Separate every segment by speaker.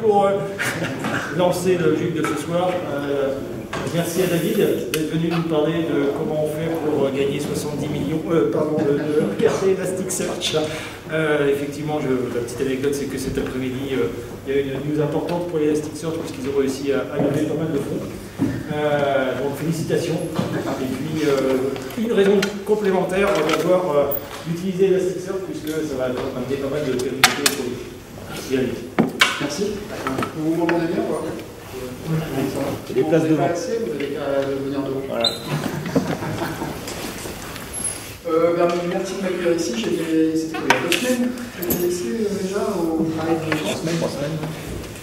Speaker 1: pour euh, lancer le jus de ce soir. Euh, merci à David d'être venu nous parler de comment on fait pour gagner 70 millions, euh, pardon, de, Elasticsearch. Euh, effectivement, la petite anecdote, c'est que cet après-midi, euh, il y a une news importante pour Elasticsearch puisqu'ils ont réussi à, à pas mal de fonds. Euh, donc félicitations. Et puis une raison complémentaire d'avoir utilisé Elasticsearch puisque ça va amener pas mal de pérennité pour. Merci.
Speaker 2: Vous m'entendez bien quoi
Speaker 1: des places devant.
Speaker 2: Pas assez, vous avez qu'à venir devant.
Speaker 1: Voilà.
Speaker 2: Euh, ben, merci de m'accueillir ici. J'étais, c'était quoi, il y a deux semaines J'étais ici euh, déjà au travail de
Speaker 1: Trois semaines, trois semaines.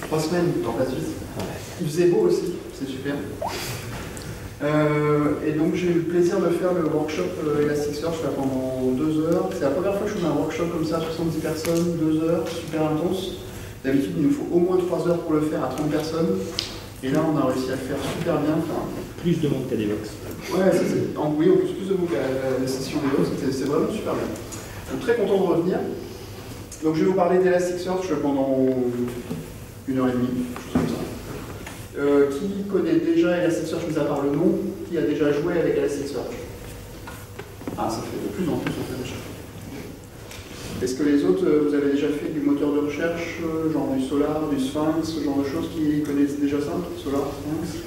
Speaker 2: Trois semaines, temps passe vite. Il faisait beau aussi, c'est super. Euh, et donc j'ai eu le plaisir de faire le workshop euh, Elasticsearch là, pendant deux heures. C'est la première fois que je fais un workshop comme ça, 70 personnes, deux heures, super intense. D'habitude, il nous faut au moins 3 heures pour le faire à 30 personnes. Et là, on a réussi à le faire super bien. Enfin,
Speaker 1: plus de monde qu'à Devox.
Speaker 2: Ouais, c'est, en, oui, en plus, plus de monde qu'à la, session Devox. C'est, c'est vraiment super bien. Donc, très content de revenir. Donc, je vais vous parler d'Elasticsearch pendant une heure et demie, chose comme ça. Euh, qui connaît déjà Elasticsearch, mis à part le nom Qui a déjà joué avec Elasticsearch? Ah, ça fait de plus en plus, en fait. Est-ce que les autres, euh, vous avez déjà fait du moteur de recherche, euh, genre du Solar, du Sphinx, ce genre de choses qui connaissent déjà ça Solar, Sphinx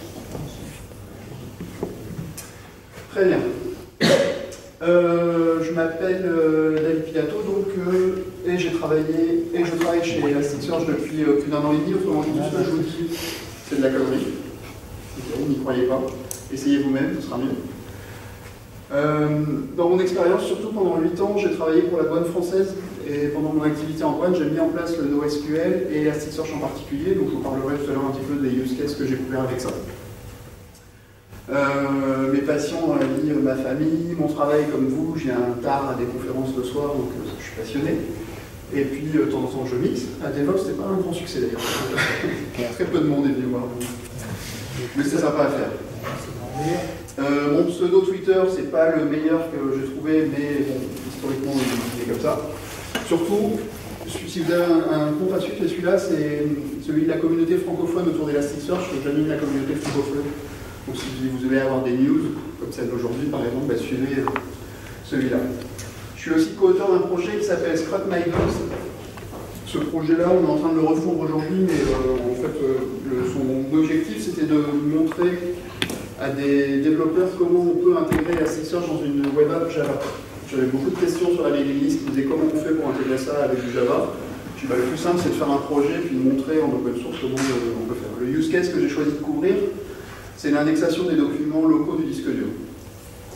Speaker 2: Très bien. Euh, je m'appelle euh, David Pilato, donc, euh, et j'ai travaillé, et je travaille chez Elasticsearch depuis plus d'un an et demi, autrement dit, tout ce que je vous dis, c'est de la connerie. Vous n'y croyez pas. Essayez vous-même, ce sera mieux. Euh, dans mon expérience, surtout pendant 8 ans, j'ai travaillé pour la douane française et pendant mon activité en douane, j'ai mis en place le NoSQL et Elasticsearch en particulier, donc je vous parlerai tout à l'heure un petit peu des use cases que j'ai couverts avec ça. Euh, mes passions dans la vie, ma famille, mon travail comme vous, j'ai un tard à des conférences le soir, donc euh, je suis passionné. Et puis, de temps en temps, je mixe. À DevOps, c'était pas un grand succès d'ailleurs. Très peu de monde est venu voir. Mais c'est sympa à faire. Euh, mon pseudo Twitter, c'est pas le meilleur que j'ai trouvé, mais bon, historiquement, il est comme ça. Surtout, si vous avez un, compte à suivre, celui-là, c'est celui de la communauté francophone autour d'Elasticsearch. J'anime la communauté francophone. Donc, si vous voulez avoir des news, comme celle d'aujourd'hui, par exemple, bah, suivez euh, celui-là. Je suis aussi co-auteur d'un projet qui s'appelle Scrap My Dogs. Ce projet-là, on est en train de le refondre aujourd'hui, mais euh, en fait, euh, son objectif, c'était de montrer à des développeurs comment on peut intégrer Elasticsearch dans une web app Java. J'avais beaucoup de questions sur la mailing list qui disaient comment on fait pour intégrer ça avec du Java. Dis, bah, le plus simple, c'est de faire un projet puis de montrer en open source comment on peut faire. Le use case que j'ai choisi de couvrir, c'est l'indexation des documents locaux du disque dur.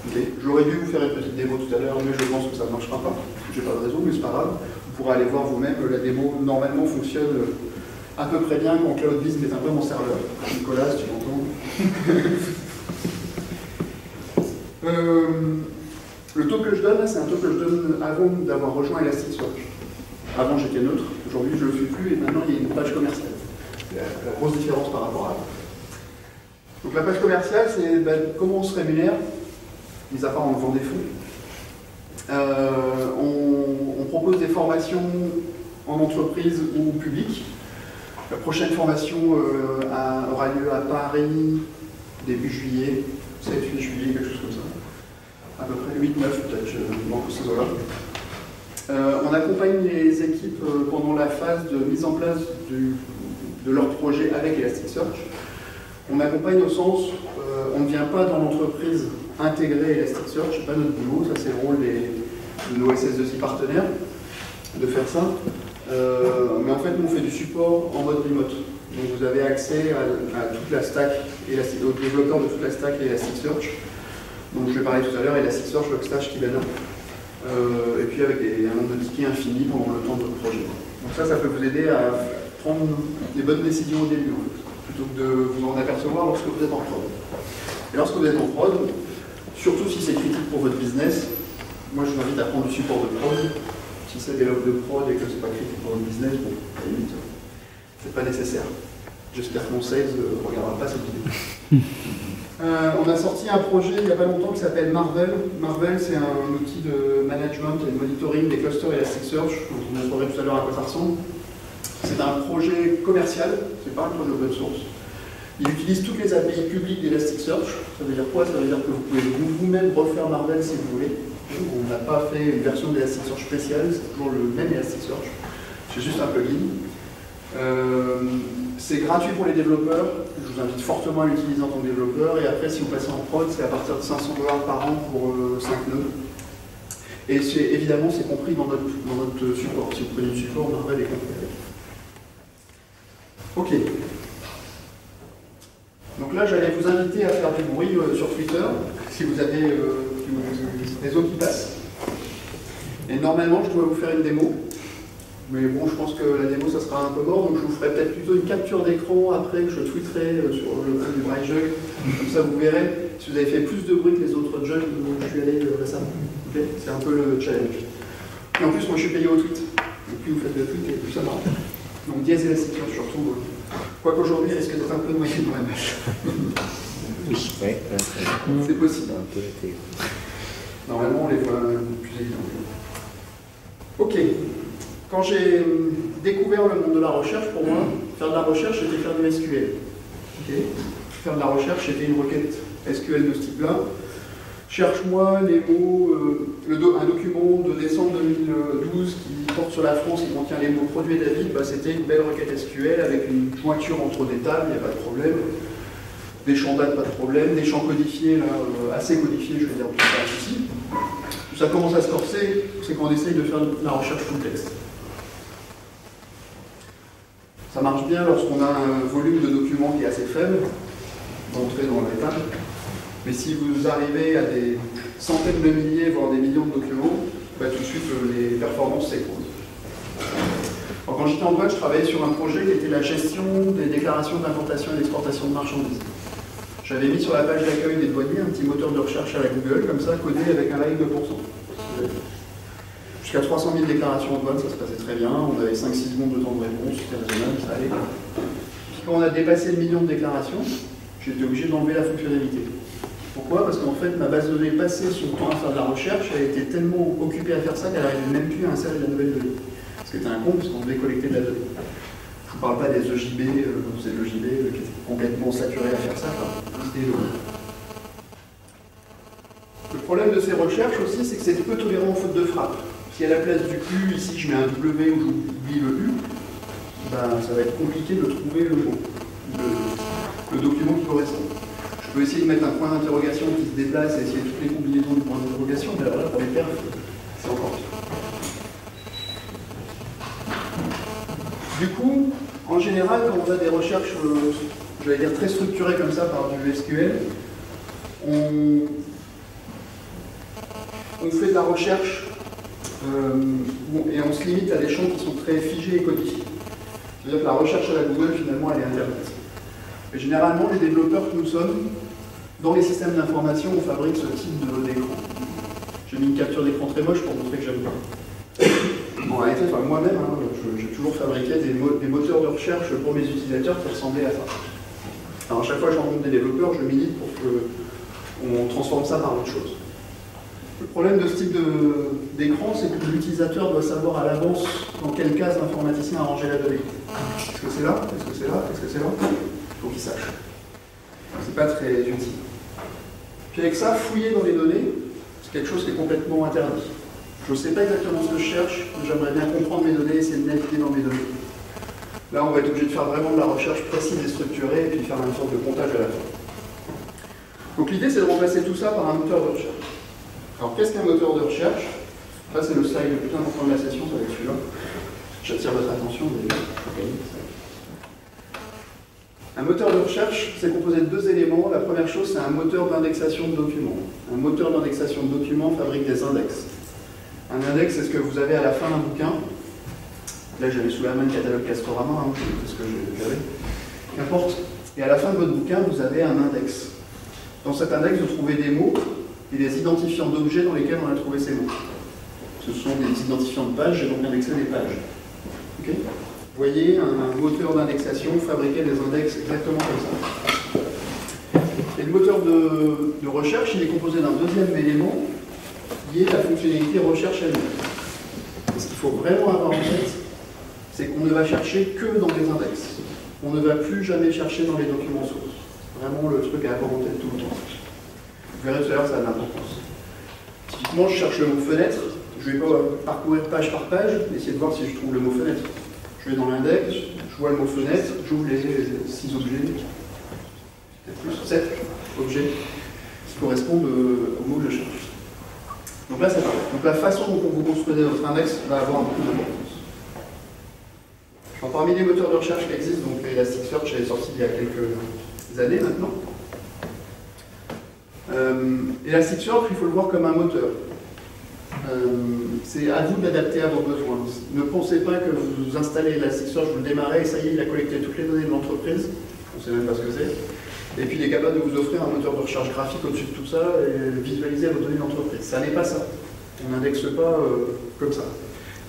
Speaker 2: Okay. J'aurais dû vous faire une petite démo tout à l'heure, mais je pense que ça ne marchera pas. J'ai pas de raison, mais c'est pas grave. Vous pourrez aller voir vous-même. La démo, normalement, fonctionne à peu près bien quand CloudBees met un peu mon serveur. Nicolas, tu m'entends euh, Le taux que je donne, c'est un taux que je donne avant d'avoir rejoint Elasticsearch. Avant, j'étais neutre. Aujourd'hui, je ne le suis plus et maintenant, il y a une page commerciale. La, la grosse différence par rapport à avant. Donc la page commerciale, c'est ben, comment on se rémunère, mis à part en levant des fonds. Euh, on, on, propose des formations en entreprise ou public. La prochaine formation euh, aura lieu à Paris début juillet, 7-8 juillet, quelque chose comme ça. À peu près 8-9 peut-être, je manque ces eaux-là. Euh, on accompagne les équipes pendant la phase de mise en place de leur projet avec Elasticsearch. On accompagne au sens, euh, on ne vient pas dans l'entreprise intégrer Elasticsearch, pas notre boulot, ça c'est le rôle de nos SS2I partenaires de faire ça. Euh, mais en fait, nous on fait du support en mode remote. Donc vous avez accès à, toute la stack, aux développeurs de toute la stack Elasticsearch. Donc je vais parler tout à l'heure, Elasticsearch, Logstash, Kibana. Euh, et puis avec un nombre de tickets infini pendant le temps de votre projet. Donc ça, ça peut vous aider à prendre des bonnes décisions au début. En fait plutôt que de vous en apercevoir lorsque vous êtes en prod. Et lorsque vous êtes en prod, surtout si c'est critique pour votre business, moi je vous invite à prendre du support de prod. Si c'est des logs de prod et que c'est pas critique pour votre business, bon, à la limite, c'est pas nécessaire. J'espère que mon sales ne regardera pas cette vidéo. Euh, on a sorti un projet il n'y a pas longtemps qui s'appelle Marvel. Marvel, c'est un outil de management et de monitoring des clusters Elasticsearch. On montrera tout à l'heure à quoi ça ressemble. C'est un projet commercial, c'est pas un projet open source. Il utilise toutes les API publiques d'Elasticsearch. Ça veut dire quoi? Ça veut dire que vous pouvez vous-même refaire Marvel si vous voulez. On n'a pas fait une version d'Elasticsearch spéciale, c'est toujours le même Elasticsearch. C'est juste un plugin. Euh, c'est gratuit pour les développeurs. Je vous invite fortement à l'utiliser en tant que développeur. Et après, si vous passez en prod, c'est à partir de 500 dollars par an pour 5 euh, nœuds. Et évidemment, c'est compris dans notre, support. Si vous prenez le support, Marvel est compris avec. Ok. Donc là, j'allais vous inviter à faire du bruit euh, sur Twitter, si vous avez euh, des autres qui passent. Et normalement, je dois vous faire une démo. Mais bon, je pense que la démo, ça sera un peu mort, donc je vous ferai peut-être plutôt une capture d'écran après que je tweeterai euh, sur le compte du Braille Jug. Comme ça, vous verrez si vous avez fait plus de bruit que les autres jugs où je suis allé récemment. C'est un peu le challenge. Et en plus, moi, je suis payé au tweet. Donc plus vous faites de tweet, et plus ça marche. Donc dièse élastique surtout. Quoi qu'aujourd'hui, il risque d'être un peu noyé dans la mèche.
Speaker 3: Oui,
Speaker 2: c'est possible. Normalement, on les voit plus évidents. Ok. Quand j'ai découvert le monde de la recherche, pour moi, faire de la recherche, c'était faire du SQL. Faire de la recherche, c'était une requête SQL de ce type-là. Cherche-moi les mots, euh, un document de décembre 2012 qui porte sur la France, qui contient les mots produits et David, bah, c'était une belle requête SQL avec une jointure entre des tables, il n'y a pas de problème. Des champs dates, pas de problème. Des champs codifiés, euh, assez codifiés, je veux dire, pas de souci. Ça commence à se corser, c'est quand on essaye de faire la recherche full texte. Ça marche bien lorsqu'on a un volume de documents qui est assez faible, d'entrer dans tables. Mais si vous arrivez à des centaines de milliers, voire des millions de documents, bah, tout de suite euh, les performances s'écroulent. Quand j'étais en boîte, je travaillais sur un projet qui était la gestion des déclarations d'importation et d'exportation de marchandises. J'avais mis sur la page d'accueil des douaniers un petit moteur de recherche à la Google, comme ça, codé avec un like de pourcent. Jusqu'à 300 000 déclarations en douane, ça se passait très bien. On avait 5-6 secondes de temps de réponse, c'était raisonnable, ça allait. Puis quand on a dépassé le million de déclarations, j'étais obligé d'enlever la fonctionnalité. Pourquoi? Parce qu'en fait, ma base de données passée son temps à faire de la recherche, elle était tellement occupée à faire ça qu'elle n'arrivait même plus à insérer la nouvelle donnée. Ce qui était un con, parce qu'on devait collecter de la donnée. Je ne parle pas des EJB, euh, c'est l'EJB euh, qui était complètement saturé à faire ça. le problème de ces recherches aussi, c'est que c'est peu tolérant aux fautes de frappe. Si à la place du U, ici, je mets un W ou j'oublie le U, ben, ça va être compliqué de trouver le, le document qui correspond. Je peux essayer de mettre un point d'interrogation qui se déplace et essayer toutes les combinaisons du point d'interrogation, mais alors là, pour les perfs, c'est encore pire. Du coup, en général, quand on a des recherches, euh, je vais dire très structurées comme ça par du SQL, on, fait de la recherche et on se limite à des champs qui sont très figés et codifiés. C'est-à-dire que la recherche à la Google, finalement, elle est Internet. Et généralement, les développeurs que nous sommes, dans les systèmes d'information, on fabrique ce type d'écran. J'ai mis une capture d'écran très moche pour montrer que j'aime pas. En réalité, moi-même, hein, j'ai toujours fabriqué des, moteurs de recherche pour mes utilisateurs qui ressemblaient à ça. Alors à chaque fois que je rencontre des développeurs, je milite pour qu'on transforme ça par autre chose. Le problème de ce type d'écran, c'est que l'utilisateur doit savoir à l'avance dans quelle case l'informaticien a rangé la donnée. Est-ce que c'est là? Est-ce que c'est là? Est-ce que c'est là? Il faut qu'il sache. C'est pas très utile. Puis avec ça, fouiller dans les données, c'est quelque chose qui est complètement interdit. Je ne sais pas exactement ce que je cherche, mais j'aimerais bien comprendre mes données, essayer de naviguer dans mes données. Là, on va être obligé de faire vraiment de la recherche précise et structurée, et puis faire une sorte de comptage à la fin. Donc l'idée, c'est de remplacer tout ça par un moteur de recherche. Alors, qu'est-ce qu'un moteur de recherche? Ça, c'est le slide le plus important de la session, ça va être celui-là. J'attire votre attention, un moteur de recherche, c'est composé de deux éléments. La première chose, c'est un moteur d'indexation de documents. Un moteur d'indexation de documents fabrique des index. Un index, c'est ce que vous avez à la fin d'un bouquin. Là, j'avais sous la main le catalogue Castorama, hein, c'est ce que j'avais. Qu'importe. Et à la fin de votre bouquin, vous avez un index. Dans cet index, vous trouvez des mots et des identifiants d'objets dans lesquels on a trouvé ces mots. Ce sont des identifiants de pages, j'ai donc indexé des pages. Ok voyez, un moteur d'indexation fabriquait des index exactement comme ça. Et le moteur de, recherche, il est composé d'un deuxième élément, qui est la fonctionnalité recherche elle-même. Ce qu'il faut vraiment avoir en tête, c'est qu'on ne va chercher que dans les index. On ne va plus jamais chercher dans les documents sources. Vraiment le truc à avoir en tête tout le temps. Vous verrez tout à l'heure, ça a de l'importance. Typiquement, je cherche le mot fenêtre. Je ne vais pas parcourir page par page, essayer de voir si je trouve le mot fenêtre. Je vais dans l'index, je vois le mot fenêtre, j'ouvre les six objets, peut-être plus, sept objets qui correspondent au mot que je cherche. Donc là, c'est pareil. Donc la façon dont vous construisez votre index va avoir beaucoup d'importance. parmi les moteurs de recherche qui existent, donc Elasticsearch est sorti il y a quelques années maintenant. Euh, Elasticsearch, il faut le voir comme un moteur. Euh, c'est à vous d'adapter à vos besoins. Ne pensez pas que vous installez Elasticsearch, vous le démarrez et ça y est, il a collecté toutes les données de l'entreprise. On ne sait même pas ce que c'est. Et puis il est capable de vous offrir un moteur de recherche graphique au-dessus de tout ça et visualiser vos données d'entreprise. Ça n'est pas ça. On n'indexe pas euh, comme ça.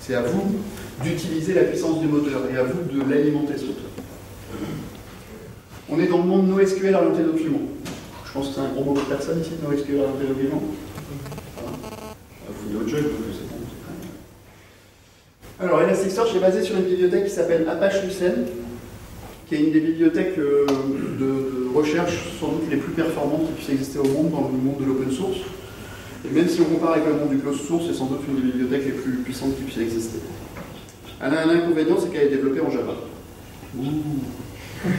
Speaker 2: C'est à vous d'utiliser la puissance du moteur et à vous de l'alimenter ce moteur. On est dans le monde NoSQL orienté document. Je pense que c'est un gros mot de personne ici, NoSQL orienté document. Alors, Elasticsearch est basé sur une bibliothèque qui s'appelle Apache Lucene, qui est une des bibliothèques euh, de, recherche sans doute les plus performantes qui puissent exister au monde, dans le monde de l'open source. Et même si on compare avec le monde du closed source, c'est sans doute une des bibliothèques les plus puissantes qui puissent exister. Elle a un inconvénient, c'est qu'elle est développée en Java. Ouh.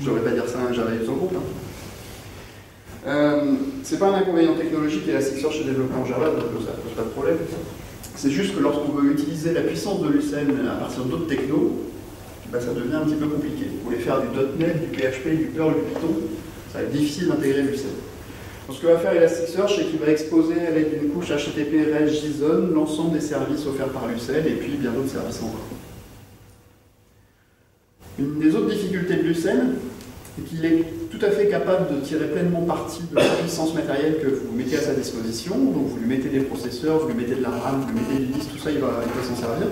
Speaker 2: Je devrais pas dire ça à un Java user group. Hein. Euh, c'est pas un inconvénient technologique, Elasticsearch est développé en Java, donc ça pose pas de problème. C'est juste que lorsqu'on veut utiliser la puissance de l'UCN à partir d'autres technos, bah, ça devient un petit peu compliqué. Vous voulez faire du .NET, du PHP, du Perl, du Python, ça va être difficile d'intégrer l'UCN. Donc ce que va faire Elasticsearch, c'est qu'il va exposer à l'aide d'une couche HTTP REST JSON l'ensemble des services offerts par l'UCL et puis bien d'autres services encore. Une des autres difficultés de l'UCN, c'est qu'il est tout à fait capable de tirer pleinement parti de la puissance matérielle que vous mettez à sa disposition. Donc vous lui mettez des processeurs, vous lui mettez de la RAM, vous lui mettez des disques, tout ça, il va, s'en servir.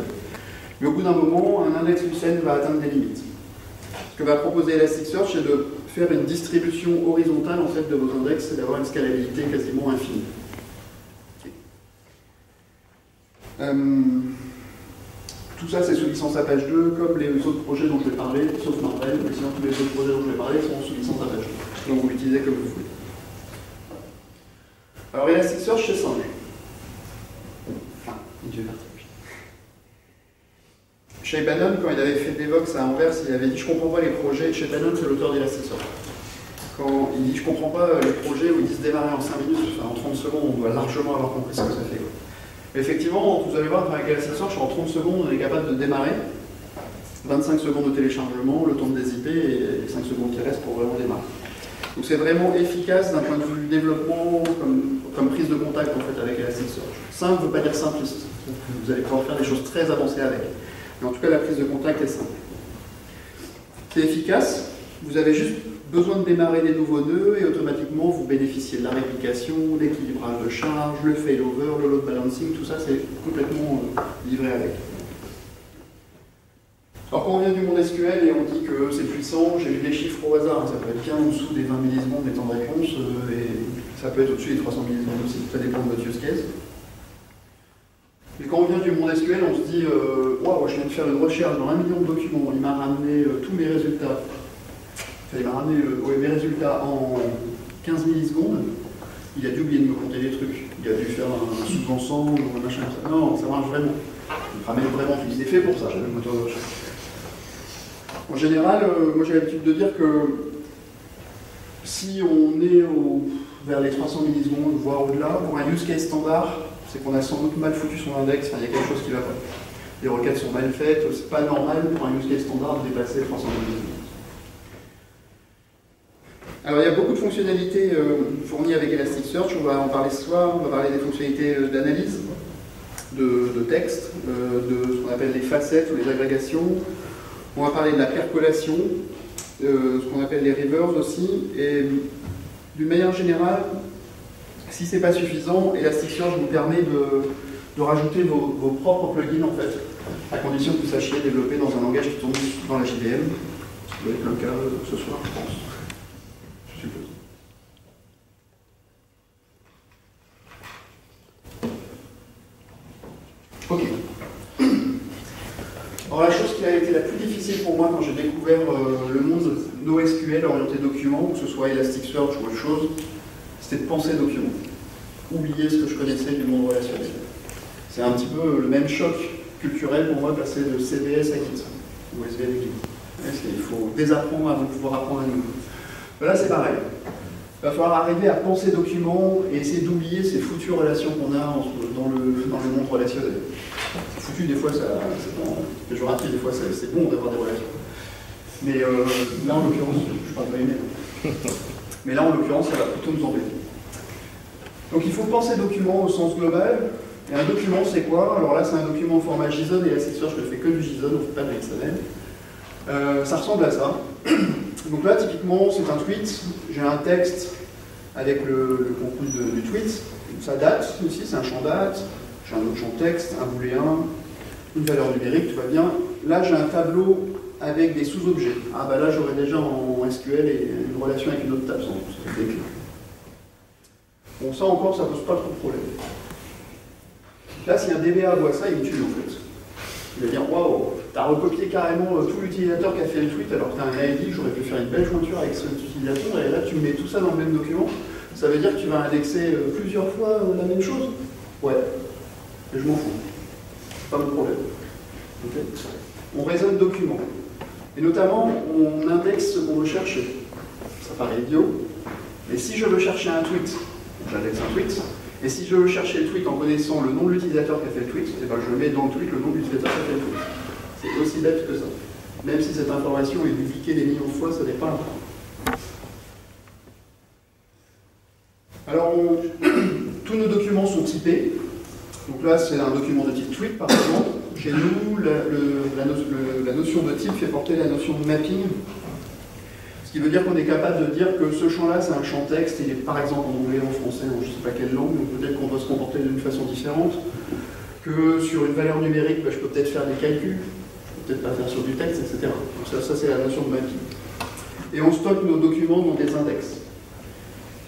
Speaker 2: Mais au bout d'un moment, un index Lucene va atteindre des limites. Ce que va proposer Elasticsearch, c'est de faire une distribution horizontale en fait, de vos index et d'avoir une scalabilité quasiment infinie. Euh, tout ça, c'est sous licence Apache 2, comme les autres projets dont je vais parler, sauf Marvel, mais sinon tous les autres projets dont je vais parler sont sous licence Apache 2. Donc vous l'utilisez comme vous voulez. Alors Elasticsearch, c'est simple. Enfin, Dieu Chez Bannon, quand il avait fait Devox à Anvers, il avait dit Je comprends pas les projets. Chez Bannon, c'est l'auteur d'Elasticsearch. Quand il dit Je comprends pas les projets où ils disent démarrer en 5 minutes, enfin en 30 secondes, on doit largement avoir compris ce que ça fait. Effectivement, vous allez voir, avec Elasticsearch, en 30 secondes, on est capable de démarrer. 25 secondes de téléchargement, le temps de dézipper et les 5 secondes qui restent pour vraiment démarrer. Donc c'est vraiment efficace d'un point de vue développement, comme, prise de contact en fait avec Elasticsearch. Simple ne veut pas dire simpliste. Vous allez pouvoir faire des choses très avancées avec. Mais en tout cas, la prise de contact est simple. C'est efficace. Vous avez juste besoin de démarrer des nouveaux nœuds et automatiquement vous bénéficiez de la réplication, l'équilibrage de charge, le failover, le load balancing, tout ça c'est complètement euh, livré avec. Alors quand on vient du monde SQL et on dit que c'est puissant, j'ai vu des chiffres au hasard, ça peut être bien en dessous des 20 millisecondes des temps de réponse euh, et ça peut être au-dessus des 300 millisecondes aussi, ça dépend de votre use case. Et quand on vient du monde SQL, on se dit euh, Waouh, je viens de faire une recherche dans un million de documents, il m'a ramené tous mes résultats il m'a ramené mes résultats en 15 millisecondes. Il a dû oublier de me compter des trucs. Il a dû faire un, sous-ensemble ou un machin comme ça. Non, ça marche vraiment. Il ramène vraiment. Il est fait pour ça, le moteur de recherche. En général, euh, moi j'ai l'habitude de dire que si on est vers les 300 millisecondes, voire au-delà, pour un use case standard, c'est qu'on a sans doute mal foutu son index, il y a quelque chose qui va pas. Les requêtes sont mal faites, c'est pas normal pour un use case standard de dépasser 300 millisecondes. Alors il y a beaucoup de fonctionnalités euh, fournies avec Elasticsearch, on va en parler ce soir, on va parler des fonctionnalités euh, d'analyse, de, texte, euh, de ce qu'on appelle les facettes ou les agrégations, on va parler de la percolation, ce qu'on appelle les rivers aussi, et d'une manière générale, si ce n'est pas suffisant, Elasticsearch vous permet de, rajouter vos, vos, propres plugins en fait, à condition que vous sachiez développer dans un langage qui tourne dans la JVM, ce qui doit être le cas ce soir je pense. Ok. Alors la chose qui a été la plus difficile pour moi quand j'ai découvert euh, le monde NoSQL orienté document, que ce soit Elasticsearch ou autre chose, c'était de penser document. Oublier ce que je connaissais du monde relationnel. C'est un petit peu le même choc culturel pour moi de passer de CVS à Git, ou SVN à Git. Il faut désapprendre avant de pouvoir apprendre à nouveau. Là, c'est pareil. Il va falloir arriver à penser document et essayer d'oublier ces foutues relations qu'on a dans le, dans le monde relationnel. Foutu, des fois, c'est péjoratif, des fois, c'est bon d'avoir des relations. Mais euh, là, en l'occurrence, je parle pas aimer. Mais là, en l'occurrence, ça va plutôt nous embêter. Donc, il faut penser document au sens global. Et un document, c'est quoi? Alors là, c'est un document au format JSON, et là, c'est sûr, je ne fais que du JSON, on ne fait pas de XML. Euh, ça ressemble à ça. Donc là, typiquement, c'est un tweet. J'ai un texte avec le, contenu du tweet. Ça date aussi, c'est un champ date. J'ai un autre champ texte, un booléen, une valeur numérique, tout va bien. Là, j'ai un tableau avec des sous-objets. Ah bah là, j'aurais déjà en SQL une relation avec une autre table, sans Bon, ça encore, ça pose pas trop de problème. Là, si un DBA voit ça, il me tue en fait. Il va dire Waouh, t'as recopié carrément euh, tout l'utilisateur qui a fait le tweet alors que t'as un ID, j'aurais pu faire une belle jointure avec cet utilisateur, et là tu mets tout ça dans le même document. Ça veut dire que tu vas indexer euh, plusieurs fois euh, la même chose? Ouais. Et je m'en fous. Pas de problème. On raisonne document. Et notamment, on indexe ce qu'on veut chercher. Ça paraît idiot, mais si je veux chercher un tweet, j'indexe un tweet, et si je veux chercher le tweet en connaissant le nom de l'utilisateur qui a fait le tweet, eh ben je mets dans le tweet le nom de l'utilisateur qui a fait le tweet. C'est aussi bête que ça. Même si cette information est dupliquée des millions de fois, ça n'est pas important. Alors, tous nos documents sont typés. Donc là, c'est un document de type tweet, par exemple. Chez nous, la, notion de type fait porter la notion de mapping, ce qui veut dire qu'on est capable de dire que ce champ-là, c'est un champ texte, il est par exemple en anglais, en français, en je ne sais pas quelle langue, donc peut-être qu'on doit se comporter d'une façon différente, que sur une valeur numérique, bah, je peux peut-être faire des calculs, je peux peut-être pas faire sur du texte, etc. Donc ça, ça c'est la notion de mapping. Et on stocke nos documents dans des index.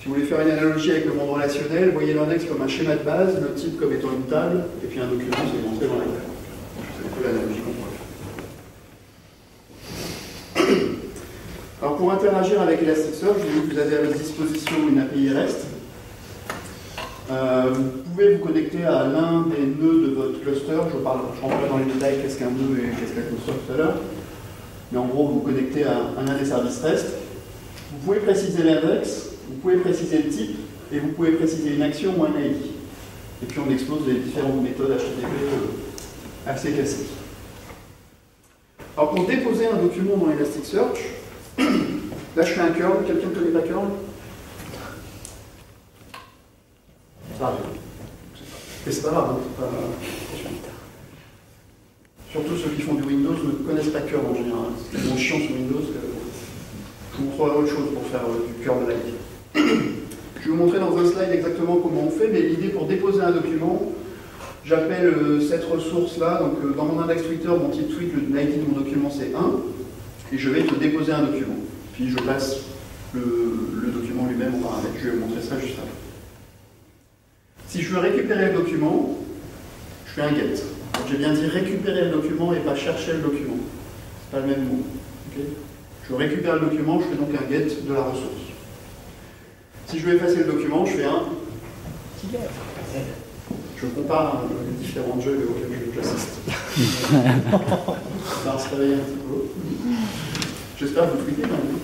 Speaker 2: Si vous voulez faire une analogie avec le monde relationnel, voyez l'index comme un schéma de base, le type comme étant une table, et puis un document, c'est montré dans la table. Alors pour interagir avec Elasticsearch, vous avez à votre disposition une API REST. Euh, vous pouvez vous connecter à l'un des nœuds de votre cluster. Je ne rentre pas dans les détails qu'est-ce qu'un nœud et qu'est-ce qu'un cluster tout à l'heure. Mais en gros, vous vous connectez à, un des services REST. Vous pouvez préciser l'index, vous pouvez préciser le type, et vous pouvez préciser une action ou un ID. Et puis on expose les différentes méthodes HTTP assez classique. Alors pour déposer un document dans Elasticsearch, là je fais un curl, quelqu'un connaît la curl Ça arrive. Mais c'est pas grave, hein, Surtout ceux qui font du Windows ne connaissent pas curl en général. C'est tellement chiant sur Windows je vous montrerai autre chose pour faire euh, du curl like. Je vais vous montrer dans un slide exactement comment on fait, mais l'idée pour déposer un document, J'appelle euh, cette ressource-là, donc euh, dans mon index Twitter, mon titre tweet, le de mon document c'est 1, et je vais te déposer un document. Puis je passe le, document lui-même en paramètre. Je vais vous montrer ça juste après. Si je veux récupérer le document, je fais un get. J'ai bien dit récupérer le document et pas chercher le document. C'est pas le même mot. je récupère le document, je fais donc un get de la ressource. Si je veux effacer le document, je fais un get je compare les différents jeux auxquels j'assiste. J'espère que vous tweetez même.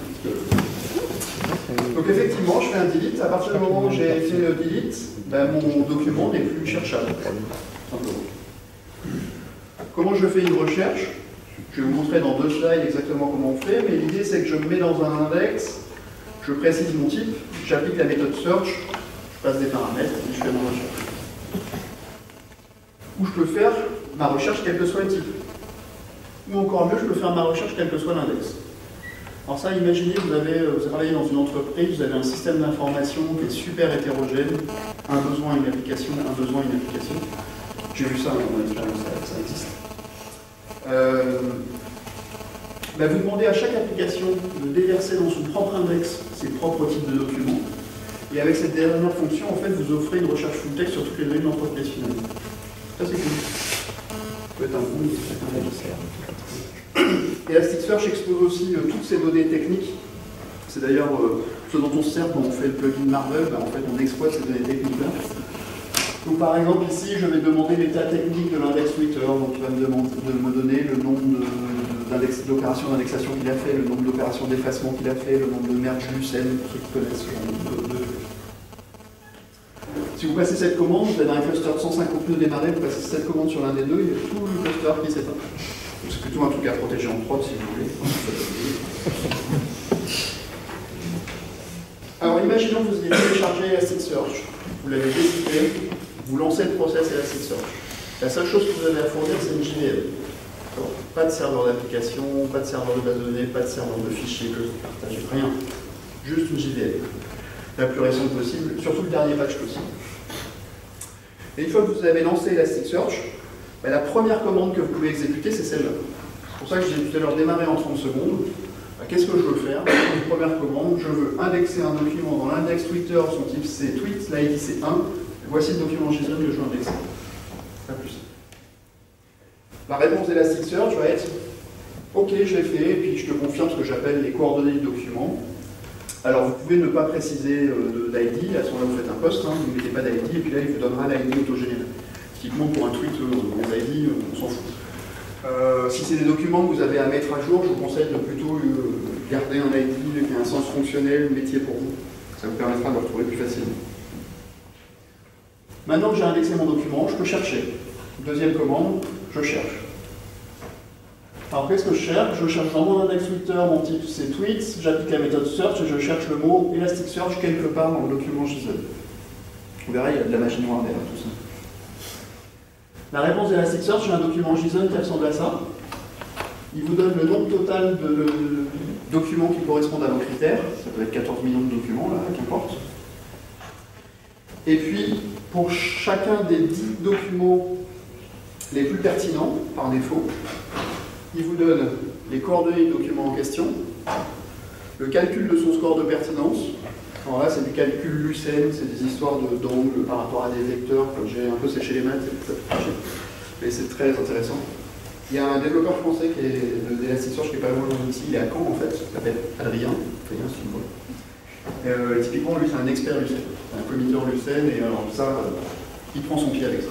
Speaker 2: Donc effectivement, je fais un delete. À partir du moment où j'ai fait le delete, ben, mon document n'est plus cherchable. Comment je fais une recherche? Je vais vous montrer dans deux slides exactement comment on fait, mais l'idée c'est que je me mets dans un index, je précise mon type, j'applique la méthode search, je passe des paramètres et je fais mon recherche ou je peux faire ma recherche quel que soit le type. Ou encore mieux, je peux faire ma recherche quel que soit l'index. Alors ça, imaginez, vous avez, euh, vous travaillez dans une entreprise, vous avez un système d'information qui est super hétérogène, un besoin, une application, un besoin, une application. J'ai vu ça dans mon expérience, ça, existe. Euh, bah, vous demandez à chaque application de déverser dans son propre index ses propres types de documents. Et avec cette dernière fonction, en fait, vous offrez une recherche full text sur toutes les données de l'entreprise finale. Ça, c'est cool. peut être un bon, un Elasticsearch expose aussi euh, toutes ces données techniques C'est d'ailleurs euh, ce dont on se sert quand on fait le plugin Marvel, ben, en fait on exploite ces données techniques-là. Donc par exemple ici, je vais demander l'état technique de l'index Twitter, donc il va me, demander, de me donner le nombre d'opérations d'indexation qu'il a fait, le nombre d'opérations d'effacement qu'il a fait, le nombre de merge Lucene, pour ceux qui connaissent de, Si vous passez cette commande, vous avez un cluster de 150 nœuds démarré, vous passez cette commande sur l'un des deux, il y a tout le cluster qui s'éteint. C'est plutôt un truc à protéger en prod si vous voulez. Alors imaginons que vous ayez téléchargé Elasticsearch, vous l'avez décidé, vous lancez le process Elasticsearch. La seule chose que vous avez à fournir, c'est une JVM. Pas de serveur d'application, pas de serveur de base de données, pas de serveur de fichiers que vous partagez, rien. Juste une JVM. La plus récente possible, surtout le dernier patch possible. Et une fois que vous avez lancé Elasticsearch, la première commande que vous pouvez exécuter, c'est celle-là. C'est pour ça que j'ai tout à l'heure démarré en 30 secondes. Ben, qu'est-ce que je veux faire? Une première commande, je veux indexer un document dans l'index Twitter, son type c'est tweet, l'ID c'est 1, voici le document JSON que je veux indexer. Pas plus. La réponse d'Elasticsearch va être Ok, je l'ai fait, et puis je te confirme ce que j'appelle les coordonnées du document. Alors vous pouvez ne pas préciser euh, d'ID, à ce moment-là vous faites un post, hein, vous ne mettez pas d'ID, et puis là il vous donnera l'ID autogénéré. Typiquement pour un tweet, euh, les ID, euh, on s'en fout. Euh, si c'est des documents que vous avez à mettre à jour, je vous conseille de plutôt garder un ID qui a un sens fonctionnel, métier pour vous. Ça vous permettra de le retrouver plus facilement. Maintenant que j'ai indexé mon document, je peux chercher. Deuxième commande, je cherche. Alors qu'est-ce que je cherche? Je cherche dans mon index Twitter, mon type c'est tweets, j'applique la méthode search et je cherche le mot Elasticsearch quelque part dans le document JSON. Vous verrez, il y a de la machine noire derrière tout ça. La réponse d'Elasticsearch, j'ai un document JSON qui ressemble à ça. Il vous donne le nombre total de documents qui correspondent à vos critères. Ça peut être 14 millions de documents, là, qu'importe. Et puis, pour chacun des 10 documents les plus pertinents, par défaut, il vous donne les coordonnées du document en question, le calcul de son score de pertinence. Alors là, c'est des histoires d'angles par rapport à des vecteurs. J'ai un peu séché les maths, mais c'est très intéressant. Il y a un développeur français qui est d'Elasticsearch qui est pas loin ici, il est à Caen en fait, il s'appelle Adrien, Adrien euh, typiquement, lui, c'est un expert Lucene, un committeur Lucene, et alors ça, euh, il prend son pied avec ça.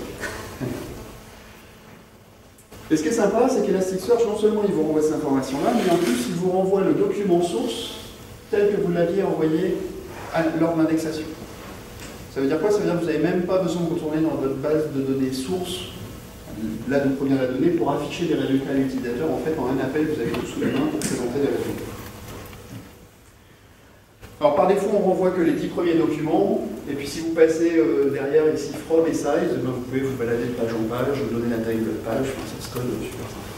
Speaker 2: Et ce qui est sympa, c'est qu'Elasticsearch, non seulement il vous renvoie cette information-là, mais en plus il vous renvoie le document source tel que vous l'aviez envoyé lors de l'indexation. Ça veut dire quoi? Ça veut dire que vous n'avez même pas besoin de retourner dans votre base de données source, là d'où provient la donnée, pour afficher les résultats à l'utilisateur. En fait, en un appel, vous avez tout sous la main pour présenter les résultats. Alors par défaut, on renvoie que les 10 premiers documents, et puis si vous passez euh, derrière ici from et size, ben, vous pouvez vous balader de page en page, donner la taille de la page, ça se code super simple.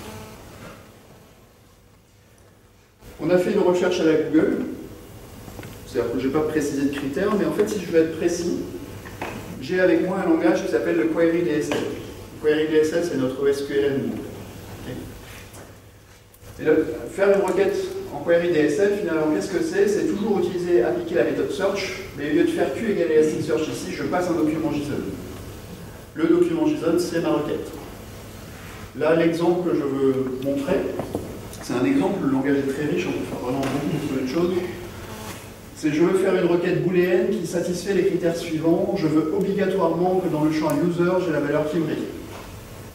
Speaker 2: On a fait une recherche à la Google, je n'ai pas précisé de critères, mais en fait si je veux être précis, j'ai avec moi un langage qui s'appelle le Query DSL. Query DSL c'est notre SQL Et faire une requête en query DSL, finalement, qu'est-ce que c'est? C'est toujours utiliser, appliquer la méthode search, mais au lieu de faire Q égale Elasticsearch ici, je passe un document JSON. Le document JSON, c'est ma requête. Là, l'exemple que je veux montrer, c'est un exemple, le langage est très riche, on peut faire vraiment beaucoup de choses. C'est je veux faire une requête booléenne qui satisfait les critères suivants. Je veux obligatoirement que dans le champ user, j'ai la valeur qui brille.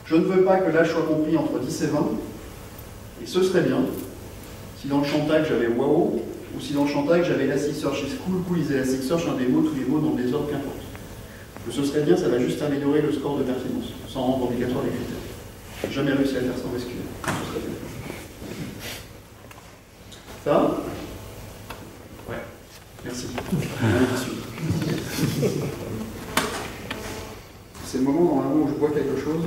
Speaker 2: Je ne veux pas que l'âge soit compris entre 10 et 20. Et ce serait bien, si dans le champ tag j'avais wow, ou si dans le champ tag j'avais Elasticsearch is cool, cool is Elasticsearch, un des mots, tous les mots dans des ordres, qu'importe. Ce serait bien, ça va juste améliorer le score de pertinence, sans rendre obligatoire les critères. Jamais réussi à faire sans SQL. Ça Ouais. Merci. C'est le moment normalement où je vois quelque chose.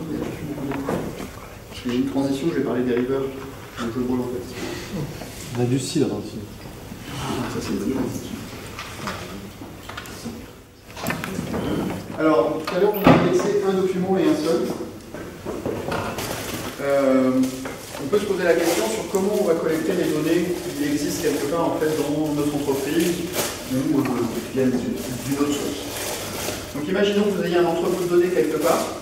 Speaker 2: J'ai une transition, je vais parler des rivers. Donc je bois en fait.
Speaker 3: On a du cidre aussi.
Speaker 2: Ça, c'est une bonne Alors, tout à l'heure, on a indexé un document et un seul. Euh, peut se poser la question sur comment on va collecter les données qui existent quelque part en fait dans notre entreprise ou qui viennent d'une autre source. Donc imaginons que vous ayez un entrepôt de données quelque part,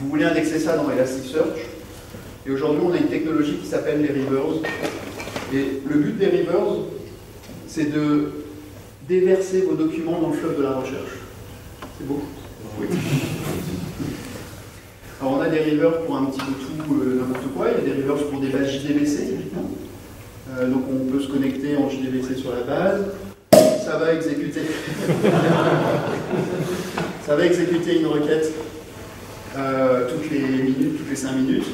Speaker 2: vous voulez indexer ça dans Elasticsearch, et aujourd'hui on a une technologie qui s'appelle les Rivers, et le but des rivers, c'est de déverser vos documents dans le fleuve de la recherche. C'est beau? Oui. Alors on a des rivers pour un petit peu tout, euh, n'importe quoi. Il y a des rivers pour des bases JDBC. Euh, donc on peut se connecter en JDBC sur la base. Ça va exécuter. ça va exécuter une requête euh, toutes les minutes, toutes les 5 minutes.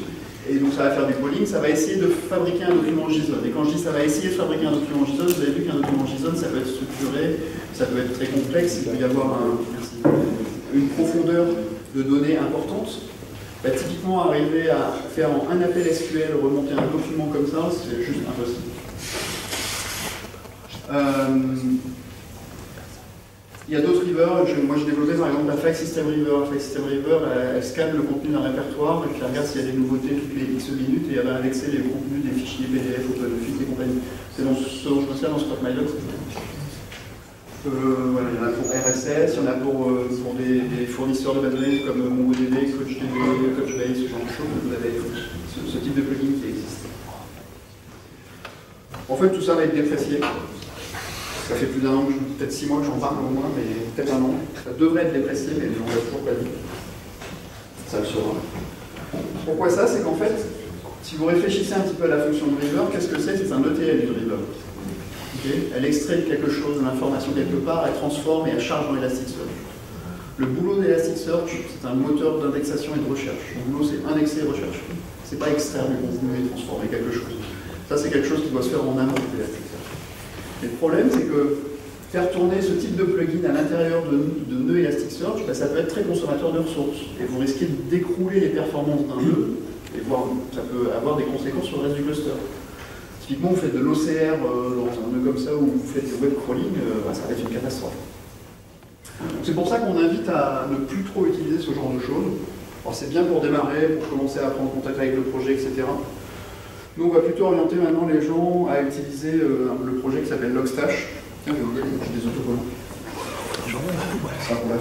Speaker 2: Et donc ça va faire du polling, ça va essayer de fabriquer un document JSON. Et quand je dis ça va essayer de fabriquer un document JSON, vous avez vu qu'un document JSON, ça peut être structuré, ça peut être très complexe, il peut y avoir une profondeur de données importante. Bah, typiquement, arriver à faire en un appel SQL remonter un document comme ça, c'est juste impossible. Euh, il y a d'autres rivers, moi j'ai développé par exemple la File System River. La File System River, elle, scanne le contenu d'un répertoire et puis elle regarde s'il y a des nouveautés toutes les X minutes et elle va indexer les contenus des fichiers PDF, OpenOffice et compagnie. C'est dans ce dont je me dans Spot My il y en a pour RSS, il y en a pour, euh, des, fournisseurs de données comme MongoDB, CoachDB, CoachBase, ce genre de choses. Vous avez ce, type de plugin qui existe. En fait, tout ça va être déprécié. Ça fait plus d'un an, peut-être six mois que j'en parle au moins, mais peut-être un an. Ça devrait être déprécié, mais on l'a toujours pas dit. Ça le sera. Pourquoi ça? C'est qu'en fait, si vous réfléchissez un petit peu à la fonction de River, qu'est-ce que c'est? C'est un ETL du River elle extrait quelque chose, de l'information quelque part, elle transforme et elle charge dans Elasticsearch. Le boulot d'Elasticsearch, c'est un moteur d'indexation et de recherche. Son boulot, c'est indexer et rechercher. C'est pas extraire du contenu et transformer quelque chose. Ça, c'est quelque chose qui doit se faire en amont d'Elasticsearch. Et le problème, c'est que faire tourner ce type de plugin à l'intérieur de, de nœuds Elasticsearch, ben, ça peut être très consommateur de ressources. Et vous risquez d'écrouler les performances d'un nœud, et voir, ça peut avoir des conséquences sur le reste du cluster. Typiquement, vous faites de l'OCR euh, dans un nœud comme ça où vous faites du web crawling, euh, bah, ça va être une catastrophe. C'est pour ça qu'on invite à ne plus trop utiliser ce genre de choses. Alors c'est bien pour démarrer, pour commencer à prendre contact avec le projet, etc. Nous, on va plutôt orienter maintenant les gens à utiliser euh, le projet qui s'appelle Logstash. Tiens, j'ai des autocollants. Ça, on l'a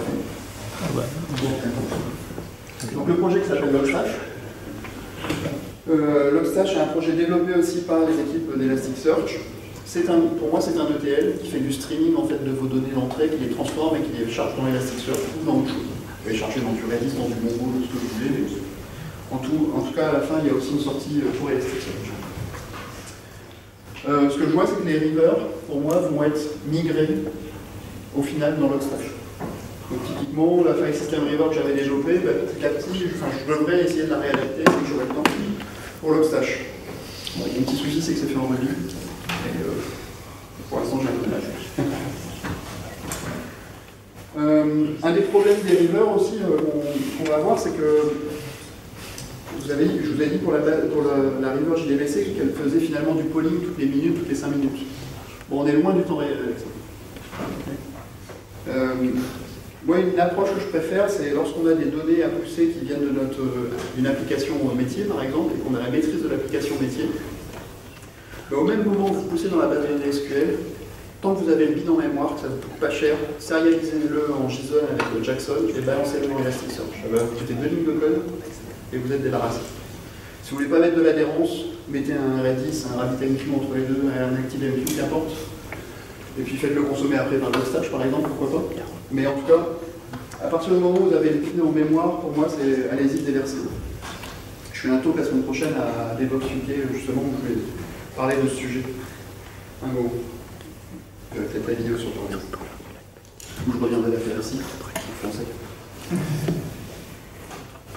Speaker 2: fait. Donc le projet qui s'appelle Logstash, euh, Logstash est un projet développé aussi par les équipes d'Elasticsearch. Pour moi, c'est un ETL qui fait du streaming en fait, de vos données d'entrée, qui les transforme et qui les charge dans Elasticsearch ou dans autre chose. Vous pouvez charger dans du Redis, dans du Mongo, ce que vous voulez, mais en tout, cas, à la fin, il y a aussi une sortie euh, pour Elasticsearch. Euh, ce que je vois, c'est que les rivers, pour moi, vont être migrés au final dans Logstash. Donc typiquement, la file system river que j'avais développée, bah, petit à petit, je devrais essayer de la réadapter si j'aurai le temps pour l'Obstache. Bon, il y a un petit souci, c'est que c'est fait en menu. Et euh, pour l'instant, j'ai un peu de mal. euh, un des problèmes des rivers aussi euh, qu'on va voir, c'est que vous avez, je vous ai dit pour la, pour la, la river JDBC qu'elle faisait finalement du polling toutes les minutes, toutes les 5 minutes. Bon, on est loin du temps réel avec ça. Euh, moi, une approche que je préfère, c'est lorsqu'on a des données à pousser qui viennent de notre, d'une application métier, par exemple, et qu'on a la maîtrise de l'application métier. Au même moment où vous poussez dans la base de données SQL, tant que vous avez le bid en mémoire, que ça vous coûte pas cher, sérialisez-le en JSON avec le Jackson et balancez-le dans Elasticsearch. Ça va vous coûter deux lignes de code et vous êtes débarrassé. Si vous voulez pas mettre de l'adhérence, mettez un Redis, un RabbitMQ entre les deux, un ActiveMQ, qu'importe. Et puis faites-le consommer après par le stage, par exemple, pourquoi pas. Mais en tout cas, à partir du moment où vous avez le clé en mémoire, pour moi, c'est allez-y, déversez Je fais un la semaine prochaine à DevOps UK, justement, où je vais parler de ce sujet. Un mot. Peut-être la vidéo sur Torres. Où je reviendrai la faire ici, en français.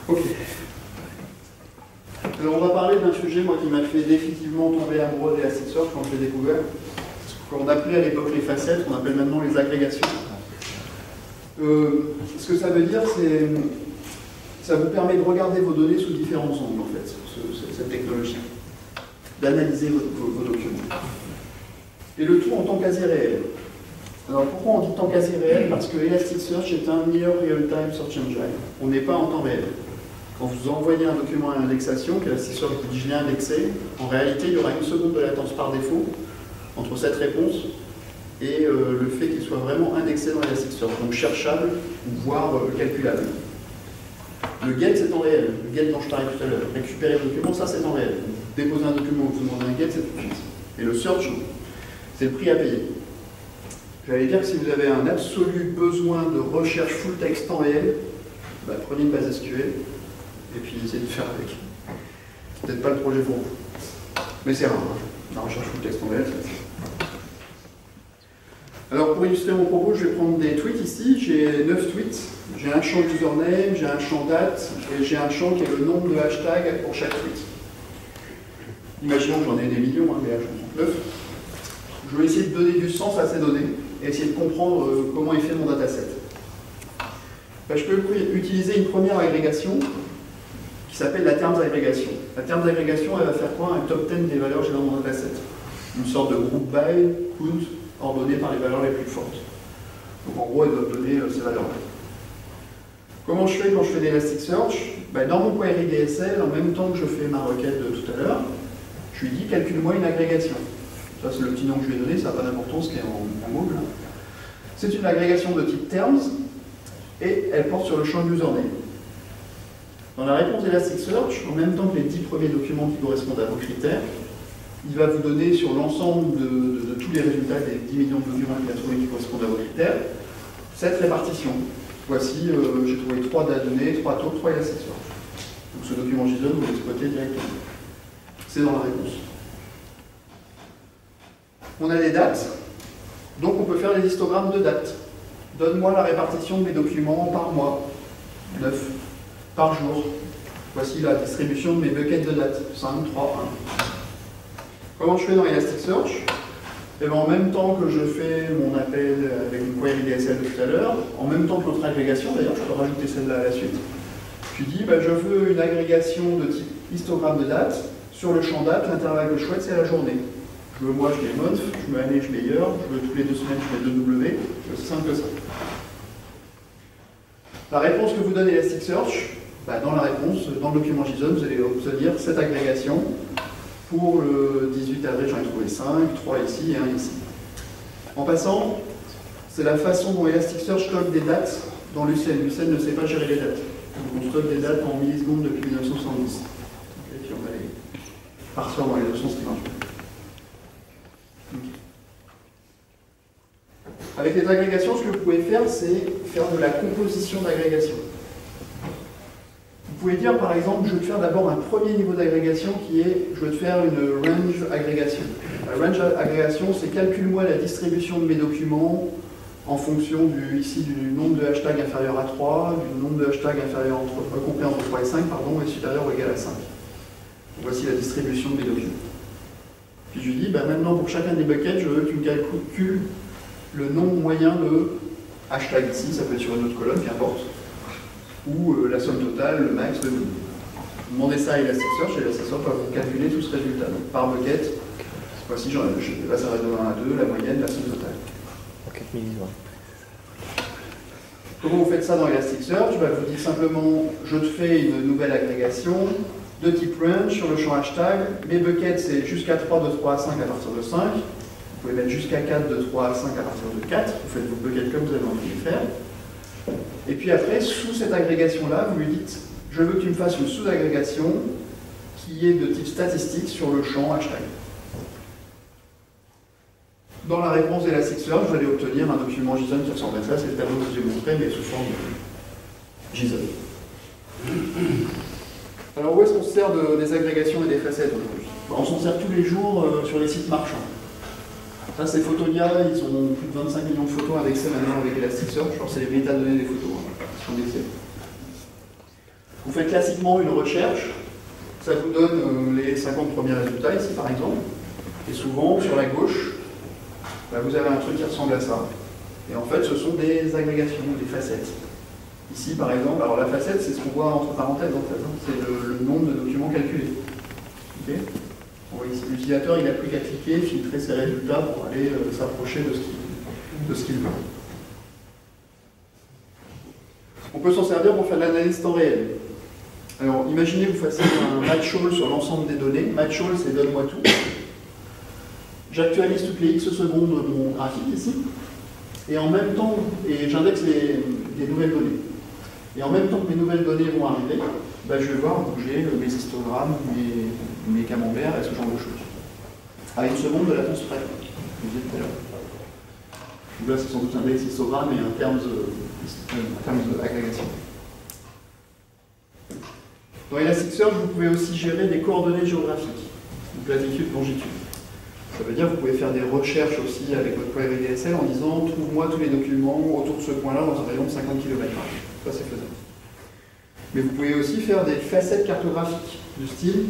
Speaker 2: Ok. Alors on va parler d'un sujet moi, qui m'a fait définitivement tomber amoureux des Elasticsearch quand je l'ai découvert. Ce qu'on appelait à l'époque les facettes, qu'on appelle maintenant les agrégations. Euh, ce que ça veut dire, c'est ça vous permet de regarder vos données sous différents angles, en fait, cette technologie, d'analyser vos, documents. Et le tout en temps quasi réel. Alors pourquoi on dit temps quasi réel? Parce que Elasticsearch est un Near Real-Time Search Engine. On n'est pas en temps réel. Quand vous envoyez un document à l'indexation, qu'Elasticsearch vous dit je l'ai indexé, en réalité il y aura une seconde de latence par défaut entre cette réponse et euh, le fait qu'il soit vraiment indexé dans Elasticsearch, donc cherchable, voire euh, calculable. Le get, c'est en réel. Le get dont je parlais tout à l'heure. Récupérer le document, ça, c'est en réel. Déposer un document, vous demandez un get, c'est tout de. Et le search, c'est le prix à payer. J'allais dire que si vous avez un absolu besoin de recherche full text en réel, bah, prenez une base SQL et puis essayez de faire avec. C'est peut-être pas le projet pour vous. Mais c'est rare, hein. la recherche full text en réel, alors pour illustrer mon propos, je vais prendre des tweets ici. J'ai 9 tweets. J'ai un champ username, j'ai un champ date et j'ai un champ qui est le nombre de hashtags pour chaque tweet. Imaginons que j'en ai des millions, hein, mais j'en 9. Je vais essayer de donner du sens à ces données et essayer de comprendre euh, comment est fait mon dataset. Ben, je peux utiliser une première agrégation qui s'appelle la termes agrégation. La termes agrégation, elle va faire quoi Un top 10 des valeurs que j'ai dans mon dataset. Une sorte de groupe by, count, ordonné par les valeurs les plus fortes. Donc en gros, elle doit donner euh, ces valeurs-là. Comment je fais quand je fais l'Elasticsearch ben, Dans mon query DSL, en même temps que je fais ma requête de tout à l'heure, je lui dis calcule-moi une agrégation. Ça, c'est le petit nom que je lui ai donné, ça n'a pas d'importance, qui est en, en C'est une agrégation de type terms et elle porte sur le champ username. Dans la réponse d'Elasticsearch, en même temps que les 10 premiers documents qui correspondent à vos critères, il va vous donner sur l'ensemble de, tous les résultats des 10 millions de documents qu'il a trouvés qui correspondent à vos critères, cette répartition. Voici, euh, j'ai trouvé 3 données, 3 taux, 3 Elasticsearch. Donc ce document JSON, vous l'exploitez directement. C'est dans la réponse. On a les dates, donc on peut faire des histogrammes de dates. Donne-moi la répartition de mes documents par mois. 9. Par jour. Voici la distribution de mes buckets de dates. 5, 3, 1. Comment je fais dans Elasticsearch? Eh bien, en même temps que je fais mon appel avec une query DSL de tout à l'heure, en même temps que notre agrégation, d'ailleurs je peux rajouter celle-là à la suite, je dis ben, je veux une agrégation de type histogramme de date. Sur le champ date, l'intervalle je souhaite, c'est la journée. Je veux moi, je mets month, je mets année, je mets year, je veux tous les deux semaines, je mets 2W, c'est simple que ça. La réponse que vous donne Elasticsearch, ben, dans la réponse, dans le document JSON, vous allez obtenir cette agrégation pour le 18 avril, j'en ai trouvé 5, 3 ici et 1 ici. En passant, c'est la façon dont Elasticsearch stocke des dates dans Lucene. Lucene ne sait pas gérer les dates. Donc on stocke des dates en millisecondes depuis 1970. Et puis on va aller partir dans les notions Avec les agrégations, ce que vous pouvez faire, c'est faire de la composition d'agrégation. Vous pouvez dire par exemple, je veux te faire d'abord un premier niveau d'agrégation qui est, je veux te faire une range agrégation. La range agrégation, c'est calcule-moi la distribution de mes documents en fonction du, ici du nombre de hashtags inférieur à 3, du nombre de hashtags euh, compris entre 3 et 5, pardon, et supérieur ou égal à 5. Voici la distribution de mes documents. Puis je lui dis, ben maintenant pour chacun des buckets, je veux que tu me calcules le nombre moyen de hashtags ici, ça peut être sur une autre colonne, qu'importe, ou euh, la somme totale, le max, le min. Vous demandez ça à Elasticsearch et Elasticsearch va vous calculer tout ce résultat. Donc par bucket, voici, je, là ça va de 1 à 2, la moyenne, la somme totale. Comment vous faites ça dans Elasticsearch? Bah, Vous dites simplement, je te fais une nouvelle agrégation de type range sur le champ hashtag. Mes buckets, c'est jusqu'à 3, de 3 à 5 à partir de 5. Vous pouvez mettre jusqu'à 4, de 3 à 5 à partir de 4. Vous faites vos buckets comme vous avez envie de les faire. Et puis après, sous cette agrégation-là, vous lui dites je veux que tu me fasses une sous-agrégation qui est de type statistique sur le champ hashtag. Dans la réponse d'Elasticsearch, vous allez obtenir un document JSON qui ressemble à ça, c'est le tableau que je vous ai montré, mais sous forme de JSON. Alors où est-ce qu'on se sert des agrégations et des facettes aujourd'hui? On s'en sert tous les jours euh, sur les sites marchands. Ça, c'est Photonia, ils ont plus de 25 millions de photos indexées maintenant avec Elasticsearch. Alors, c'est les métadonnées des photos hein, Vous faites classiquement une recherche, ça vous donne euh, les 50 premiers résultats, ici par exemple. Et souvent, sur la gauche, bah, vous avez un truc qui ressemble à ça. Et en fait, ce sont des agrégations, des facettes. Ici, par exemple, alors la facette, c'est ce qu'on voit entre parenthèses, en fait. Hein. c'est le, nombre de documents calculés. L'utilisateur, il n'a plus qu'à cliquer, filtrer ses résultats pour aller euh, s'approcher de ce qu'il veut. On peut s'en servir pour faire de l'analyse temps réel. Alors, imaginez que vous fassiez un match all sur l'ensemble des données. Match all, c'est donne-moi tout. J'actualise toutes les X secondes de mon graphique ici. Et en même temps, et j'indexe les, nouvelles données. Et en même temps que mes nouvelles données vont arriver, bah, je vais voir bouger mes histogrammes, mes, camemberts et ce genre de choses. À une seconde de latence près, Donc là, c'est sans doute un index histogramme et un terme d'agrégation. Dans Elasticsearch, vous pouvez aussi gérer des coordonnées géographiques, donc latitude, longitude. Ça veut dire que vous pouvez faire des recherches aussi avec votre query DSL en disant trouve-moi tous les documents autour de ce point-là dans un rayon de 50 km. Ça, c'est faisable. Mais vous pouvez aussi faire des facettes cartographiques du style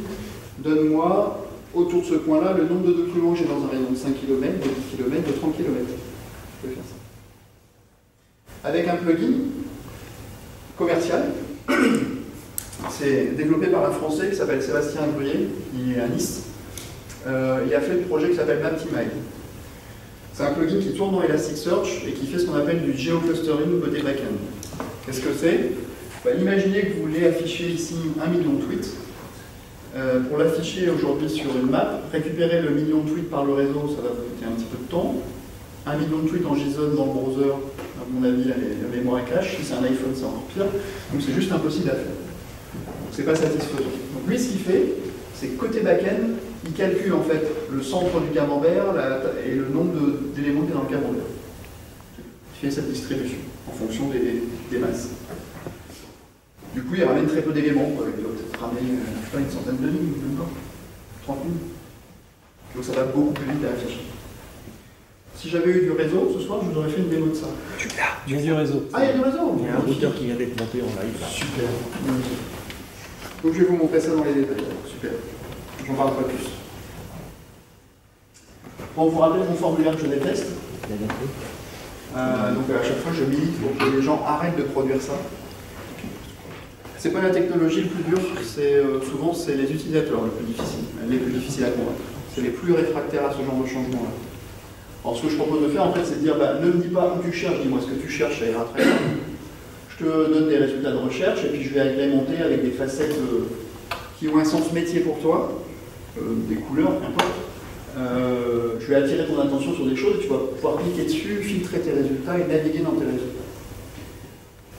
Speaker 2: donne-moi autour de ce point-là le nombre de documents que j'ai dans un rayon de 5 km, de 10 km, de 30 km. Vous pouvez faire ça. Avec un plugin commercial, c'est développé par un Français qui s'appelle Sébastien Bruyé, qui est à Nice. Euh, il a fait le projet qui s'appelle MapTimide. C'est un plugin qui tourne dans Elasticsearch et qui fait ce qu'on appelle du geoclustering côté backend. Qu'est-ce que c'est bah, Imaginez que vous voulez afficher ici un million de tweets. Euh, pour l'afficher aujourd'hui sur une map, récupérer le million de tweets par le réseau, ça va vous coûter un petit peu de temps. Un million de tweets en JSON dans le browser, à mon avis, la, mémoire cache. Si c'est un iPhone, c'est encore pire. Donc c'est juste impossible à faire. C'est pas satisfaisant. Donc lui, ce qu'il fait, c'est que côté backend, il calcule en fait le centre du camembert et le nombre d'éléments qui est dans le camembert. Il fait cette distribution en fonction des masses. Du coup, il ramène très peu d'éléments. Il doit peut-être ramener pas, une centaine de lignes, même pas 30 lignes. Donc ça va beaucoup plus vite à afficher. Si j'avais eu du réseau, ce soir, je vous aurais fait une démo de ça.
Speaker 3: Super, il y a du réseau.
Speaker 2: Ah, il y a du réseau
Speaker 3: Il y a un routeur qui vient d'être monté en live.
Speaker 2: Super. Donc je vais vous montrer ça dans les détails. Super. J'en parle pas plus. Bon, vous rappelez mon formulaire que je déteste euh, Donc à chaque fois, je milite pour que les gens arrêtent de produire ça. C'est pas la technologie le plus dur, c'est euh, souvent c'est les utilisateurs le plus difficile, les plus difficiles à convaincre. C'est les plus réfractaires à ce genre de changement-là. Alors ce que je propose de faire en fait, c'est de dire bah, ne me dis pas où tu cherches, dis-moi ce que tu cherches, ça ira très bien. Je te donne des résultats de recherche et puis je vais agrémenter avec des facettes euh, qui ont un sens métier pour toi, euh, des couleurs, qu'importe. je vais attirer ton attention sur des choses et tu vas pouvoir cliquer dessus, filtrer tes résultats et naviguer dans tes résultats.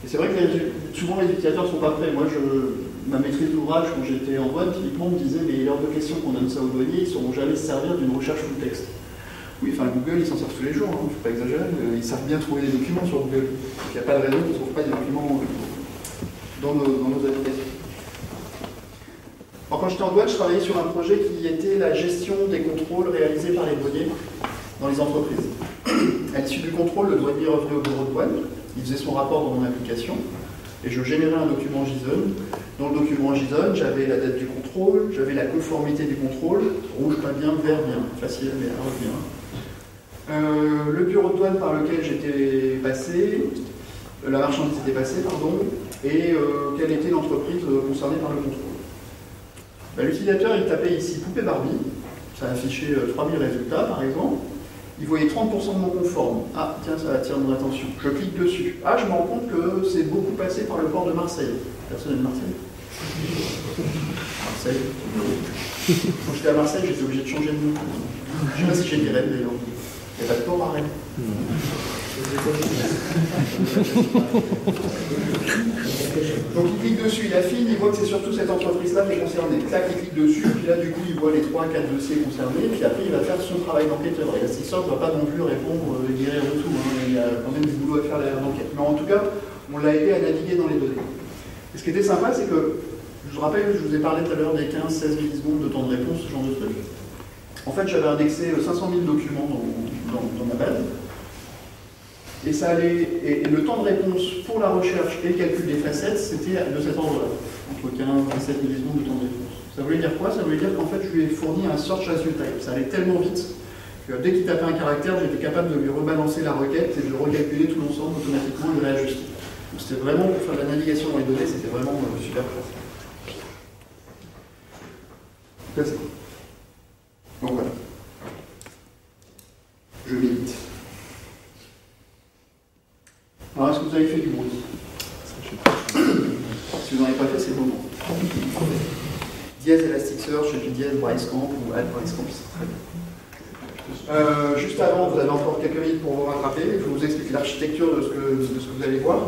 Speaker 2: Et c'est vrai que souvent les utilisateurs ne sont pas prêts. Moi, je, ma maîtrise d'ouvrage, quand j'étais en douane, typiquement, me disait mais l'heure de question qu'on donne ça aux douaniers, ils ne sauront jamais se servir d'une recherche full texte. Oui, enfin Google, ils s'en servent tous les jours, hein, je ne pas exagérer, ils savent bien trouver des documents sur Google. Il n'y a pas de raison qu'ils ne trouvent pas des documents dans nos, dans nos applications. Alors, quand j'étais en douane, je travaillais sur un projet qui était la gestion des contrôles réalisés par les douaniers dans les entreprises. À l'issue du contrôle, le douanier revenait au bureau de douane, il faisait son rapport dans mon application, et je générais un document JSON. Dans le document JSON, j'avais la date du contrôle, j'avais la conformité du contrôle, rouge pas bien, vert bien, facile mais bien. Euh, le bureau de douane par lequel j'étais passé, euh, la marchandise était passée, pardon, et euh, quelle était l'entreprise concernée par le contrôle. Bah, l'utilisateur, il tapait ici poupée Barbie, ça affichait 3000 résultats par exemple, il voyait 30% de non conforme. Ah, tiens, ça attire mon attention. Je clique dessus. Ah, je me rends compte que c'est beaucoup passé par le port de Marseille. Personne n'est de Marseille Marseille Quand j'étais à Marseille, j'étais obligé de changer de nom. Je ne sais pas si j'ai des rêves d'ailleurs. Il n'y a pas de port à Rennes. Donc il clique dessus, il affine, il voit que c'est surtout cette entreprise-là qui est concernée. Clac, il clique dessus, puis là du coup il voit les 3-4 dossiers concernés, puis après il va faire son travail d'enquêteur. Et Elasticsearch ne va pas non plus répondre et guérir de tout, hein. il y a quand même du boulot à faire derrière l'enquête. Mais en tout cas, on l'a aidé à naviguer dans les données. Et ce qui était sympa, c'est que, je vous rappelle, je vous ai parlé tout à l'heure des 15-16 millisecondes de temps de réponse, ce genre de truc. En fait, j'avais indexé 500 000 documents dans ma base. Et, ça allait, et, le temps de réponse pour la recherche et le calcul des facettes, c'était de cet ordre-là, entre 15 et 7 millisecondes de temps de réponse. Ça voulait dire quoi? Ça voulait dire qu'en fait, je lui ai fourni un search as you type. Ça allait tellement vite que dès qu'il tapait un caractère, j'étais capable de lui rebalancer la requête et de recalculer tout l'ensemble automatiquement et de réajuster. Donc c'était vraiment, pour faire de la navigation dans les données, c'était vraiment euh, super pratique. Donc voilà. Je milite. Alors, est-ce que vous avez fait du bruit Si vous n'en avez pas fait, c'est le moment. Dièse Elasticsearch puis dièse Brycecamp ou très bien. Euh, juste avant, vous avez encore quelques minutes pour vous rattraper. Je vous explique l'architecture de, ce que, ce que vous allez voir.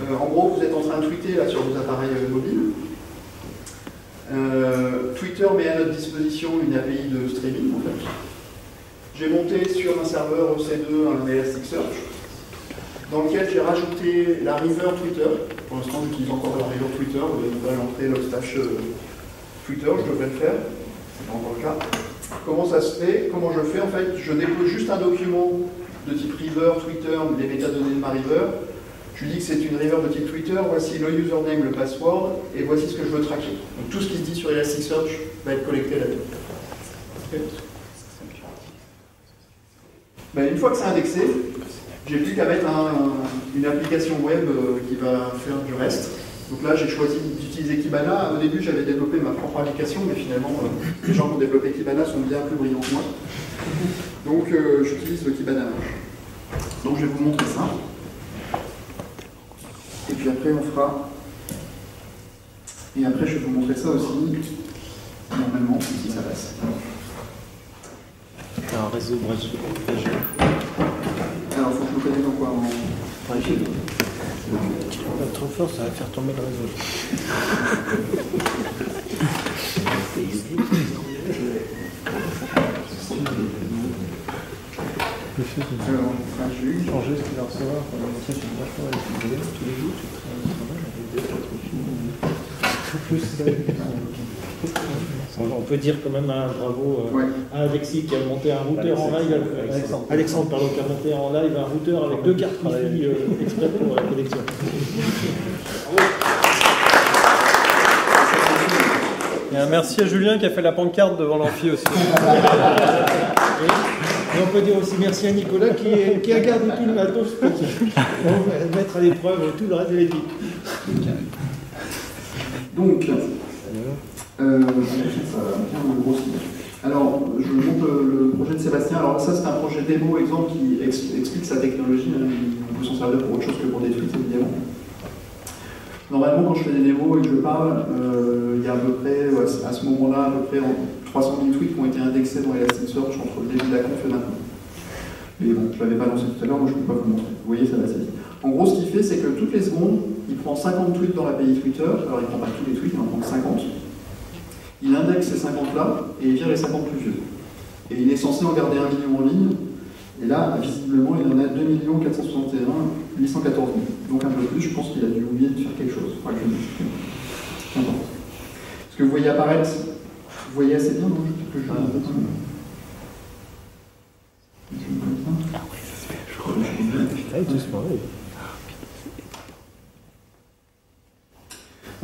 Speaker 2: Euh, en gros, vous êtes en train de tweeter là, sur vos appareils euh, mobiles. Twitter met à notre disposition une API de streaming en fait. j'ai monté sur un serveur EC2 un Elasticsearch dans lequel j'ai rajouté la river Twitter. Pour l'instant, j'utilise encore la river Twitter, je devrais l'entrée Logstash euh, Twitter, je devrais le faire, c'est pas encore le cas. Comment ça se fait? Comment je fais? En fait, je dépose juste un document de type river, Twitter, des métadonnées de ma river. Je lui dis que c'est une river de type Twitter, voici le username, le password, et voici ce que je veux traquer. Donc tout ce qui se dit sur Elasticsearch va être collecté là-dedans. Ben, une fois que c'est indexé, j'ai plus qu'à mettre un- un- une application web euh, qui va faire du reste. Donc là, j'ai choisi d'utiliser Kibana. Au début, j'avais développé ma propre application, mais finalement, euh, les gens qui ont développé Kibana sont bien plus brillants que moi. Donc, euh, j'utilise le Kibana. Donc, je vais vous montrer ça. Et puis après, on fera. Et après, je vais vous montrer ça aussi. Normalement, si ça passe.
Speaker 3: Un réseau bref.
Speaker 2: Alors, faut que je me quoi en...
Speaker 3: Pas trop fort, ça va faire tomber le réseau.
Speaker 2: Alors, enfin, j'ai eu.
Speaker 3: Changer ce qu'il va recevoir. Pendant ça, je suis vachement avec les élèves tous les jours. Tu travailles au travail avec des quatre filles. On peut dire quand même un bravo euh,
Speaker 2: Ouais.
Speaker 1: à Alexis qui a monté un routeur en live. euh,
Speaker 3: Alexandre.
Speaker 1: Alexandre, pardon, qui a monté en live un routeur avec deux cartes Wi-Fi euh, exprès pour la.
Speaker 4: Et un merci à Julien qui a fait la pancarte devant l'amphi aussi.
Speaker 1: Et on peut dire aussi merci à Nicolas qui, est- qui a gardé tout le matos pour pour mettre à l'épreuve tout le reste de l'équipe.
Speaker 2: Donc, euh. Alors, je montre le, projet de Sébastien. Alors, ça, c'est un projet démo, exemple, qui ex- explique sa technologie. On peut s'en servir pour autre chose que pour des tweets, évidemment. Normalement, quand je fais des démos et que je parle, euh, il y a à peu près, à ce moment-là, à peu près en 300 000 tweets qui ont été indexés dans Elasticsearch entre le début de la conf et maintenant. Mais bon, je ne l'avais pas lancé tout à l'heure, moi je ne peux pas vous montrer. Vous voyez, ça va assez. En gros, ce qu'il fait, c'est que toutes les secondes, il prend 50 tweets dans l'API Twitter. Alors, il ne prend pas tous les tweets, il en prend 50. Il indexe ces 50-là et il vire les 50 plus vieux. Et il est censé en garder un million en ligne. Et là, visiblement, il en a 2 461 814 000. Donc un peu plus, je pense qu'il a dû oublier de faire quelque chose. Je. Ce que vous voyez apparaître, vous voyez assez bien, non Je- que je-
Speaker 3: Ah, oui.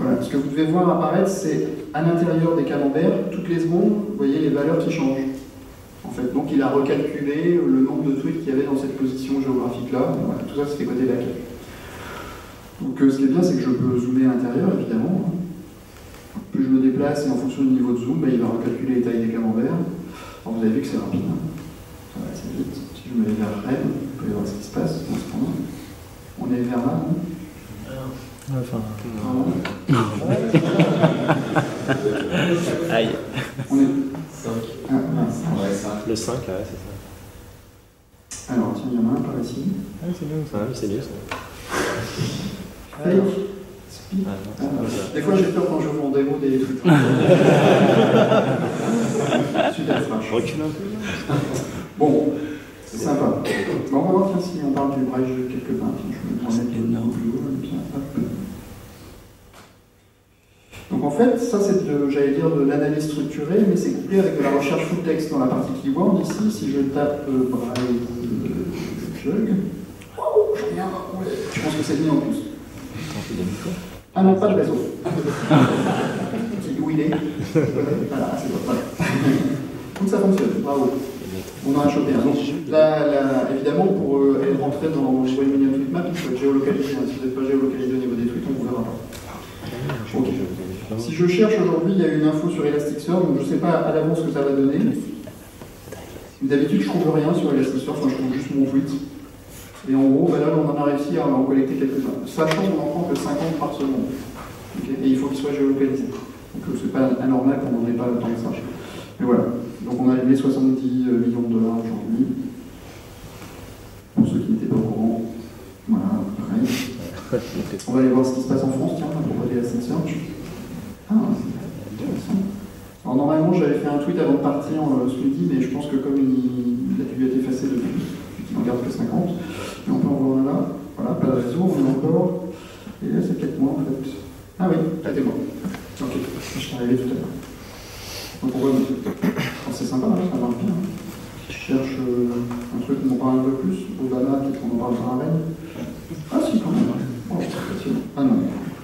Speaker 2: Voilà, ce que vous devez voir apparaître, c'est à l'intérieur des camemberts, toutes les secondes, vous voyez les valeurs qui changent. En fait, donc il a recalculé le nombre de tweets qu'il y avait dans cette position géographique-là. Voilà, tout ça, c'est côté back. Donc euh, ce qui est bien, c'est que je peux zoomer à l'intérieur, évidemment. Plus je me déplace et en fonction du niveau de zoom, bah, il va recalculer les tailles des camemberts. Alors vous avez vu que c'est rapide. hein. Ça va assez vite. Si je me mets vers Rennes, vous pouvez voir ce qui se passe. On est vers là, non
Speaker 3: Enfin,
Speaker 4: Aïe.
Speaker 2: On est... Ah, mince.
Speaker 3: le 5, là, ouais, c'est ça.
Speaker 2: Alors, tiens, il y en a un par ici.
Speaker 3: Ah, c'est bien ça. c'est bien ça.
Speaker 2: Speed.
Speaker 3: Ah,
Speaker 2: Ah,
Speaker 3: non,
Speaker 2: Des fois, j'ai peur quand je vois en démo des trucs. Super trash.
Speaker 3: Recule un peu.
Speaker 2: Bon, c'est sympa. Bon, on va voir tiens, si on parle du brèche quelque part. Je vais me remettre le plus haut. Donc en fait, ça c'est de, j'allais dire, de l'analyse structurée, mais c'est couplé avec de la recherche full text dans la partie keyword. Ici, si je tape euh, braille euh, je pense que c'est mis en plus. Ah non, pas de réseau. Où il est Voilà, c'est bon. Voilà. Donc ça fonctionne, bravo. On en a chopé un. Là, évidemment, pour euh, être rentré dans le Web Million Tweet Map, il faut être géolocalisé. Si vous n'êtes pas géolocalisé au niveau des tweets, on ne vous verra pas. Ok. Si je cherche aujourd'hui, il y a une info sur Elasticsearch, donc je ne sais pas à l'avance ce que ça va donner. D'habitude, je ne trouve rien sur Elasticsearch, moi je trouve juste mon tweet. Et en gros, ben là, on en a réussi à en collecter quelques-uns. Sachant qu'on en prend que 50 par seconde. Et il faut qu'il soit géolocalisé. Donc euh, c'est pas anormal qu'on n'en ait pas tant que ça. Mais voilà. Donc on a réglé 70 millions de dollars aujourd'hui. Pour ceux qui n'étaient pas au courant. Voilà, pareil. On va aller voir ce qui se passe en France, tiens, à propos des. Ah. Alors normalement, j'avais fait un tweet avant de partir euh, ce midi, mais je pense que comme il, il a dû être effacé depuis, qu'il n'en garde que 50, mais on peut en voir un là. Voilà, pas de réseau, on est encore. Et là, c'est peut-être moi en fait. Ah oui, là t'es moi. Ok, je suis arrivé tout à l'heure. Donc on oh, c'est sympa, hein, ça marche bien. hein. Je cherche euh, un truc où on parle un peu plus. Obama, peut-être qu'on en parle par un Ah si, quand même. Oh, c'est passionnant. Ah non,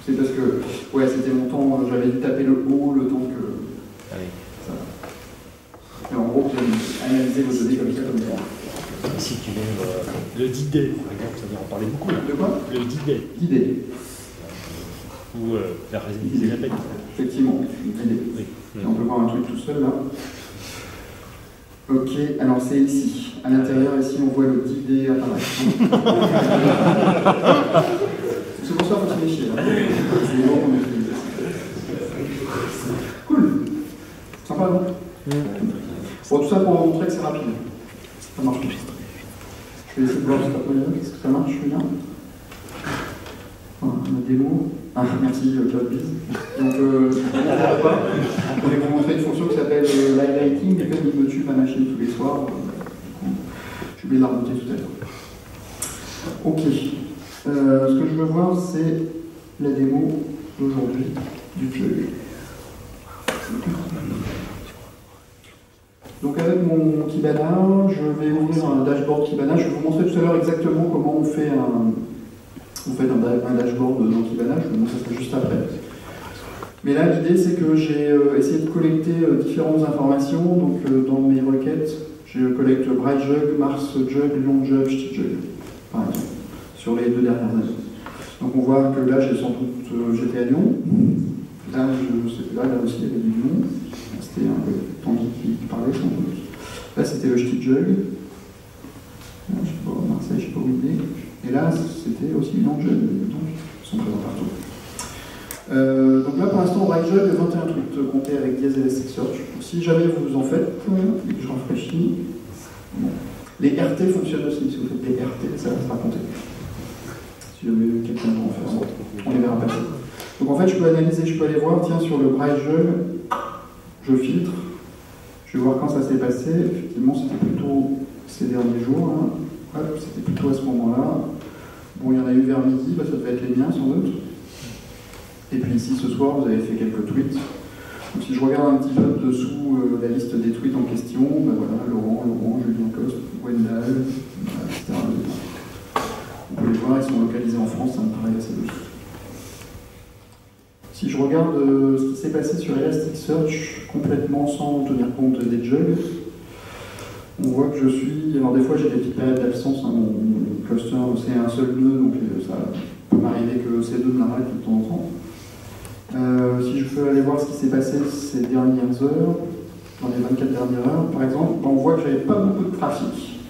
Speaker 2: c'est parce que, ouais, c'était mon temps, euh, j'avais dû taper le haut le temps que. Ça. Et en gros, allez analyser vos données comme ça, comme ça.
Speaker 5: Si tu veux euh, le D-Day, par exemple, ça vient en parler beaucoup là.
Speaker 2: De quoi?
Speaker 5: Le D-Day,
Speaker 2: L'idée,
Speaker 5: ou euh, la résilience des appels.
Speaker 2: effectivement.
Speaker 5: Oui.
Speaker 2: Et on peut voir un truc tout seul là. Ok, alors c'est ici. À l'intérieur, ici, on voit le 10D apparaître. c'est pour ça qu'il faut se méfier. Hein. Cool. Sympa, non Bon, tout ça pour vous montrer que c'est rapide. Ça marche. Je vais essayer de voir si. Est-ce que ça marche bien Voilà, la démo. Ah, merci, euh, Cloud Biz. Donc, euh, pas. Je vais vous montrer une fonction qui s'appelle euh, Lighting, et comme il me tue ma machine tous les soirs, euh, j'ai oublié de la remonter tout à l'heure. Ok. Euh, ce que je veux voir, c'est la démo d'aujourd'hui du jeu. Donc avec mon Kibana, je vais ouvrir un dashboard Kibana. Je vais vous montrer tout à l'heure exactement comment on fait un, vous faites un, da- un dashboard dans Kibana, je vous montre ça juste après. Mais là, l'idée, c'est que j'ai euh, essayé de collecter euh, différentes informations. Donc, dans mes requêtes, je collecte Bright Jug, Mars Jug, Long Jug, Jug, par exemple, sur les deux dernières années. Donc, on voit que là, j'ai sans doute, euh, j'étais à Lyon. Là, je sais là, là aussi, il y avait du Lyon. C'était un peu Tanguy qui parlait, sans doute. Là, c'était le Petit Jug. Là, je sais pas, Marseille, je sais pas où il est. Et là, c'était aussi Jug. Donc, ils sont présents partout. Euh, donc là pour l'instant on règle 21 trucs comptés avec dièse et Elasticsearch. Donc, si jamais vous en faites, je rafraîchis, bon. les RT fonctionnent aussi. Si vous faites des RT, ça va se raconter. Quelqu'un en faire, on les verra. Donc en fait je peux analyser, je peux aller voir, tiens sur le braille jeu, je filtre, je vais voir quand ça s'est passé. Effectivement c'était plutôt ces derniers jours. hein. C'était plutôt à ce moment-là. Bon il y en a eu vers midi, bah, ça devait être les miens sans doute. Et puis ici, ce soir, vous avez fait quelques tweets. Donc si je regarde un petit peu dessous euh, la liste des tweets en question, ben voilà, Laurent, Laurent, Julien Coste, Wendell, etc. Les voir, ils sont localisés en France, ça me paraît assez logique. Si je regarde euh, ce qui s'est passé sur Elasticsearch complètement sans tenir compte des jugs, on voit que je suis. Alors des fois j'ai des petites périodes d'absence, hein, mon, cluster c'est un seul nœud, donc euh, ça peut m'arriver que ces deux me l'arrêtent de temps en temps. Euh, si je peux aller voir ce qui s'est passé ces dernières heures, dans les 24 dernières heures, par exemple, on voit que j'avais pas beaucoup de trafic.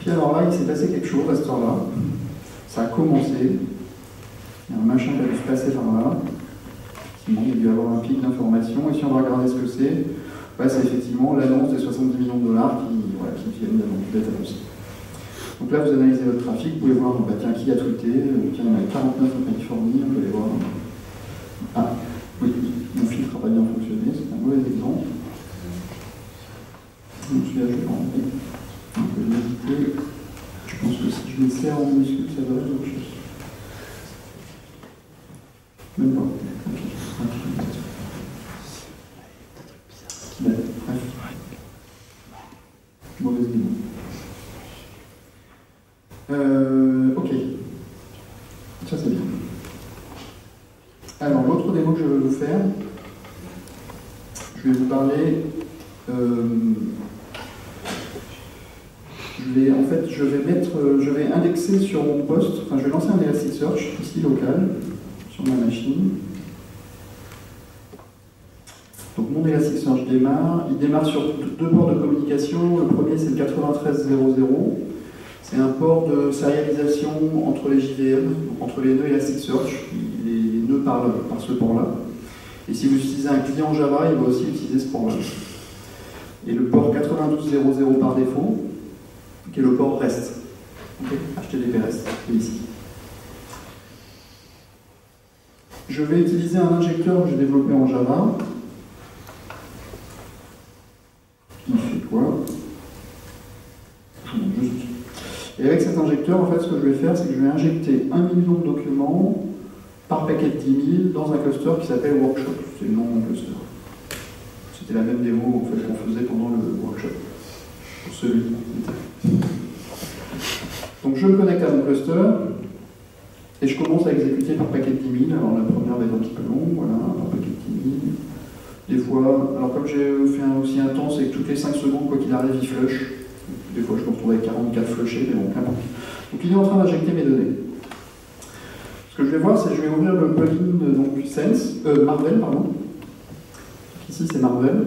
Speaker 2: Puis alors là, il s'est passé quelque chose à cette heure-là. Ça a commencé. Il y a un machin qui a dû se passer par là. Il y a dû avoir un pic d'information. Et si on va regarder ce que c'est, bah, c'est effectivement l'annonce des 70 millions de dollars qui, voilà, viennent d'être annoncés. Donc là, vous analysez votre trafic, vous pouvez voir bah, tiens, qui a tweeté. Euh, Tiens, il y en a 49 en Californie, on peut les voir. Ah, oui, mon filtre n'a pas bien fonctionné, c'est un mauvais exemple. Je. Donc je vais l'éviter. Je je serre en minuscule, ça va autre chose. Même pas. Mauvaise idée. Euh, ok. Ça c'est bien. Alors l'autre démo que je vais vous faire, je vais vous parler. euh, je vais en fait, je vais indexer sur mon poste. Enfin, je vais lancer un Elasticsearch ici local sur ma machine. Donc mon Elasticsearch démarre. Il démarre sur deux ports de communication. Le premier c'est le 9300. C'est un port de sérialisation entre les JVM, entre les nœuds Elasticsearch. Les nœuds par, par ce port-là. Et si vous utilisez un client Java, il va aussi utiliser ce port-là. Et le port 9200 par défaut, qui est le port REST. HTTP REST, ici. Je vais utiliser un injecteur que j'ai développé en Java. Qui fait quoi? Et avec cet injecteur, en fait, ce que je vais faire, c'est que je vais injecter un million de documents par paquet de 10 000 dans un cluster qui s'appelle Workshop. C'est le nom de mon cluster. C'était la même démo en fait, qu'on faisait pendant le workshop. Celui Donc je me connecte à mon cluster et je commence à exécuter par paquet de 10 000. Alors la première va être un petit peu longue, voilà, par paquet de 10 000. Des fois, alors comme j'ai fait un aussi intense, c'est que toutes les 5 secondes, quoi qu'il arrive, il flush. Des fois, je me retrouve avec 44 flushés, mais bon, qu'importe. Donc il est en train d'injecter mes données. Ce que je vais voir, c'est que je vais ouvrir le plugin donc, Sense, euh, Marvel, pardon. Ici, c'est Marvel,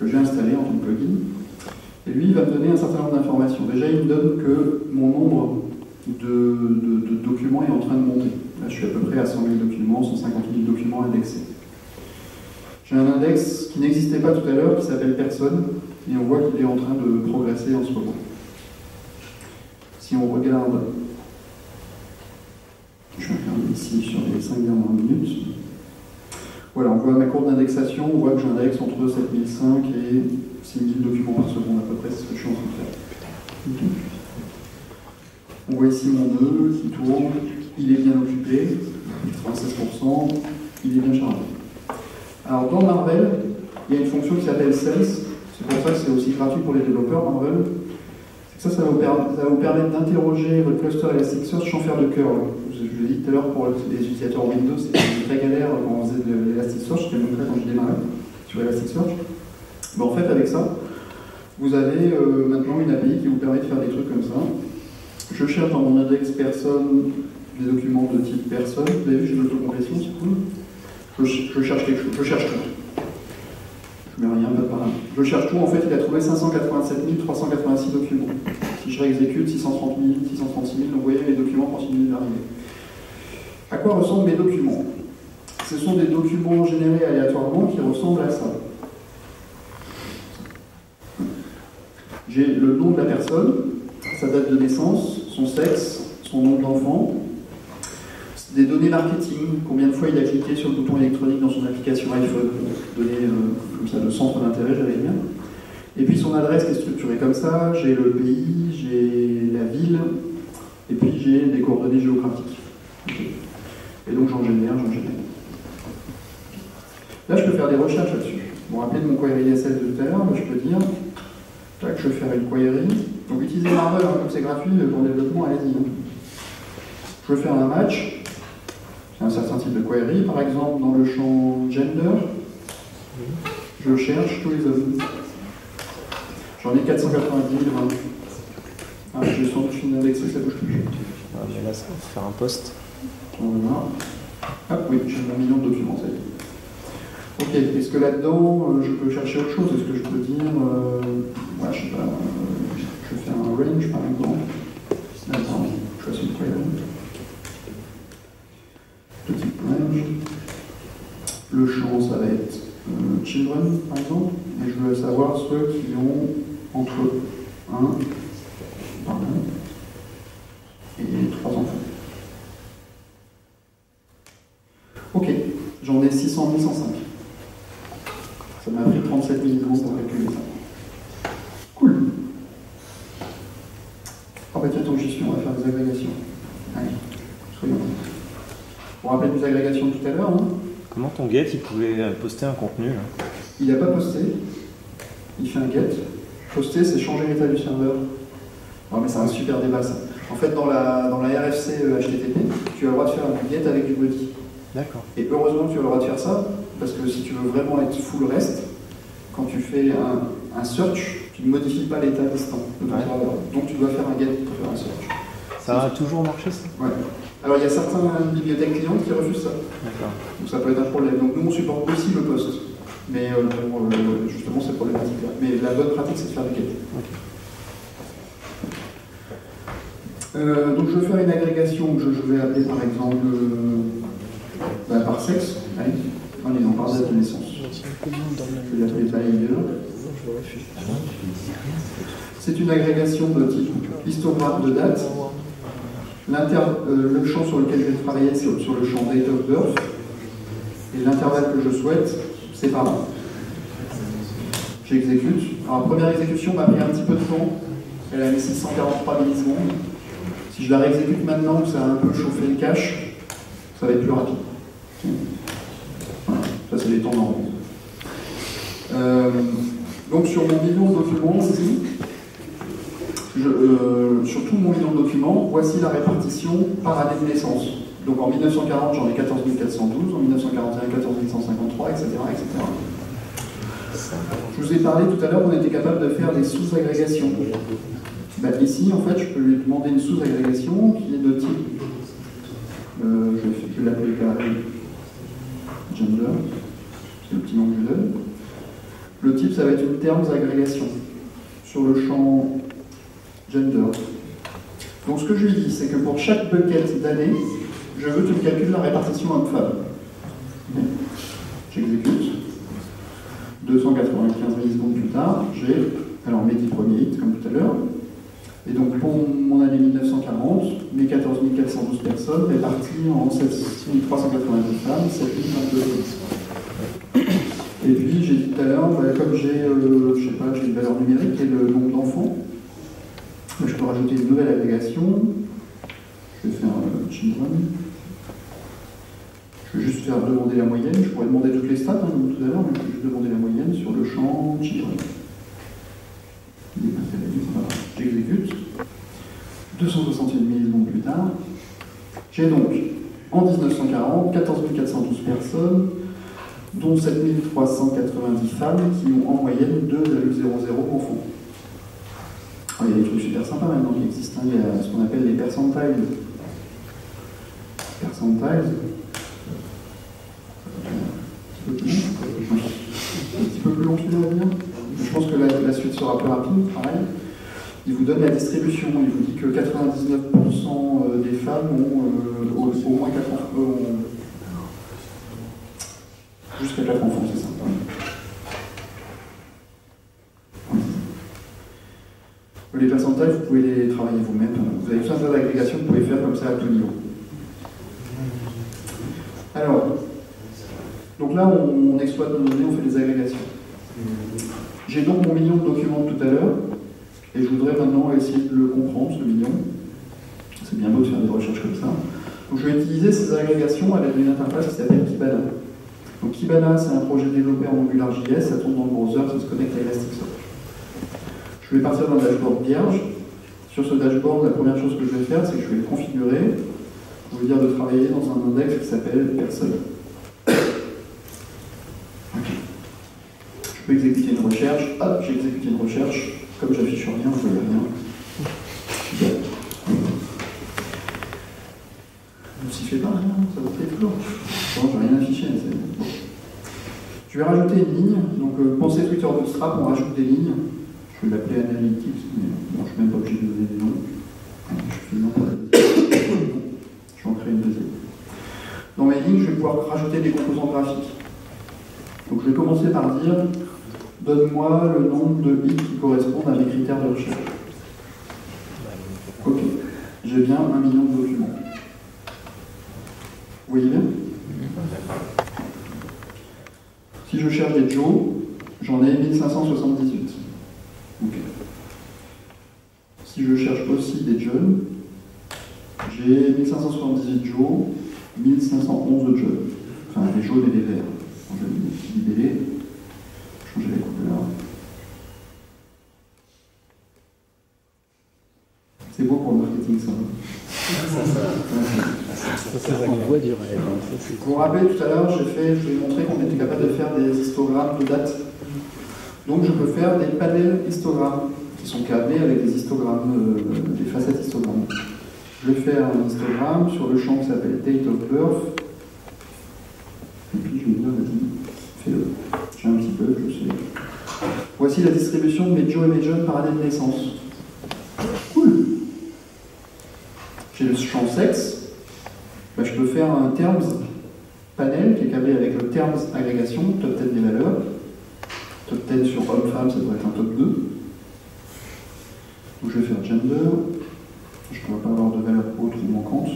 Speaker 2: que j'ai installé en tant que plugin. Et lui, il va me donner un certain nombre d'informations. Déjà, il me donne que mon nombre de, documents est en train de monter. Là, je suis à peu près à 100 000 documents, 150 000 documents indexés. J'ai un index qui n'existait pas tout à l'heure, qui s'appelle personne, et on voit qu'il est en train de progresser en ce moment. Si on regarde, je vais regarder ici sur les 5 dernières minutes, voilà, on voit ma courbe d'indexation, on voit que j'indexe entre 7005 et 6000 documents par seconde à peu près, c'est ce que je suis en train de faire. On voit ici mon nœud qui tourne, il est bien occupé, 96%, il est bien chargé. Alors dans Marvel, il y a une fonction qui s'appelle Sense, c'est pour ça que c'est aussi gratuit pour les développeurs Marvel. C'est ça, ça va vous, vous permettre d'interroger votre cluster Elasticsearch sans faire de curl. Je, je l'ai dit tout à l'heure pour les utilisateurs Windows, c'était vraie galère quand on faisait de l'Elasticsearch, te l'ai montré quand je démarrais sur Elasticsearch. En fait, avec ça, vous avez euh, maintenant une API qui vous permet de faire des trucs comme ça. Je cherche dans mon index personne des documents de type personne. Vous avez vu, j'ai de l'autocomplétion, c'est cool. Je, cherche quelque chose, je cherche tout. Je mets rien, pas de. Je cherche tout, en fait, il a trouvé 587 386 documents. Si je réexécute, 630 000, 636 000, donc vous voyez, les documents continuent d'arriver. À quoi ressemblent mes documents? Ce sont des documents générés aléatoirement qui ressemblent à ça. J'ai le nom de la personne, sa date de naissance, son sexe, son nom d'enfant, des données marketing, combien de fois il a cliqué sur le bouton électronique dans son application iPhone, données euh, comme ça de centre d'intérêt, j'allais dire. Et puis son adresse qui est structurée comme ça, j'ai le pays, j'ai la ville, et puis j'ai des coordonnées géographiques. Et donc j'en génère, j'en génère. Là, je peux faire des recherches là-dessus. Vous rappelez de mon query SL de l'heure, je peux dire, tac, je vais faire une query. Donc utilisez Marvel, hein, comme c'est gratuit, pour le développement, allez-y. Je veux faire un match. J'ai un certain type de query, par exemple dans le champ gender, je cherche tous les hommes. J'en ai 490 000. hein. Ah, j'ai sans doute fini d'indexer, ça bouge plus.
Speaker 3: Ah, mais là, ça va faire un post.
Speaker 2: Voilà. Hop, oui, j'ai mon million de documents, ça y est. Ok, est-ce que là-dedans, euh, je peux chercher autre chose? Est-ce que je peux dire, euh, ouais, je sais pas, euh, je faire un range par exemple. Attends, je une. Petit range. Le champ, ça va être children, par exemple. Et je veux savoir ceux qui ont entre 1 pardon, et 3 enfants. Ok, j'en ai 600 105. Ça m'a pris 37 000 secondes pour calculer ça. Cool. Tant que j'y suis, on va faire des agrégations. Allez, soyons. Vous vous rappelez des agrégations de tout à l'heure, hein
Speaker 3: Comment ton get, il pouvait euh, poster un contenu là?
Speaker 2: Il n'a pas posté. Il fait un get. Poster, c'est changer l'état du serveur. Non, mais c'est un super débat ça. En fait, dans la, dans la RFC euh, HTTP, tu as le droit de faire un get avec du body.
Speaker 3: D'accord.
Speaker 2: Et heureusement que tu as le droit de faire ça, parce que si tu veux vraiment être full rest, quand tu fais un, un search, tu ne modifies pas l'état distant de ton
Speaker 3: Ouais.
Speaker 2: serveur. Donc tu dois faire un get pour faire un search.
Speaker 3: Ça a toujours marché ça?
Speaker 2: Ouais. Alors il y a certaines bibliothèques clientes qui refusent ça.
Speaker 3: D'accord.
Speaker 2: Donc ça peut être un problème. Donc nous on supporte aussi le post. Mais euh, pour, euh, justement c'est problématique là. Mais la bonne pratique c'est de faire des get. Euh, donc je vais faire une agrégation que je, je vais appeler par exemple euh, bah, par sexe. Allez, est dans par date de naissance. Je vais l'appeler. C'est une agrégation de type histogramme de date. Euh, le champ sur lequel je vais travailler, c'est sur, le champ date of birth. Et l'intervalle que je souhaite, c'est par an. J'exécute. Alors, la première exécution m'a pris un petit peu de temps, Elle a mis 643 millisecondes. Si je la réexécute maintenant, ça a un peu chauffé le cache, ça va être plus rapide. C'est les temps normaux. Euh, donc sur mon million de documents je, euh, sur tout mon million de documents, voici la répartition par année de naissance. Donc en 1940, j'en ai 14 412, en 1941, 14 153, etc., etc. Je vous ai parlé tout à l'heure, on était capable de faire des sous-agrégations. Bah, ici, en fait, je peux lui demander une sous-agrégation qui est de type, euh, je vais- je vais l'appeler carré gender, le petit nom je donne. Le type, ça va être une termes agrégation sur le champ gender. Donc ce que je lui dis, c'est que pour chaque bucket d'année, je veux que tu calcules la répartition homme-femme. J'exécute. 295 millisecondes plus tard, j'ai alors mes 10 premiers hits, comme tout à l'heure. Et donc pour mon année 1940, mes 14 412 personnes réparties en 7 382 femmes, 7 022 hommes. Et puis j'ai dit tout à l'heure, comme j'ai, euh, j'ai une valeur numérique et le nombre d'enfants, bah, je peux rajouter une nouvelle agrégation. Je vais faire euh, children. Je vais juste faire demander la moyenne. Je pourrais demander toutes les stats, hein, tout à l'heure, mais je vais juste demander la moyenne sur le champ children. Il est. J'exécute. 261 millisecondes plus tard, j'ai donc en 1940 14 412 personnes, dont 7 390 femmes qui ont en moyenne 2,00 enfants. Alors, il y a des trucs super sympas maintenant qui existent. hein. Il y a ce qu'on appelle les percentiles. Percentiles. Un petit peu plus long. Celui-là. Je pense que la, suite sera plus rapide, pareil. Il vous donne la distribution. Il vous dit que 99% euh, des femmes ont euh, au, au moins 4 enfants. Jusqu'à 4 enfants, c'est. Oui. Les percentiles, vous pouvez les travailler vous-même. Vous avez tout un tas d'agrégations que vous pouvez faire comme ça à tout niveau. Alors, donc là, on, on exploite nos données, on fait des agrégations. J'ai donc mon million de documents de tout à l'heure, et je voudrais maintenant essayer de le comprendre, ce million. C'est bien beau de faire des recherches comme ça. Donc je vais utiliser ces agrégations à l'aide d'une interface qui s'appelle Kibana. Donc Kibana, c'est un projet développé en AngularJS, ça tourne dans le browser, ça se connecte à Elasticsearch. Je vais partir d'un dashboard vierge. Sur ce dashboard, la première chose que je vais faire, c'est que je vais le configurer. Je vais dire de travailler dans un index qui s'appelle personne. Je peux exécuter une recherche. Hop, j'ai exécuté une recherche. Comme j'affiche rien, je ne rien. Super. Fait pas rien, ça va être toujours. Bon, j'ai rien affiché. Je vais rajouter une ligne. Donc, euh, pensez Twitter Bootstrap, on rajoute des lignes. Je vais l'appeler Analytics, mais je ne suis même pas obligé de donner des noms. Je fais. Je vais en créer une deuxième. Dans mes lignes, je vais pouvoir rajouter des composants graphiques. Donc, je vais commencer par dire donne-moi le nombre de bits qui correspondent à mes critères de recherche. Ok. J'ai bien un million de documents. Vous voyez bien Si je cherche des Joe, j'en ai 1578. Ok. Si je cherche aussi des John, j'ai 1578 Joe, 1511 John. Enfin, des jaunes et des verts. Quand je vais libeller, changer les couleurs. C'est beau pour le marketing, ça.
Speaker 3: On voit du rêve.
Speaker 2: Vous vous rappelez tout à l'heure, j'ai fait, je vous ai montré qu'on était capable de faire des histogrammes de date. Donc je peux faire des panels histogrammes qui sont câblés avec des histogrammes, euh, des facettes histogrammes. Je vais faire un histogramme sur le champ qui s'appelle date of birth. Et puis je vais dire, vas-y, fais-le. J'ai un petit peu, je sais. Voici la distribution de mes Joe et mes John par année de naissance. Cool. J'ai le champ sexe. Bah, je peux faire un terms panel qui est câblé avec le terms agrégation, top 10 des valeurs. Top 10 sur homme-femme, ça doit être un top 2. Donc je vais faire gender. Je ne dois pas avoir de valeur autre ou manquante.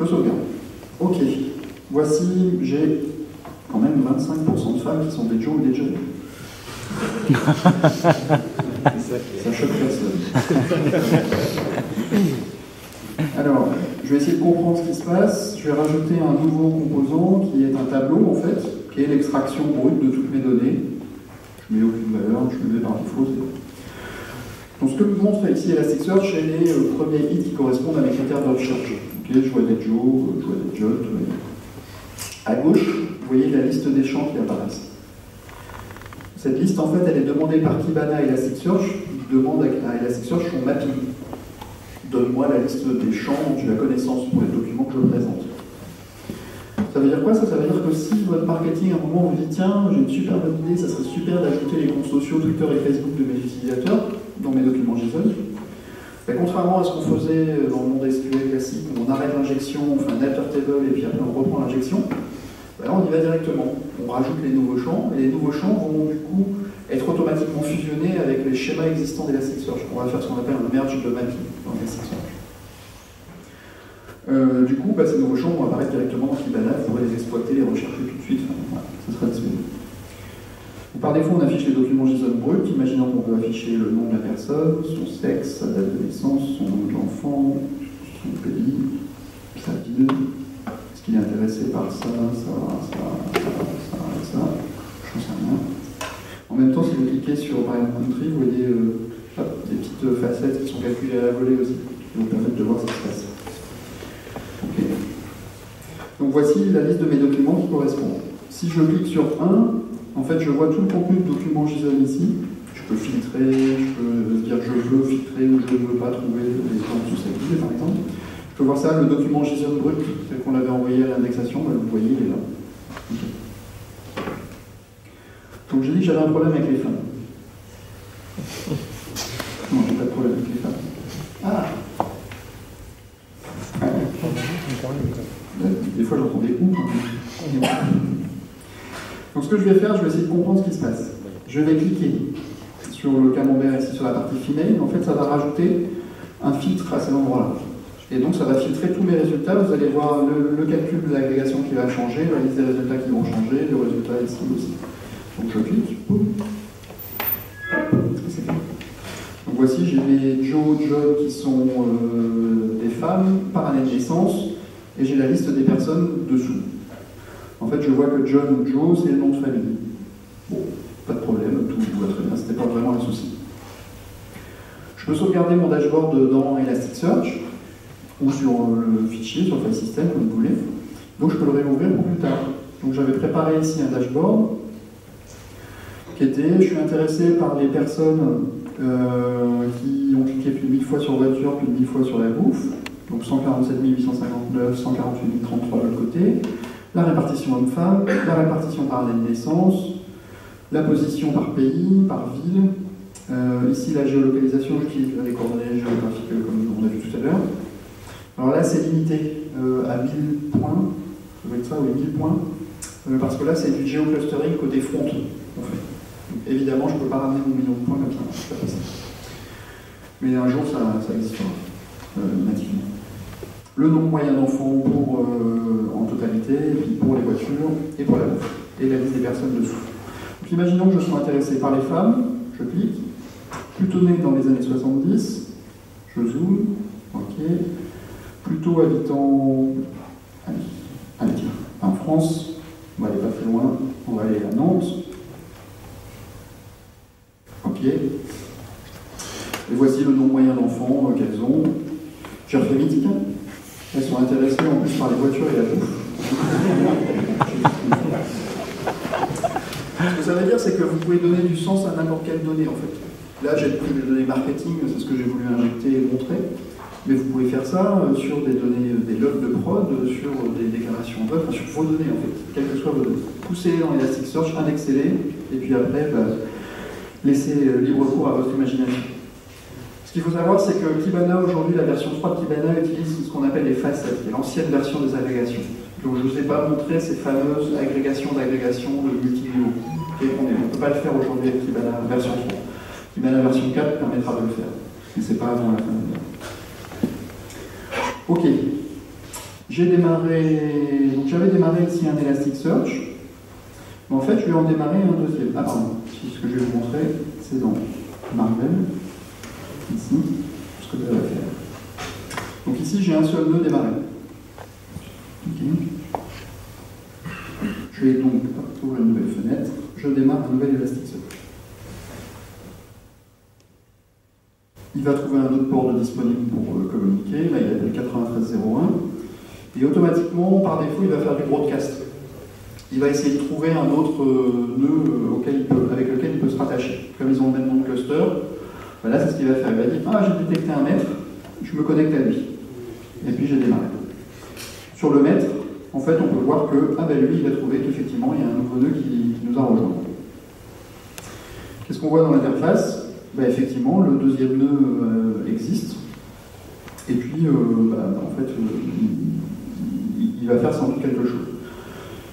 Speaker 2: Je sauvegarde. Ok. Voici, j'ai quand même 25% de femmes qui sont des Joe ou des John. Ça choque personne. Alors, je vais essayer de comprendre ce qui se passe. Je vais rajouter un nouveau composant qui est un tableau en fait, qui est l'extraction brute de toutes mes données. Je mets aucune valeur, je le mets par défaut. Donc ce que me montre ici Elasticsearch, c'est les euh, premiers hits qui correspondent à mes critères de recherche. Ok, je vois des Joe, je vois des Jot. À gauche, vous voyez la liste des champs qui apparaissent. Cette liste, en fait, elle est demandée par Kibana à Elasticsearch. Il demande à Elasticsearch son mapping. Donne-moi la liste des champs dont tu as connaissance pour les documents que je présente. Ça veut dire quoi ça? Ça veut dire que si votre marketing, à un moment, vous dit tiens, j'ai une super bonne idée, ça serait super d'ajouter les comptes sociaux Twitter et Facebook de mes utilisateurs dans mes documents JSON, ben, contrairement à ce qu'on faisait dans le monde SQL classique, où on arrête l'injection, on fait un alter table et puis après on reprend l'injection, là on y va directement. On rajoute les nouveaux champs et les nouveaux champs vont du coup être automatiquement fusionnés avec les schémas existants d'Elasticsearch. On va faire ce qu'on appelle un merge de mapping dans Elasticsearch. Euh, du coup, bah, ces nouveaux champs vont apparaître directement dans Kibana, vous pourrez les exploiter, les rechercher tout de suite. Ça sera disponible. Par défaut, on affiche les documents JSON bruts. Imaginons qu'on peut afficher le nom de la personne, son sexe, sa date de naissance, son nom de l'enfant, son pays, sa ville. Qu'il est intéressé par ça, ça, ça, ça, ça, ça Je sais rien. En même temps, si vous cliquez sur exemple Country, vous voyez euh, des petites euh, facettes qui sont calculées à la volée aussi, qui vous permettent de voir ce qui se passe. Donc voici la liste de mes documents qui correspondent. Si je clique sur un, en fait, je vois tout le contenu de document JSON ici. Je peux filtrer, je peux dire je veux filtrer ou je ne veux pas trouver les gens sous cette par exemple. Je peux voir ça, le document JSON brut, tel qu'on l'avait envoyé à l'indexation, ben, vous voyez, il est là. Donc j'ai dit que j'avais un problème avec les femmes. Non, j'ai pas de problème avec les femmes. Ah Des fois j'entends des coups. Donc ce que je vais faire, je vais essayer de comprendre ce qui se passe. Je vais cliquer sur le camembert ici sur la partie female. En fait, ça va rajouter un filtre à cet endroit-là. Et donc ça va filtrer tous mes résultats. Vous allez voir le, calcul de l'agrégation qui va changer, la liste des résultats qui vont changer, le résultat ici aussi. Donc je clique. boum. Donc voici, j'ai mes Joe, John qui sont euh, des femmes par année de naissance et j'ai la liste des personnes dessous. En fait, je vois que John ou Joe, c'est le nom de famille. Bon, pas de problème, tout va très bien, c'était pas vraiment un souci. Je peux sauvegarder mon dashboard dans Elasticsearch ou sur le fichier, sur le file system, comme vous voulez. Donc je peux le réouvrir pour plus tard. Donc j'avais préparé ici un dashboard qui était, je suis intéressé par les personnes euh, qui ont cliqué plus de 1000 fois sur voiture, plus de 1000 fois sur la bouffe. Donc 147 859, 148 033 de l'autre côté. La répartition homme-femme, la répartition par année de naissance, la position par pays, par ville. Euh, ici, la géolocalisation, j'utilise les coordonnées géographiques euh, comme on a vu tout à l'heure. Alors là, c'est limité euh, à 1000 points. Ça ça, oui, 1000 points. Euh, parce que là, c'est du géoclustering côté front, en fait. Évidemment, je ne peux pas ramener mon million de points comme ça. Pas. Mais un jour, ça, ça existera, euh, nativement. Le nombre moyen d'enfants euh, en totalité, puis pour les voitures et pour la bouffe. Et la liste des personnes dessous. Donc imaginons que je sois intéressé par les femmes, je clique. Plutôt né dans les années 70, je zoome, ok. Plutôt habitant, tiens, en France, on va aller pas très loin, on va aller à Nantes. Ok. Et voici le nombre moyen d'enfants qu'elles ont. J'ai refait mythique, elles sont intéressées en plus par les voitures et la bouffe. Ce que ça veut dire, c'est que vous pouvez donner du sens à n'importe quelle donnée en fait. Là, j'ai pris des données marketing, c'est ce que j'ai voulu injecter et montrer. Mais vous pouvez faire ça euh, sur des données, euh, des logs de prod, euh, sur des déclarations web, enfin, sur vos données en fait, quelles que soient vos données. Poussez-les dans Elasticsearch, indexez-les, et puis après, bah, laissez libre cours à votre imagination. Ce qu'il faut savoir, c'est que Kibana, aujourd'hui, la version 3 de Kibana utilise ce qu'on appelle les facettes, qui est l'ancienne version des agrégations. Donc je ne vous ai pas montré ces fameuses agrégations d'agrégation de multiniveaux. Et on ne peut pas le faire aujourd'hui avec Kibana version 3. Kibana version 4 permettra de le faire, mais ce n'est pas avant la fin de l'année. Ok. J'ai démarré. Donc j'avais démarré ici un Elasticsearch. Mais en fait, je vais en démarrer un deuxième. Ah, pardon. Ce que je vais vous montrer, c'est dans Marvel, ici, ce que ça va faire. Donc ici, j'ai un seul nœud démarré. Ok. Je vais donc ouvrir une nouvelle fenêtre. Je démarre un nouvel Elasticsearch. Il va trouver un autre port de disponible pour euh, communiquer. Là, il a le 9301. Et automatiquement, par défaut, il va faire du broadcast. Il va essayer de trouver un autre euh, nœud euh, avec lequel il peut se rattacher. Comme ils ont le même nom de cluster, voilà, c'est ce qu'il va faire. Il va dire Ah, j'ai détecté un maître, je me connecte à lui. Et puis j'ai démarré. Sur le maître, en fait, on peut voir que ah ben lui, il a trouvé qu'effectivement, il y a un nouveau nœud qui, qui nous a rejoint. Qu'est-ce qu'on voit dans l'interface? Ben, Effectivement, le deuxième nœud euh, existe. Et puis, euh, bah, en fait, euh, il, va faire sans doute quelque chose.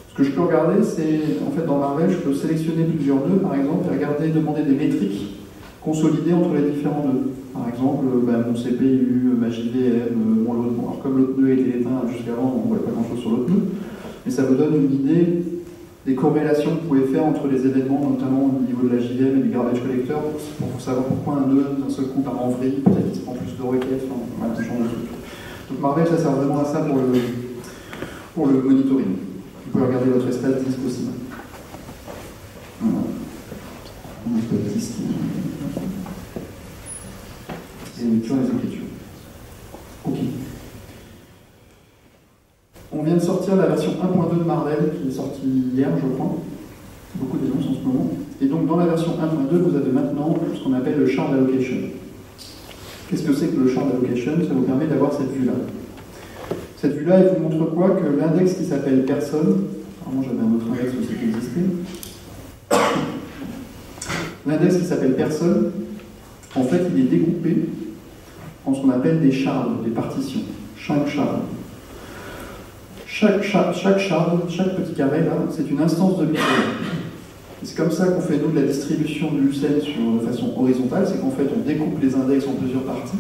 Speaker 2: Ce que je peux regarder, c'est, en fait, dans Marvel, je peux sélectionner plusieurs nœuds, par exemple, et regarder, demander des métriques consolidées entre les différents nœuds. Par exemple, bah, mon CPU, ma JVM, mon. Bon, alors, comme l'autre nœud était éteint jusqu'avant, on ne voit pas grand-chose sur l'autre nœud, mais ça vous donne une idée des corrélations que vous pouvez faire entre les événements, notamment au niveau de la JVM et du garbage collector, pour, savoir pourquoi un nœud d'un seul coup part en vrille, peut-être qu'il se prend plus de requêtes, enfin, voilà, ce genre de trucs. Donc Marvel, ça sert vraiment à ça pour le, pour le monitoring. Vous pouvez regarder votre espace disque aussi. Voilà. Et lecture les écritures. Ok. On vient de sortir la version 1.2 de Marvel qui est sortie hier, je crois. Beaucoup d'annonces en ce moment. Et donc dans la version 1.2, vous avez maintenant ce qu'on appelle le shard allocation. Qu'est-ce que c'est que le shard allocation? Ça vous permet d'avoir cette vue-là. Cette vue-là, elle vous montre quoi? Que l'index qui s'appelle personne, apparemment j'avais un autre index aussi qui existait, l'index qui s'appelle personne, en fait il est découpé en ce qu'on appelle des shards, des partitions, chaque shard. Chaque, cha- chaque shard, chaque petit carré là, c'est une instance de. Et C'est comme ça qu'on fait nous de la distribution du UCL sur, de façon horizontale, c'est qu'en fait on découpe les index en plusieurs parties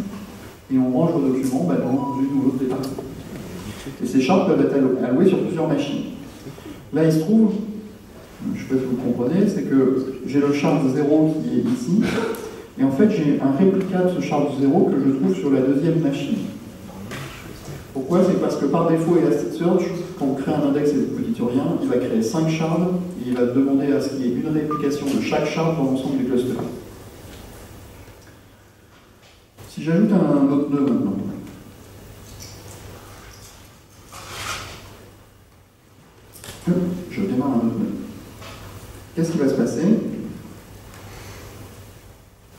Speaker 2: et on range vos documents bah, dans une ou l'autre des parties. Et ces shards peuvent être allo- alloués sur plusieurs machines. Là il se trouve, je ne sais pas si vous comprenez, c'est que j'ai le shard 0 qui est ici, et en fait j'ai un réplica de ce shard 0 que je trouve sur la deuxième machine. Pourquoi? C'est parce que par défaut, Elasticsearch, quand on crée un index et vous dites rien, il va créer 5 shards et il va demander à ce qu'il y ait une réplication de chaque shard dans l'ensemble du cluster. Si j'ajoute un autre nœud maintenant, je démarre un autre nœud. Qu'est-ce qui va se passer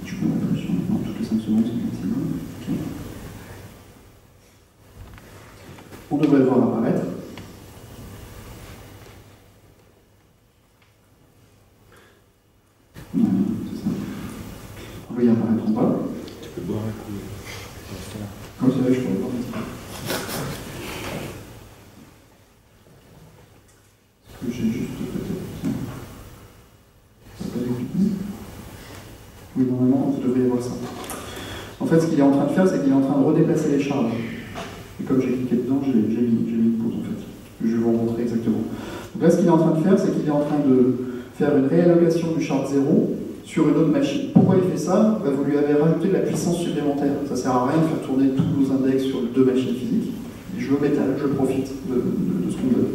Speaker 2: Je peux mettre sur non, toutes les 5 secondes, c'est maximum. Ok. On devrait le voir apparaître. Voilà, c'est ça. On va y apparaître en bas.
Speaker 5: Tu peux boire un coup.
Speaker 2: Comme ça, je pourrais peu. Est-ce que j'ai juste peut-être ça pas décliquer Oui, normalement, vous devriez voir ça. En fait, ce qu'il est en train de faire, c'est qu'il est en train de redéplacer les charges. Comme j'ai cliqué dedans, j'ai mis, une pause en fait. Je vais vous montrer exactement. Donc là, ce qu'il est en train de faire, c'est qu'il est en train de faire une réallocation du shard 0 sur une autre machine. Pourquoi il fait ça? Bah, Vous lui avez rajouté de la puissance supplémentaire. Ça sert à rien de faire tourner tous nos index sur deux machines physiques. Je je profite de, de- ce qu'on donne.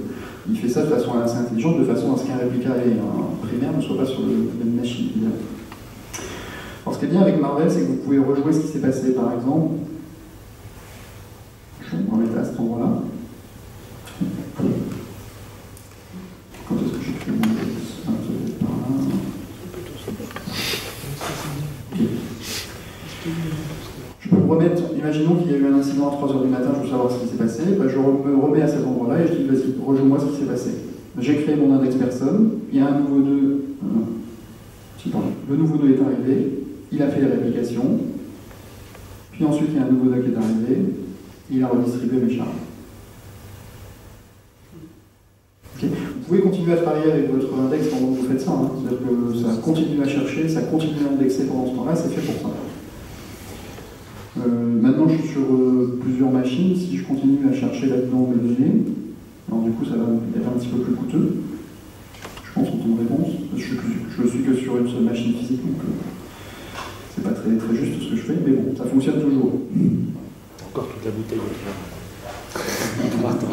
Speaker 2: Il fait ça de façon assez intelligente, de façon à ce qu'un réplica et un primaire ne soient pas sur la même machine. Alors, ce qui est bien avec Marvel, c'est que vous pouvez rejouer ce qui s'est passé, par exemple. Je vais me remettre à cet endroit-là. Quand est-ce que j'ai créé mon. Je peux me remettre, imaginons qu'il y a eu un incident à 3h du matin, je veux savoir ce qui s'est passé, ben, je me remets à cet endroit-là et je dis vas-y, rejoins-moi ce qui s'est passé. J'ai créé mon index personne, il y a un nouveau nœud, euh, le nouveau nœud est arrivé, il a fait les réplications, puis ensuite il y a un nouveau nœud qui est arrivé, il a redistribué mes charges. Vous pouvez continuer à travailler avec votre index pendant que vous faites ça, hein. c'est-à-dire que ça continue à chercher, ça continue à indexer pendant ce temps-là, c'est fait pour ça. Euh, maintenant, je suis sur euh, plusieurs machines. Si je continue à chercher là-dedans mes données, alors du coup, ça va être un petit peu plus coûteux. Je pense en réponse. Je, suis- je suis que sur une seule machine physique, donc euh, c'est pas très, très juste ce que je fais, mais bon, ça fonctionne toujours.
Speaker 5: Encore toute la bouteille.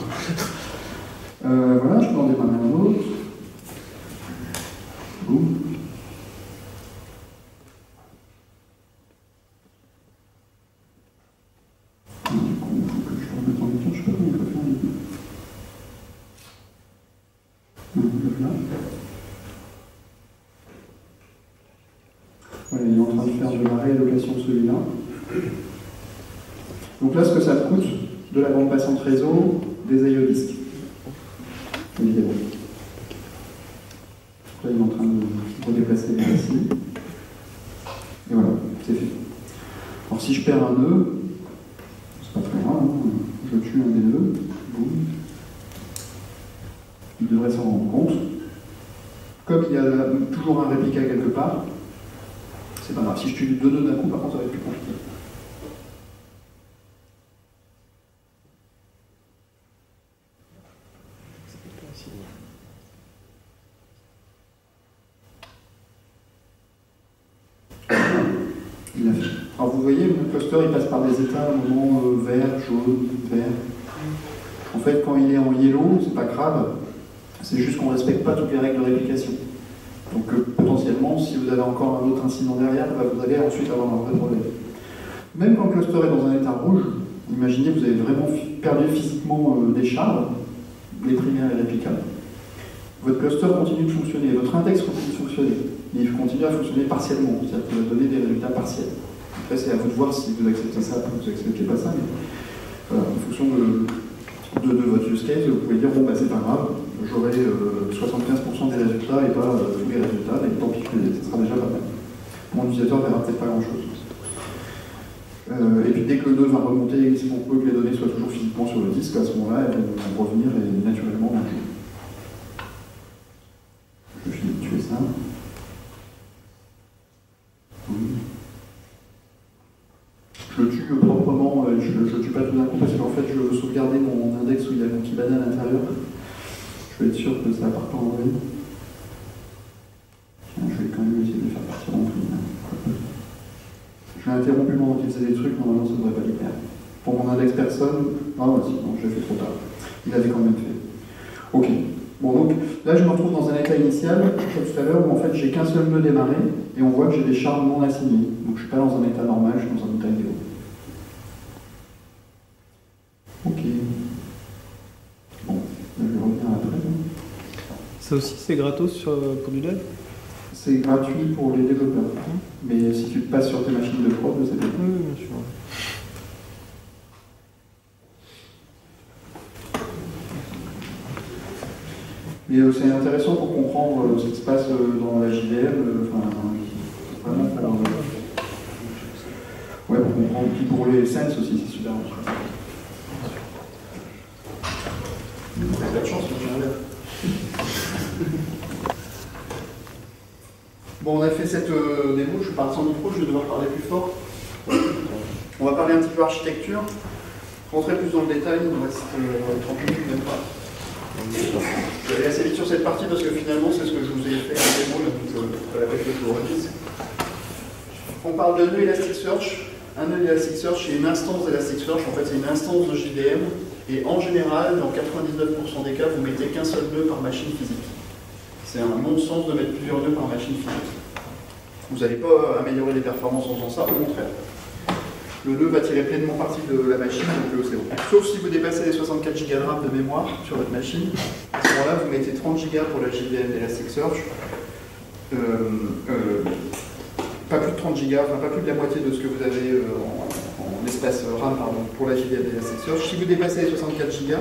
Speaker 2: Euh, voilà, je peux en démarrer un autre. Boum. Ah, Du coup, il est en train de faire de la réallocation de celui-là. Donc là, ce que ça coûte, de la bande passante réseau, des aïodisques. Évidemment. Là, il est en train de redéplacer les ici. Et voilà, c'est fait. Alors si je perds un nœud, c'est pas très grave, hein. je tue un des nœuds, boum. Il devrait s'en rendre compte. Comme il y a toujours un réplica quelque part, c'est pas grave. Si je tue deux nœuds d'un coup, par contre, ça va être plus compliqué. Il a fait. Alors vous voyez, le cluster il passe par des euh, vert, jaune, vert. En fait, quand il est en yellow, c'est pas grave, c'est juste qu'on ne respecte pas toutes les règles de réplication. Donc euh, potentiellement, si vous avez encore un autre incident derrière, bah, vous allez ensuite avoir un vrai problème. Même quand le cluster est dans un état rouge, imaginez vous avez vraiment perdu physiquement euh, des chars, les primaires et réplicables. Votre cluster continue de fonctionner, votre index continue de fonctionner, mais il continue à fonctionner partiellement, c'est-à-dire qu'il donner des résultats partiels. Après, c'est à vous de voir si vous acceptez ça ou vous acceptez pas ça, mais en fonction de, de, votre use case, vous pouvez dire bon, bah, c'est pas grave, j'aurai euh, 75% des résultats et pas euh, tous les résultats, et tant pis, ce sera déjà pas mal. Mon utilisateur verra peut-être pas grand-chose. Euh, et puis dès que le nœud va remonter, si on peut que les données soient toujours physiquement sur le disque, à ce moment-là, elles vont revenir et naturellement dans le jeu. Je finis de tuer ça. Oui. Je le tue proprement, euh, je ne tue pas tout d'un coup parce qu'en fait je veux sauvegarder mon index où il y a mon Kibana à l'intérieur. Je veux être sûr que ça ne part pas en vrille. Tiens, je vais quand même essayer de le faire partir en vrille. hein. Je l'ai interrompu pendant qu'il faisait des trucs, normalement ça ne devrait pas les faire. Pour mon index personne, non, vas-y, non, je l'ai fait trop tard. Il avait quand même fait. Ok. Bon, donc là je me retrouve dans un état initial, comme tout à l'heure, où en fait j'ai qu'un seul nœud démarré, et on voit que j'ai des chars non assignés. Donc je suis pas dans un état normal, je suis dans un état idéal. Ok. Bon, là, je vais revenir après.
Speaker 4: Ça aussi, c'est gratos sur, pour du dev
Speaker 2: C'est gratuit pour les développeurs. Mais si tu te passes sur tes machines de prod, c'est bien.
Speaker 4: Oui, bien sûr.
Speaker 2: Mais euh, c'est intéressant pour comprendre euh, ce qui se passe euh, dans la JVM. euh, Enfin, vraiment pour, ouais, pour comprendre. Puis pour les sense aussi, c'est super intéressant. Pas de chance, moi, j'ai un verre. On a fait cette euh, démo, je parle sans micro, je vais devoir parler plus fort. On va parler un petit peu architecture. Rentrer plus dans le détail, il nous reste euh, 30 minutes, même pas. Je vais aller assez vite sur cette partie parce que finalement c'est ce que je vous ai fait en démo, donc euh, la que je vous redise. On parle de nœud Elasticsearch. Un nœud Elasticsearch, c'est une instance d'Elasticsearch, en fait c'est une instance de JVM. Et en général, dans 99% des cas, vous mettez qu'un seul nœud par machine physique. C'est un non-sens de mettre plusieurs nœuds par machine physique. Vous n'allez pas améliorer les performances en faisant ça, au contraire. Le nœud va tirer pleinement parti de la machine, donc c'est bon. Sauf si vous dépassez les 64 Go de RAM de mémoire sur votre machine. À ce moment-là, vous mettez 30 Go pour la JVM d'Elasticsearch. Euh, euh, pas plus de 30 Go, enfin pas plus de la moitié de ce que vous avez euh, en, en espace RAM pardon, pour la JVM d'Elasticsearch. Si vous dépassez les 64 Go,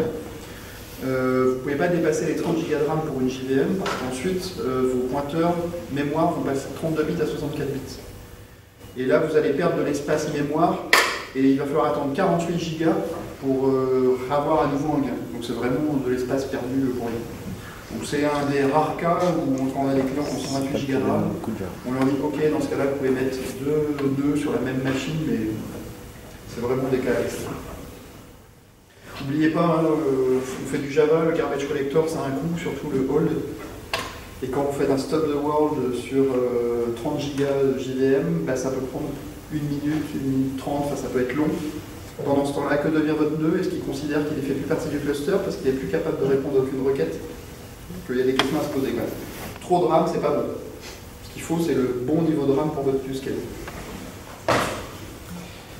Speaker 2: euh, vous ne pouvez pas dépasser les 30 Go de RAM pour une JVM, parce qu'ensuite euh, vos pointeurs mémoire vont passer de 32 bits à 64 bits. Et là, vous allez perdre de l'espace mémoire et il va falloir attendre 48 Go pour euh, avoir à nouveau un gain. Donc c'est vraiment de l'espace perdu pour rien. Donc c'est un des rares cas où quand on a des clients qui ont 128 Go de RAM, on leur dit ok, dans ce cas-là, vous pouvez mettre deux nœuds sur la même machine, mais c'est vraiment des cas extrêmes. N'oubliez pas, hein, euh, vous faites du Java, le garbage collector, ça a un coût, surtout le hold. Et quand vous faites un stop the world sur euh, 30 gigas de JVM, bah, ça peut prendre une minute, une minute trente, ça peut être long. Pendant ce temps-là, que devient votre nœud? Est-ce qu'il considère qu'il ne fait plus partie du cluster parce qu'il n'est plus capable de répondre à aucune requête? Qu'il y a des questions à se poser. Trop de RAM, c'est pas bon. Ce qu'il faut, c'est le bon niveau de RAM pour votre use case.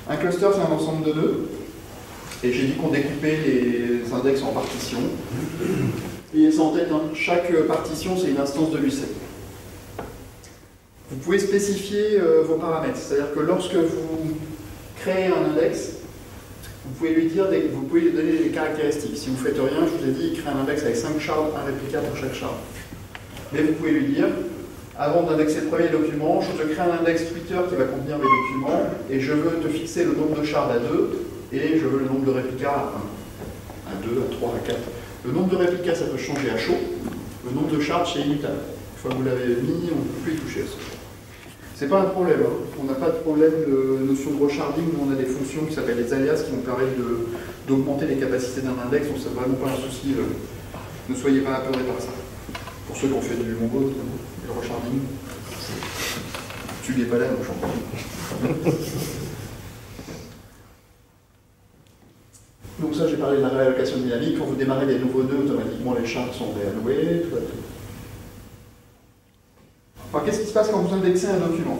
Speaker 2: Un cluster, c'est un ensemble de nœuds. Et j'ai dit qu'on découpait les index en partitions. Et en tête, hein, chaque partition, c'est une instance de l'UC. Vous pouvez spécifier euh, vos paramètres. C'est-à-dire que lorsque vous créez un index, vous pouvez lui dire, vous pouvez lui donner des caractéristiques. Si vous faites rien, je vous ai dit, crée un index avec 5 shards, un réplica pour chaque shard. Mais vous pouvez lui dire, avant d'indexer le premier document, je te crée un index Twitter qui va contenir mes documents, et je veux te fixer le nombre de shards à 2, et je veux le nombre de réplicas à 1, à 2, à 3, à 4. Le nombre de réplicas, ça peut changer à chaud. Le nombre de shards, c'est immutable. Une fois que vous l'avez mis, on ne peut plus y toucher. C'est pas un problème. hein. On n'a pas de problème de notion de resharding. Nous, on a des fonctions qui s'appellent les alias qui vont permettre de- d'augmenter les capacités d'un index. Donc, c'est vraiment pas un souci. euh, ne soyez pas apeurés par ça. Pour ceux qui ont fait du Mongo, le resharding, tu n'es pas là, j'en Donc ça, j'ai parlé de la réallocation dynamique. Quand vous démarrez des nouveaux nœuds, automatiquement les shards sont bien. Alors, qu'est-ce qui se passe quand vous indexez un document?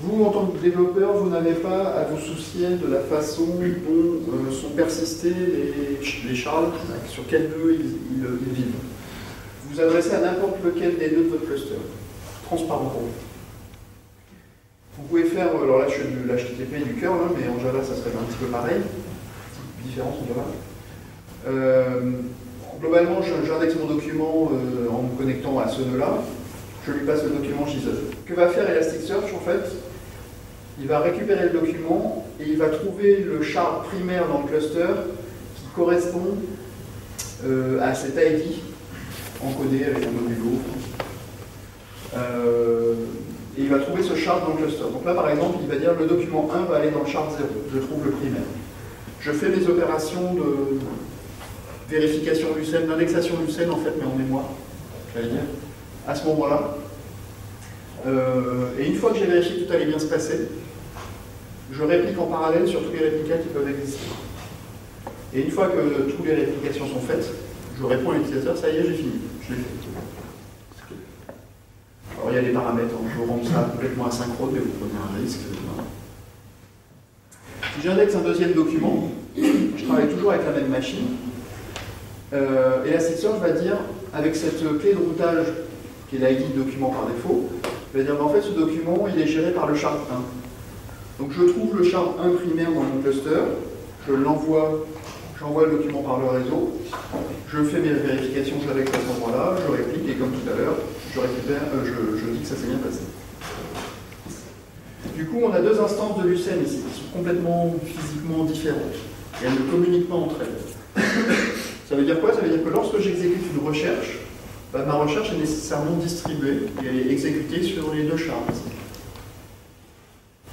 Speaker 2: Vous, en tant que développeur, vous n'avez pas à vous soucier de la façon dont euh, sont persistés les, les shards, sur quel nœud ils, ils vivent. Vous vous adressez à n'importe lequel des nœuds de votre cluster. Transparent pour vous. Vous pouvez faire, euh, alors là je fais de l'HTTP et du curl, hein, mais en Java ça serait un petit peu pareil. Différence en Java. Euh, globalement, j'indexe mon document euh, en me connectant à ce nœud-là. Je lui passe le document JSON. Que va faire Elasticsearch en fait? Il va récupérer le document et il va trouver le shard primaire dans le cluster qui correspond euh, à cet ID encodé avec un modulo. Euh, et il va trouver ce shard dans le cluster. Donc là, par exemple, il va dire le document 1 va aller dans le shard 0. Je trouve le primaire. Je fais mes opérations de vérification du scène, d'indexation du scène en fait, mais en mémoire, j'allais dire, à ce moment-là. Euh, et une fois que j'ai vérifié que tout allait bien se passer, je réplique en parallèle sur tous les réplicas qui peuvent exister. Et une fois que toutes les réplications sont faites, je réponds à l'utilisateur, ça y est, j'ai fini. Alors il y a des paramètres, hein. je rends ça complètement asynchrone, mais vous prenez un risque. voilà. Si j'indexe un deuxième document, je travaille toujours avec la même machine. Euh, Elasticsearch va dire, avec cette clé de routage qui est l'ID document par défaut, il va dire, bah, en fait, ce document, il est géré par le shard 1. Donc je trouve le shard 1 primaire dans mon cluster, je l'envoie, j'envoie le document par le réseau, je fais mes vérifications avec à ce moment-là, je réplique, et comme tout à l'heure, je récupère, euh, je dis que ça s'est bien passé. Du coup, on a deux instances de Lucene ici, qui sont complètement physiquement différentes. Et elles ne communiquent pas entre elles. Ça veut dire quoi? Ça veut dire que lorsque j'exécute une recherche, bah, ma recherche est nécessairement distribuée et elle est exécutée sur les deux shards.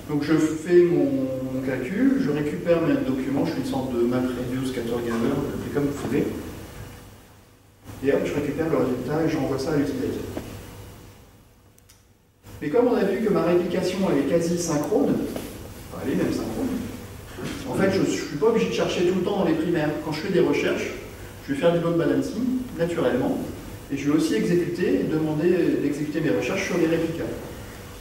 Speaker 2: Donc je fais mon, calcul, je récupère mes documents, je fais une sorte de MapReduce, appelez comme vous voulez. Et hop, je récupère le résultat et j'envoie ça à l'utilisateur. Mais comme on a vu que ma réplication est quasi synchrone, enfin, elle est même synchrone, en fait je ne suis pas obligé de chercher tout le temps dans les primaires. Quand je fais des recherches, je vais faire du load balancing naturellement, et je vais aussi exécuter et demander d'exécuter mes recherches sur les réplicas.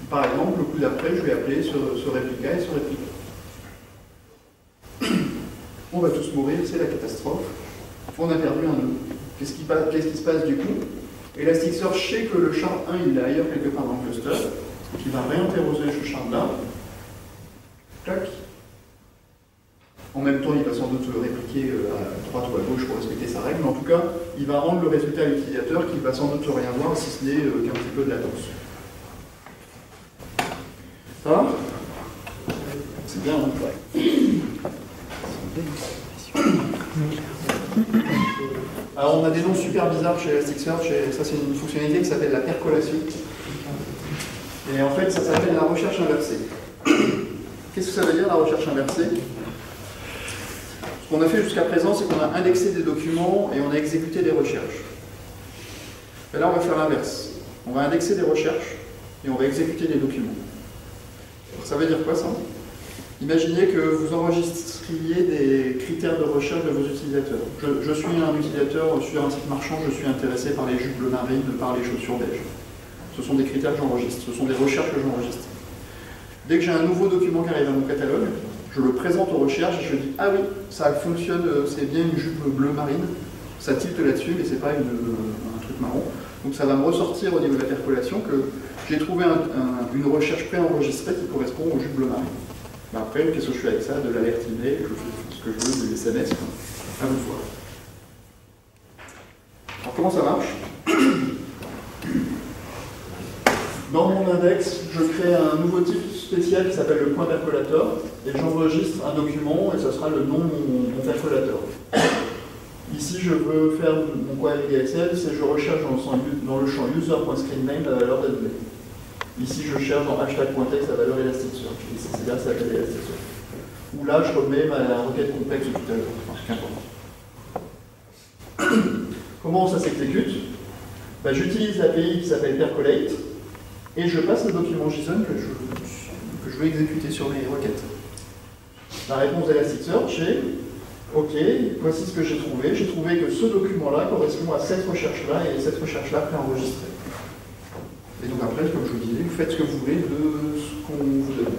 Speaker 2: Par exemple, le coup d'après, je vais appeler ce, ce réplica et ce réplica. On va tous mourir, c'est la catastrophe. On a perdu un nœud. Qu'est-ce qui se passe du coup? Elasticsearch sait que le shard 1 il est ailleurs quelque part dans le cluster, donc il va réinterroger ce shard là. Tac. En même temps, il va sans doute répliquer euh, à droite ou à gauche pour respecter sa règle, mais en tout cas, il va rendre le résultat à l'utilisateur qui va sans doute rien voir si ce n'est euh, qu'un petit peu de latence. Ça va? C'est bien, hein? Alors on a des noms super bizarres chez Elasticsearch, et ça c'est une fonctionnalité qui s'appelle la percolation. Et en fait ça s'appelle la recherche inversée. Qu'est-ce que ça veut dire la recherche inversée? Ce qu'on a fait jusqu'à présent c'est qu'on a indexé des documents et on a exécuté des recherches. Et là, on va faire l'inverse. On va indexer des recherches et on va exécuter des documents. Ça veut dire quoi ça? Imaginez que vous enregistriez des critères de recherche de vos utilisateurs. Je, suis un utilisateur sur un site marchand, je suis intéressé par les jupes bleu marine, par les chaussures beige. Ce sont des critères que j'enregistre, ce sont des recherches que j'enregistre. Dès que j'ai un nouveau document qui arrive à mon catalogue, je le présente aux recherches et je dis Ah oui, ça fonctionne, c'est bien une jupe bleu marine, ça tilte là-dessus, mais c'est pas une, un truc marron. Donc ça va me ressortir au niveau de l'interpolation que j'ai trouvé un- un- une recherche préenregistrée qui correspond aux jupes bleu marine. Après, qu'est-ce que je fais avec ça De l'alerte email, je fais ce que je veux, des SMS, à vous de voir. Alors comment ça marche Dans mon index, je crée un nouveau type spécial qui s'appelle le point percolator et j'enregistre un document et ça sera le nom de mon, percolator. Ici, je veux faire mon query Excel, c'est je recherche dans le, champ- user.screenName la valeur de. Ici, je cherche dans hashtag.text la valeur Elasticsearch. Ici, c'est là, c'est la clé Elasticsearch. Ou là, je remets ma requête complexe tout à l'heure. Comment ça s'exécute? Ben, J'utilise l'API qui s'appelle percolate et je passe le document JSON que je, que je veux exécuter sur mes requêtes. La réponse d'Elasticsearch est OK, voici ce que j'ai trouvé. J'ai trouvé que ce document-là correspond à cette recherche-là et cette recherche-là préenregistrée. Et donc après, comme je vous disais, vous faites ce que vous voulez de ce qu'on vous donne.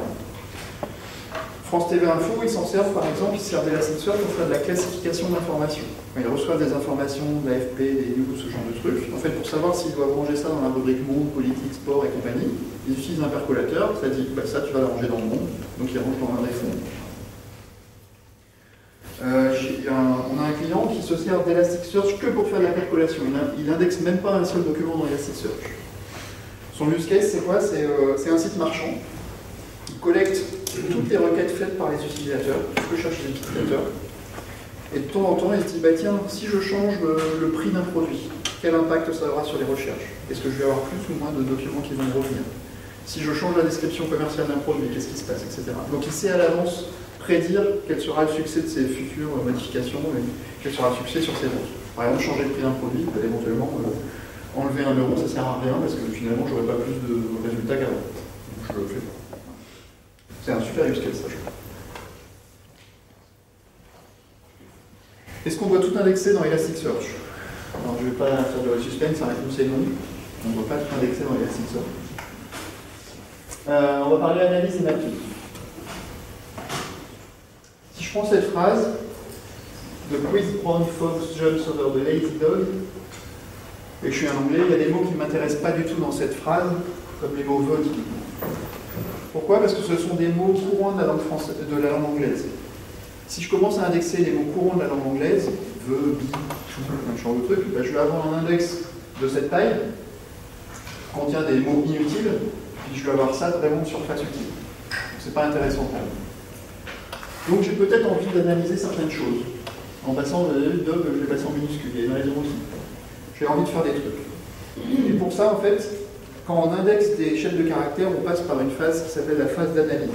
Speaker 2: France TV Info, ils s'en servent par exemple, ils se servent d'Elasticsearch pour faire de la classification d'informations. Ils reçoivent des informations de l'AFP, des news, ce genre de trucs, en fait, pour savoir s'ils doivent ranger ça dans la rubrique monde, politique, sport et compagnie, ils utilisent un percolateur, ça dit, bah, ça tu vas le ranger dans le monde, donc ils rangent dans un des fonds. Euh, un- on a un client qui se sert d'Elasticsearch que pour faire de la percolation. Il Il indexe même pas un seul document dans Elasticsearch. Son use case, c'est quoi C'est euh, c'est un site marchand. Il collecte toutes les requêtes faites par les utilisateurs, ce que cherchent les utilisateurs. Et de temps en temps, il se dit, bah tiens, si je change le, prix d'un produit, quel impact ça aura sur les recherches Est-ce que je vais avoir plus ou moins de documents qui vont revenir Si je change la description commerciale d'un produit, qu'est-ce qui se passe, etc. Donc il sait à l'avance prédire quel sera le succès de ses futures modifications et quel sera le succès sur ses ventes. Par exemple, changer le prix d'un produit, peut éventuellement euh, enlever un euro, ça sert à rien parce que finalement, j'aurai pas plus de résultats qu'avant. Donc je le fais pas. C'est un super use case, ça, je. Est-ce qu'on doit tout indexer dans Elasticsearch? Alors, je ne vais pas faire de suspense, la réponse est non. On ne doit pas tout indexer dans Elasticsearch. Euh, on va parler analyse et mapping. Si je prends cette phrase, The quiz brown fox jumps over the lazy dog, et je suis un anglais, il y a des mots qui ne m'intéressent pas du tout dans cette phrase, comme les mots vote. Pourquoi? Parce que ce sont des mots courants de la langue, française, de la langue anglaise. Si je commence à indexer les mots courants de la langue anglaise, the, be, un genre de truc, ben, je vais avoir un index de cette taille, qui contient des mots inutiles, puis je vais avoir ça vraiment de surface utile. C'est pas intéressant pour moi. Donc j'ai peut-être envie d'analyser certaines choses. En passant de dog, je vais passer en minuscule, il y a une raison aussi. J'ai envie de faire des trucs. Et pour ça, en fait, quand on indexe des chaînes de caractères, on passe par une phase qui s'appelle la phase d'analyse.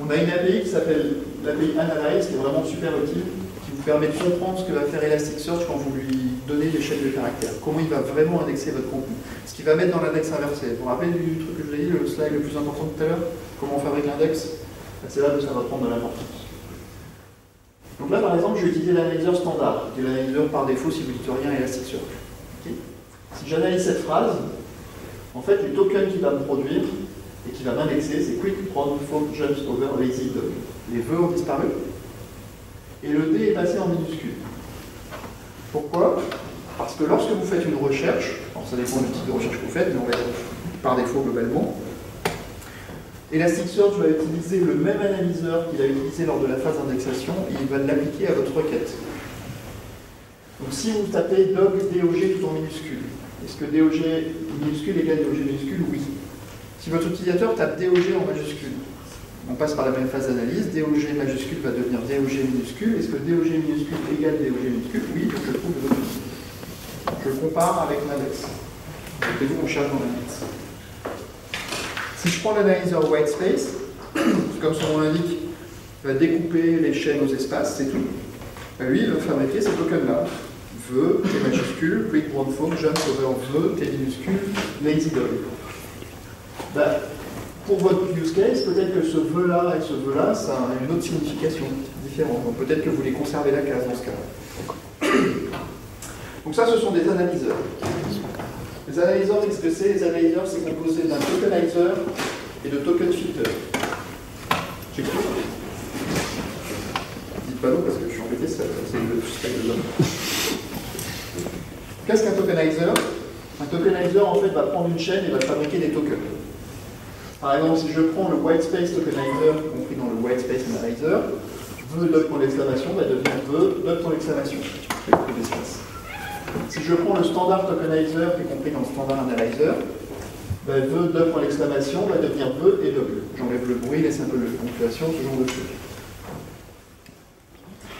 Speaker 2: On a une API qui s'appelle l'API Analyze, qui est vraiment super utile, qui vous permet de comprendre ce que va faire Elasticsearch quand vous lui donnez des chaînes de caractères. Comment il va vraiment indexer votre contenu. Ce qu'il va mettre dans l'index inversé. Vous vous rappelez du truc que je vous ai dit, le slide le plus important tout à l'heure? Comment on fabrique l'index? Ben, C'est là que ça va prendre de l'importance. Donc là, par exemple, je vais utiliser l'analyseur standard, qui est l'analyseur par défaut si vous dites rien. Ok si j'analyse cette phrase, en fait, les tokens qu'il va me produire et qui va m'indexer, c'est quick, brown, folk, jumps, over, lazy, dog. Les vœux ont disparu. Et le D est passé en minuscule. Pourquoi? Parce que lorsque vous faites une recherche, alors ça dépend du type de recherche que vous faites, mais on va dire par défaut globalement, Elasticsearch va utiliser le même analyseur qu'il a utilisé lors de la phase d'indexation et il va l'appliquer à votre requête. Donc si vous tapez dog dog tout en minuscule, est-ce que dog minuscule égale dog minuscule Oui. Si votre utilisateur tape dog en majuscule, on passe par la même phase d'analyse, dog majuscule va devenir dog minuscule, est-ce que dog minuscule égale dog minuscule? Oui, donc je trouve le Je compare avec l'index. Et vous, on cherche dans l'index. Si je prends l'analyseur whitespace, comme son nom l'indique, va découper les chaînes aux espaces, c'est tout. Ben lui, il va fabriquer ces tokens-là. The, T majuscule, quick brown phone, jump over the, T minuscule, lazy dog. Bah, pour votre use case, peut-être que ce the là et ce the là, ça a une autre signification différente. Donc peut-être que vous les conservez la case dans ce cas-là. Donc ça, ce sont des analyseurs. Les analyseurs XPC, les analyseurs, c'est composé d'un tokenizer et de token filter. J'écoute Dites pas non parce que je suis embêté, c'est le système de l'homme. Qu'est-ce qu'un tokenizer? Un tokenizer, en fait, va prendre une chaîne et va fabriquer des tokens. Par exemple, si je prends le whitespace tokenizer, compris dans le whitespace analyzer, the dot point d'exclamation va devenir the dot point d'exclamation. Si je prends le standard tokenizer, qui est compris dans le standard analyzer, bah, the dot point d'exclamation va devenir the et W. J'enlève le bruit, laisse un peu de ponctuation, ce genre truc.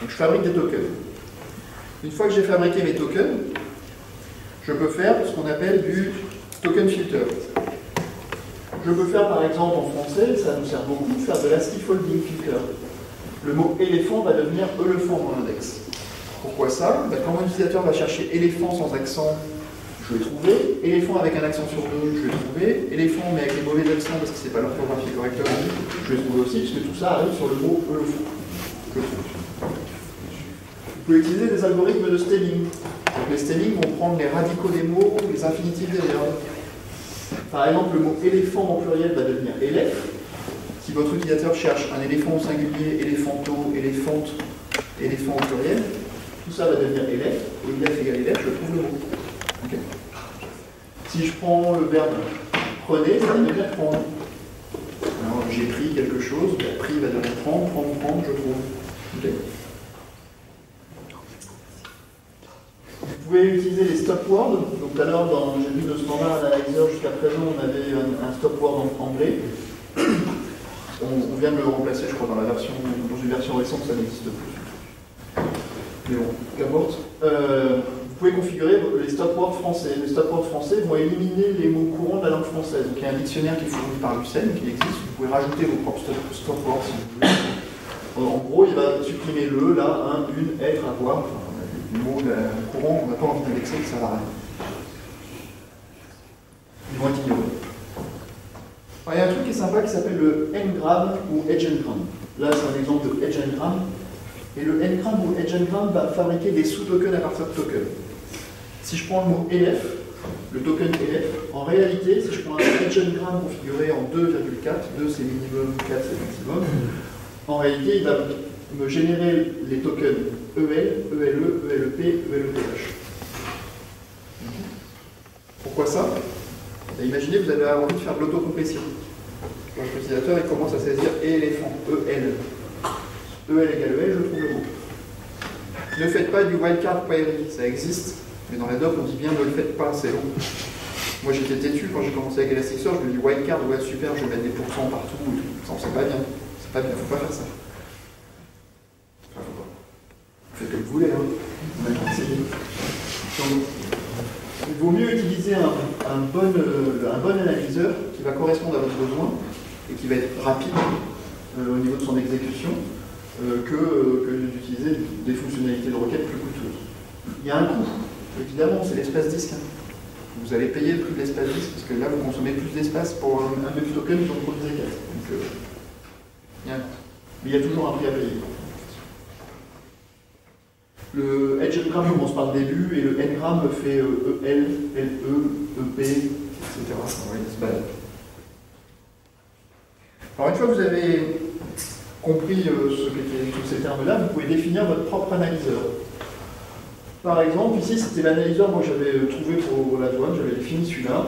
Speaker 2: Donc je fabrique des tokens. Une fois que j'ai fabriqué mes tokens, je peux faire ce qu'on appelle du token filter. Je peux faire par exemple en français, ça nous sert beaucoup, faire de l'ASCII folding filter. Le mot éléphant va devenir éléphant dans l'index. Pourquoi ça Ben, Quand mon utilisateur va chercher éléphant sans accent, je vais trouver. Éléphant avec un accent sur deux, je vais trouver. Éléphant mais avec les mauvais accents parce que c'est pas l'orthographie correctement, je vais trouver aussi, puisque tout ça arrive sur le mot éléphant. Vous pouvez utiliser des algorithmes de stemming. Donc, les stemming vont prendre les radicaux des mots ou les infinitifs des verbes. Par exemple, le mot éléphant au pluriel va devenir élève. Si votre utilisateur cherche un éléphant au singulier, éléphanto, éléphante, éléphant au pluriel, tout ça va devenir élève. Élève égale élève, je trouve le mot. Si je prends le verbe prenez, ça va devenir prendre. J'ai pris quelque chose, ben, pris va devenir prendre, prendre, prendre, je trouve. Vous pouvez utiliser les stop words. Donc tout à l'heure, j'ai vu le standard analyzer jusqu'à présent, on avait un, un stop word en anglais. On, on vient de le remplacer, je crois, dans la version, dans une version récente, ça n'existe plus. Qu'importe. Euh, vous pouvez configurer les stop words français. Les stop words français vont éliminer les mots courants de la langue française. Donc il y a un dictionnaire qui est fourni par l'UCEN qui existe. Vous pouvez rajouter vos propres stop, stop words si vous voulez. En gros, il va supprimer le, là, un, une, être, avoir. Enfin, les mots courants, on n'a pas envie d'indexer, ça va rien. Ils vont être ignorés. Il y a un truc qui est sympa qui s'appelle le n-gram ou edge-n-gram. Là, c'est un exemple de edge-n-gram. Et le n-gram ou edge-n-gram va fabriquer des sous-tokens à partir de tokens. Si je prends le mot elef, le token elef, en réalité, si je prends un edge-n-gram configuré en 2,4, 2 c'est minimum, 4 c'est maximum, en réalité, il va me générer les tokens EL, ELE, ELEP, ELEPH. Pourquoi ça? Et Imaginez, vous avez envie de faire de l'autocomplétion. Votre utilisateur, il commence à saisir éléphant, EL. EL égale EL, je trouve le mot. Ne faites pas du wildcard query, ça existe, mais dans la doc, on dit bien ne le faites pas, c'est long. Moi j'étais têtu quand j'ai commencé avec Elasticsearch, je me dis wildcard, ouais super, je vais mettre des pourcents partout, et tout. Pas bien. C'est pas bien, faut pas faire ça. Faites comme vous voulez, hein. Il vaut mieux utiliser un, un bon, euh, un bon analyseur qui va correspondre à votre besoin et qui va être rapide euh, au niveau de son exécution que, euh, que d'utiliser des fonctionnalités de requête plus coûteuses. Il y a un coût, évidemment, c'est l'espace disque. Vous allez payer le prix de l'espace disque parce que là vous consommez plus d'espace pour un, un même token que vous produisez 4. Donc, euh, il y a un coût. Mais il y a toujours un prix à payer. Le edge ngram commence par le début et le ngram fait euh, EL, LE, EP, etc. Enfin, ouais, il se balade. Alors une fois que vous avez compris euh, ce qu'étaient tous ces termes-là, vous pouvez définir votre propre analyseur. Par exemple, ici c'était l'analyseur que j'avais euh, trouvé pour la douane, j'avais défini celui-là.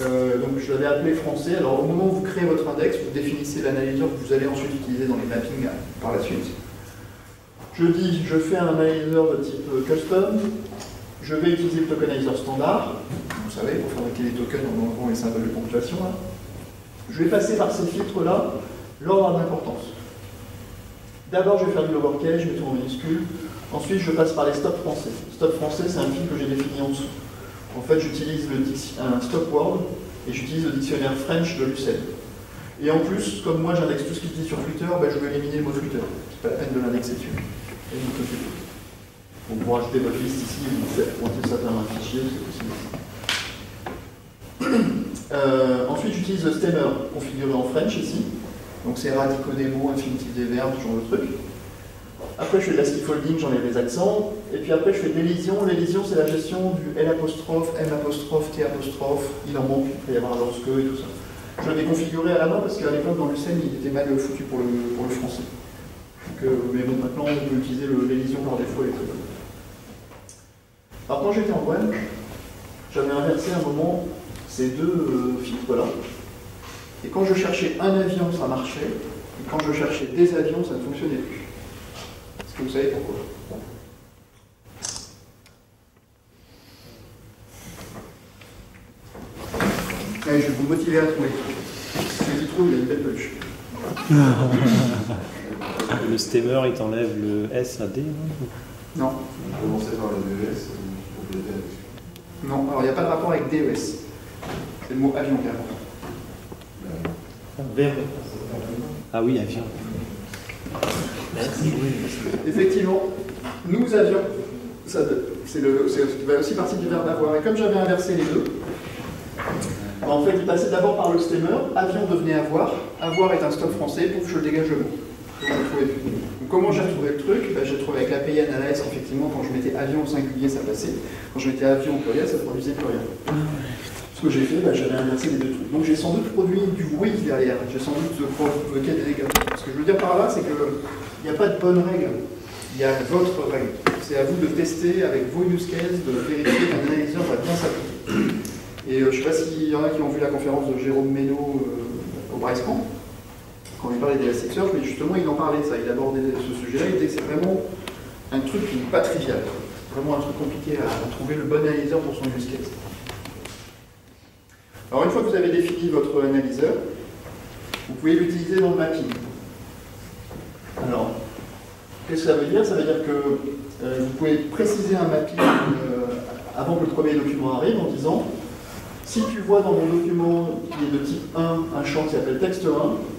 Speaker 2: Euh, donc je l'avais appelé français. Alors au moment où vous créez votre index, vous définissez l'analyseur que vous allez ensuite utiliser dans les mappings euh, par la suite. Je dis, je fais un analyseur de type custom, je vais utiliser le tokenizer standard, vous savez, pour fabriquer des tokens en enlevant les symboles de ponctuation. là. Je vais passer par ces filtres-là, l'ordre d'importance. D'abord, je vais faire du lowercase, je mets tout en minuscule. Ensuite, je passe par les stops français. Stop français, c'est un filtre que j'ai défini en dessous. En fait, j'utilise un stop word et j'utilise le dictionnaire French de l'UCED. Et en plus, comme moi j'indexe tout ce qui se dit sur Twitter, ben, je vais éliminer le mot Twitter. C'est pas la peine de l'indexer dessus. Et donc, vous rajoutez votre liste ici, vous pointer ça dans un fichier, c'est possible. Euh, ensuite, j'utilise le stemmer configuré en French ici. Donc c'est radicaux des mots, infinitif des verbes, ce genre de truc. Après, je fais de la scaffolding, j'enlève les accents. Et puis après, je fais de l'élision. L'élision, c'est la gestion du L apostrophe, M apostrophe, T apostrophe. Il en manque, il peut y avoir lorsque et tout ça. Je l'avais configuré à la main parce qu'à l'époque, dans l'UCM, il était mal foutu pour le, pour le français. Euh, mais bon, maintenant, on peut utiliser l'élision par défaut et tout. Alors, quand j'étais en web, j'avais inversé un moment ces deux euh, filtres-là. Et quand je cherchais un avion, ça marchait. Et quand je cherchais des avions, ça ne fonctionnait plus. Est-ce que vous savez pourquoi? Allez, je vais vous motiver à trouver. Celui qui trouve, il a une belle punch.
Speaker 5: Le stemmer, il t'enlève le S à D. non?
Speaker 2: Non,
Speaker 6: Commencer par le DES, pour l'aider avec.
Speaker 2: non. Alors, il n'y a pas de rapport avec DES. C'est le mot avion qui est important.
Speaker 5: Verbe. Ah oui, avion.
Speaker 2: Effectivement, nous avions, ça, c'est le, c'est ce qui va aussi partie du verbe avoir. Et comme j'avais inversé les deux, bah, en fait, il passait d'abord par le stemmer, avion devenait avoir, avoir est un stop français, pouf, je dégage le mot. Donc, comment j'ai retrouvé le truc? Bah, J'ai trouvé avec l'API analyse qu'effectivement, quand je mettais avion au singulier, ça passait. Quand je mettais avion au pluriel, ça produisait plus rien. Ce que j'ai fait, bah, j'avais inversé les deux trucs. Donc j'ai sans doute produit du bruit derrière. J'ai sans doute provoqué des dégâts. Ce que je veux dire par là, c'est qu'il n'y a pas de bonne règle. Il y a votre règle. C'est à vous de tester avec vos use cases, de vérifier qu'un analyseur va bien s'appliquer. Et euh, je ne sais pas s'il y en a qui ont vu la conférence de Jérôme Méno euh, au Brycemont, quand il parlait des mais justement il en parlait ça, il abordait ce sujet-là, il disait que c'est vraiment un truc qui n'est pas trivial. Vraiment un truc compliqué à, à trouver le bon analyseur pour son use case. Alors une fois que vous avez défini votre analyseur, vous pouvez l'utiliser dans le mapping. Alors, qu'est-ce que ça veut dire? Ça veut dire que euh, vous pouvez préciser un mapping euh, avant que le premier document arrive en disant si tu vois dans mon document qui est de type 1 un champ qui s'appelle texte 1,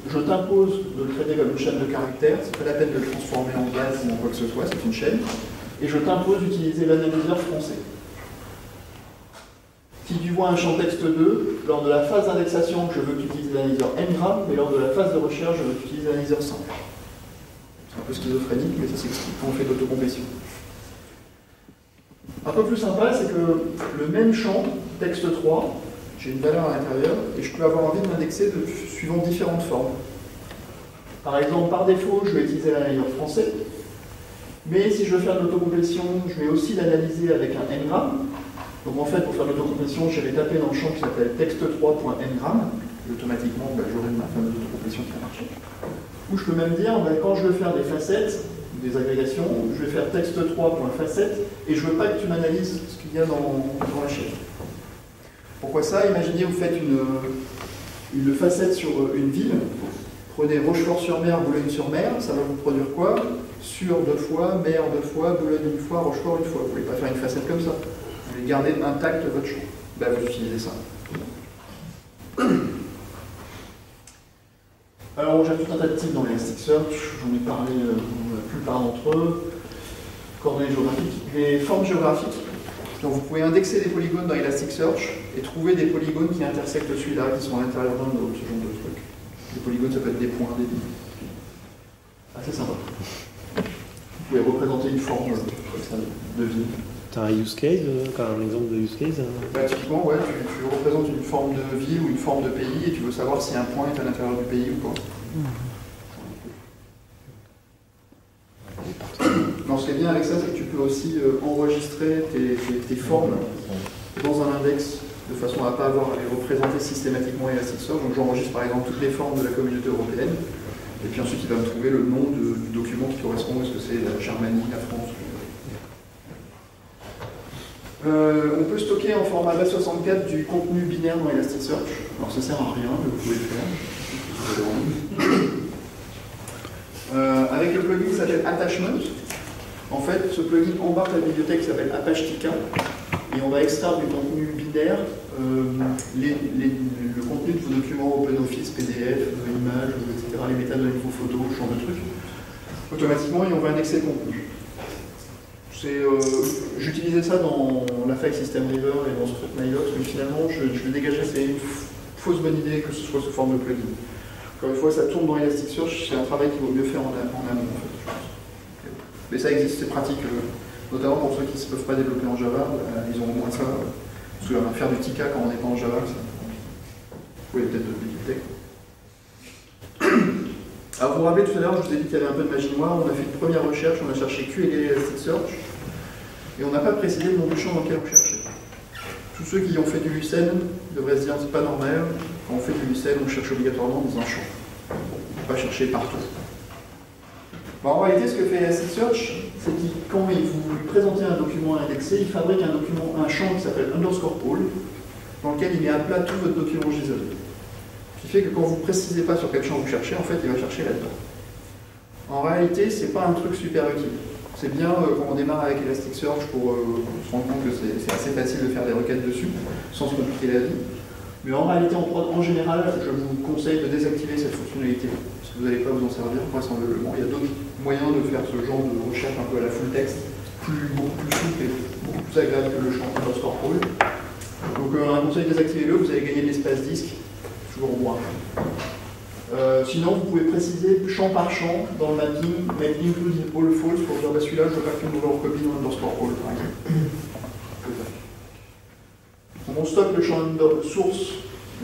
Speaker 2: je t'impose de le traiter comme une chaîne de caractères, c'est pas la peine de le transformer en gaz ou en quoi que ce soit, c'est une chaîne, et je t'impose d'utiliser l'analyseur français. Si tu vois un champ texte 2, lors de la phase d'indexation, je veux que tu utilises l'analyseur ngram, mais lors de la phase de recherche, je veux que tu l'analyseur simple. C'est un peu schizophrénique, mais ça s'explique quand on fait de l'autocomplétion. Un peu plus sympa, c'est que le même champ, texte 3, j'ai une valeur à l'intérieur, et je peux avoir envie de m'indexer de, suivant différentes formes. Par exemple, par défaut, je vais utiliser l'analyseur français, mais si je veux faire de l'autocomplétion, je vais aussi l'analyser avec un ngram. Donc en fait, pour faire de l'autocomplétion, je vais taper dans le champ qui s'appelle texte3.ngram, et automatiquement, ben, j'aurai ma fameuse autocomplétion qui va marcher. Ou je peux même dire, ben, quand je veux faire des facettes, des agrégations, je vais faire texte3.facette, et je ne veux pas que tu m'analyses ce qu'il y a dans, la chaîne. Pourquoi ça? Imaginez, vous faites une, facette sur une ville, prenez Rochefort-sur-Mer, Boulogne-sur-Mer, ça va vous produire quoi? Sur deux fois, mer deux fois, Boulogne une fois, Rochefort une fois. Vous ne voulez pas faire une facette comme ça? Vous voulez garder intact votre champ. Ben, vous utilisez ça. Alors, j'ai tout un tas de types dans l'Elasticsearch, j'en ai parlé euh, pour la plupart d'entre eux. Coordonnées géographiques. Les formes géographiques. Donc, vous pouvez indexer des polygones dans Elasticsearch et trouver des polygones qui intersectent celui-là, qui sont à l'intérieur d'un autre, ce genre de truc. Les polygones, ça peut être des points, des lignes. Assez sympa. Vous pouvez représenter une forme euh, comme ça, de ville.
Speaker 5: T'as un use case, euh, un exemple de use case hein
Speaker 2: Bah, typiquement, ouais, tu, tu représentes une forme de ville ou une forme de pays et tu veux savoir si un point est à l'intérieur du pays ou pas. Non, ce qui est bien avec ça, c'est que tu peux aussi euh, enregistrer tes, tes- tes formes dans un index de façon à ne pas avoir à les représenter systématiquement Elasticsearch. Donc j'enregistre par exemple toutes les formes de la communauté européenne et puis ensuite il va me trouver le nom de- du document qui correspond. Est-ce que c'est la Germanie, la France Euh, on peut stocker en format base64 du contenu binaire dans Elasticsearch. Alors ça sert à rien, mais vous pouvez le faire. Euh, avec le plugin qui s'appelle Attachment, en fait, ce plugin embarque la bibliothèque qui s'appelle Apache-Tika et on va extraire du contenu binaire euh, le contenu de vos documents OpenOffice, PDF, images, etc., les métadonnées vos photos, ce genre de trucs, automatiquement et on va indexer le contenu. C'est, euh, j'utilisais ça dans la file System River et dans Script MyDocs, mais finalement, je, je le dégageais, c'est une fausse bonne idée que ce soit sous forme de plugin. Encore une fois, ça tourne dans Elasticsearch, c'est un travail qu'il vaut mieux faire en, amont, en fait. Mais ça existe, c'est pratique, euh, notamment pour ceux qui ne peuvent pas développer en Java, euh, ils ont au moins ça. parce que faire du Tika quand on n'est pas en Java, ça. Oui, peut-être de difficulté. Alors, vous vous rappelez tout à l'heure, je vous ai dit qu'il y avait un peu de magie noire. On a fait une première recherche, on a cherché QLA Elasticsearch, et on n'a pas précisé le nom du champ dans lequel on cherchait. Tous ceux qui ont fait du Lucene devraient se dire pas normal. Quand on fait du Lucene, on cherche obligatoirement dans un champ. On ne pas chercher partout. En réalité, ce que fait Elasticsearch, c'est qu'il, quand il vous présentez un document indexé, il fabrique un document, un champ qui s'appelle underscore all, dans lequel il met à plat tout votre document JSON. Ce qui fait que quand vous ne précisez pas sur quel champ vous cherchez, en fait, il va chercher là-dedans. En réalité, c'est pas un truc super utile. C'est bien euh, quand on démarre avec Elasticsearch pour euh, se rendre compte que c'est assez facile de faire des requêtes dessus, sans se compliquer la vie. Mais en réalité, en prod, en général, je vous conseille de désactiver cette fonctionnalité, parce que vous n'allez pas vous en servir, vraisemblablement. Il y a d'autres moyens de faire ce genre de recherche un peu à la full text, plus, beaucoup plus souple et beaucoup plus agréable que le champ underscore all. Donc euh, un conseil, désactivez-le, vous allez gagner de l'espace disque, toujours moins. Euh, sinon, vous pouvez préciser champ par champ dans le mapping, mettre include all false pour dire bah, celui-là, je veux pas qu'il le recopie dans underscore all, par exemple. Donc, on stocke le champ source,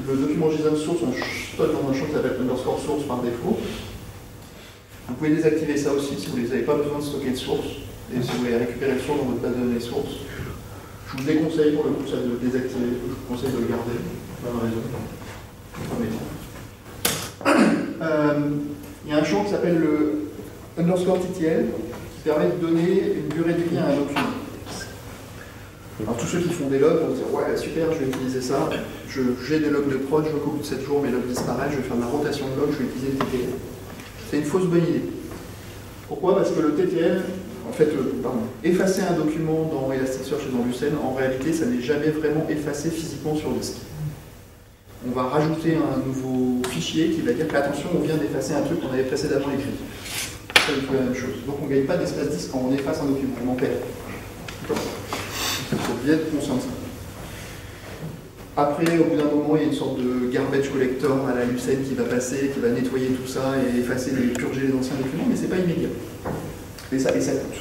Speaker 2: le document JSON source, on stocke dans un champ qui s'appelle underscore source par défaut. Vous pouvez désactiver ça aussi si vous n'avez pas besoin de stocker de source. Et si vous voulez récupérer le source dans votre base de données source, je vous déconseille pour le coup ça de le désactiver, je vous conseille de le garder. Pas de raison. Euh, Il y a un champ qui s'appelle le underscore TTL qui permet de donner une durée de vie à un document. Alors tous ceux qui font des logs vont dire ouais super je vais utiliser ça, j'ai des logs de prod, je vois qu'au bout de 7 jours mes logs disparaissent, je vais faire ma rotation de logs, je vais utiliser le TTL. C'est une fausse bonne idée. Pourquoi? Parce que le TTL, en fait, euh, pardon, effacer un document dans Elasticsearch et dans Lucene, en réalité ça n'est jamais vraiment effacé physiquement sur le disque on va rajouter un nouveau fichier qui va dire que attention, on vient d'effacer un truc qu'on avait précédemment écrit. C'est la même chose. Donc on ne gagne pas d'espace disque quand on efface un document, on en perd. Il faut bien être conscient de ça. Après, au bout d'un moment, il y a une sorte de garbage collector à la Lucene qui va passer, qui va nettoyer tout ça et effacer les purger les anciens documents, mais c'est pas immédiat. Et ça, et ça coûte.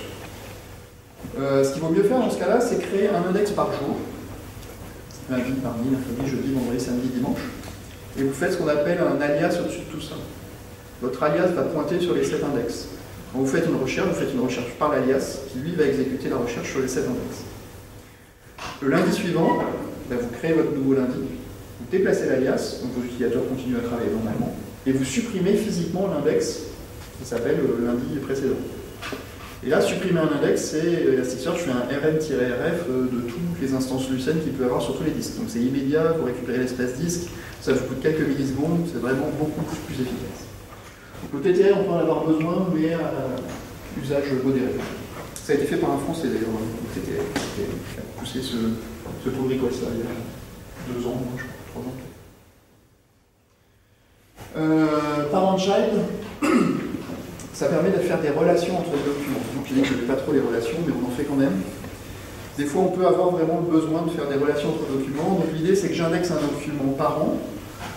Speaker 2: Euh, ce qu'il vaut mieux faire dans ce cas-là, c'est créer un index par jour lundi, mardi, mercredi, jeudi, vendredi, samedi, dimanche. Et vous faites ce qu'on appelle un alias au-dessus de tout ça. Votre alias va pointer sur les 7 index. Quand vous faites une recherche, vous faites une recherche par l'alias, qui lui va exécuter la recherche sur les 7 index. Le lundi suivant, ben, vous créez votre nouveau lundi, vous déplacez l'alias, donc vos utilisateurs continuent à travailler normalement, et vous supprimez physiquement l'index qui s'appelle le lundi précédent. Et là, supprimer un index, c'est Elasticsearch fait un rm-rf euh, de toutes les instances Lucene qu'il peut avoir sur tous les disques. Donc c'est immédiat, vous récupérez l'espace disque, ça vous coûte quelques millisecondes, c'est vraiment beaucoup plus, efficace. Donc, le TTL, on peut en avoir besoin, mais à usage modéré. Ça a été fait par un Français d'ailleurs, hein, le TTL, qui a poussé ce, ce request là, il y a deux ans, je crois, trois ans. Euh, parent child, ça permet de faire des relations entre les documents. Je ne fais pas trop les relations, mais on en fait quand même. Des fois, on peut avoir vraiment le besoin de faire des relations entre documents. Donc l'idée, c'est que j'indexe un document parent,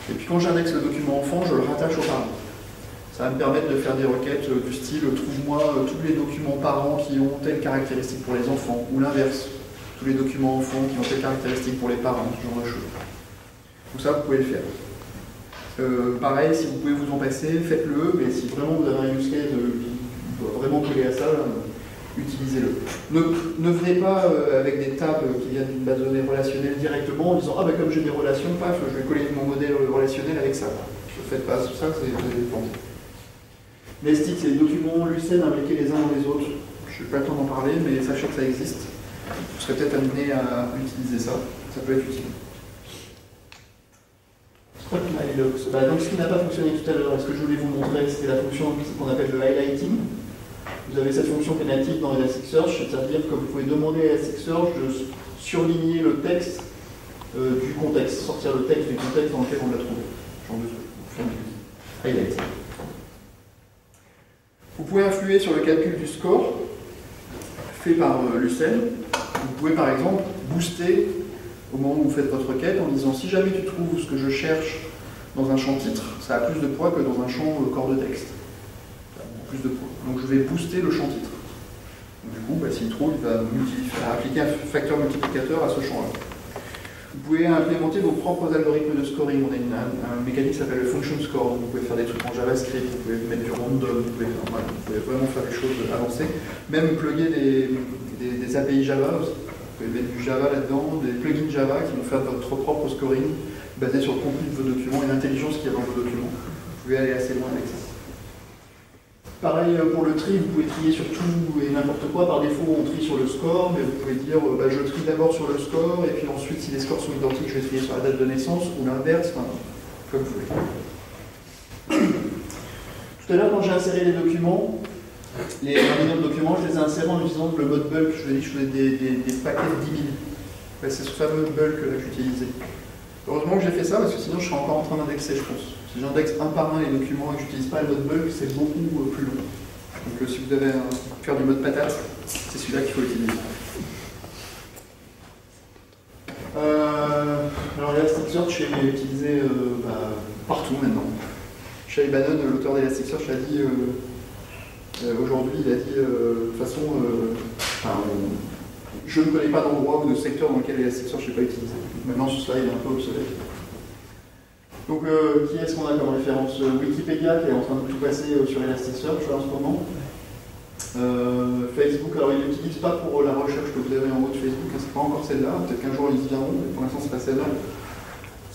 Speaker 2: et puis quand j'indexe le document enfant, je le rattache au parent. Ça va me permettre de faire des requêtes euh, du style euh, trouve-moi euh, tous les documents parents qui ont telle caractéristique pour les enfants, ou l'inverse, tous les documents enfants qui ont telle caractéristique pour les parents, ce genre de choses. Tout ça, vous pouvez le faire. Euh, pareil, si vous pouvez vous en passer, faites-le, mais si vraiment vous avez un use case euh, qui doit vraiment coller à ça, euh, utilisez-le. Ne, ne venez pas avec des tables qui viennent d'une base de données relationnelle directement en disant Ah, bah comme j'ai des relations, paf, je vais coller mon modèle relationnel avec ça. Ne faites pas ça, c'est dépendre. Nestic, c'est des documents Lucene imbriqués les uns dans les autres. Je n'ai pas le temps d'en parler, mais sachez que ça existe. Vous serez peut-être amené à utiliser ça. Ça peut être utile. Bah, donc ce qui n'a pas fonctionné tout à l'heure, ce que je voulais vous montrer, c'était la fonction qu'on appelle le highlighting. Vous avez cette fonction qui est native dans Elasticsearch, c'est-à-dire que vous pouvez demander à Elasticsearch de surligner le texte euh, du contexte, sortir le texte du contexte dans lequel on l'a trouvé. Genre de highlighting. Vous pouvez influer sur le calcul du score, fait par euh, Lucene. Vous pouvez par exemple booster au moment où vous faites votre requête en disant si jamais tu trouves ce que je cherche dans un champ titre, ça a plus de poids que dans un champ euh, corps de texte. Plus de poids. Donc je vais booster le champ titre. Du coup, bah, s'il trouve, il va appliquer un facteur multiplicateur à ce champ-là. Vous pouvez implémenter vos propres algorithmes de scoring. On a une- un, mécanisme qui s'appelle le function score. Vous pouvez faire des trucs en JavaScript, vous pouvez mettre du random, vous pouvez, vraiment faire des choses avancées. Même plugger des- des API Java aussi. Vous pouvez mettre du Java là-dedans, des plugins Java qui vont faire votre propre scoring basé sur le contenu de vos documents et l'intelligence qu'il y a dans vos documents. Vous pouvez aller assez loin avec ça. Pareil euh, pour le tri, vous pouvez trier sur tout et n'importe quoi. Par défaut, on trie sur le score, mais vous pouvez dire euh, bah, je trie d'abord sur le score, et puis ensuite, si les scores sont identiques, je vais trier sur la date de naissance, ou l'inverse, enfin, comme vous voulez. Tout à l'heure, quand j'ai inséré les documents, les 1 million de documents, je les ai insérés en utilisant le mode bulk. Je vous ai dit que je faisais des, paquets de 10 000. Ouais, c'est ce fameux bulk que j'utilisais. Heureusement que j'ai fait ça, parce que sinon je serais encore en train d'indexer, je pense. Si j'indexe un par un les documents et que j'utilise pas le mode bulk, c'est beaucoup euh, plus long. Donc euh, si vous devez euh, faire du mode patate, c'est celui-là qu'il faut utiliser. Euh, alors Elasticsearch est utilisé euh, bah, partout maintenant. Shay Bannon, l'auteur d'Elasticsearch, a dit aujourd'hui, il a dit euh, de toute façon, euh, je ne connais pas d'endroit ou de secteur dans lequel Elasticsearch n'est pas utilisé. Maintenant, ce slide est un peu obsolète. Donc, euh, qui est-ce qu'on a comme référence? Euh, Wikipédia qui est en train de tout passer euh, sur Elasticsearch en ce moment. Euh, Facebook, alors ils l'utilisent pas pour la recherche que vous avez en haut de Facebook, hein, c'est pas encore celle-là, peut-être qu'un jour ils y viendront, mais pour l'instant c'est pas celle-là.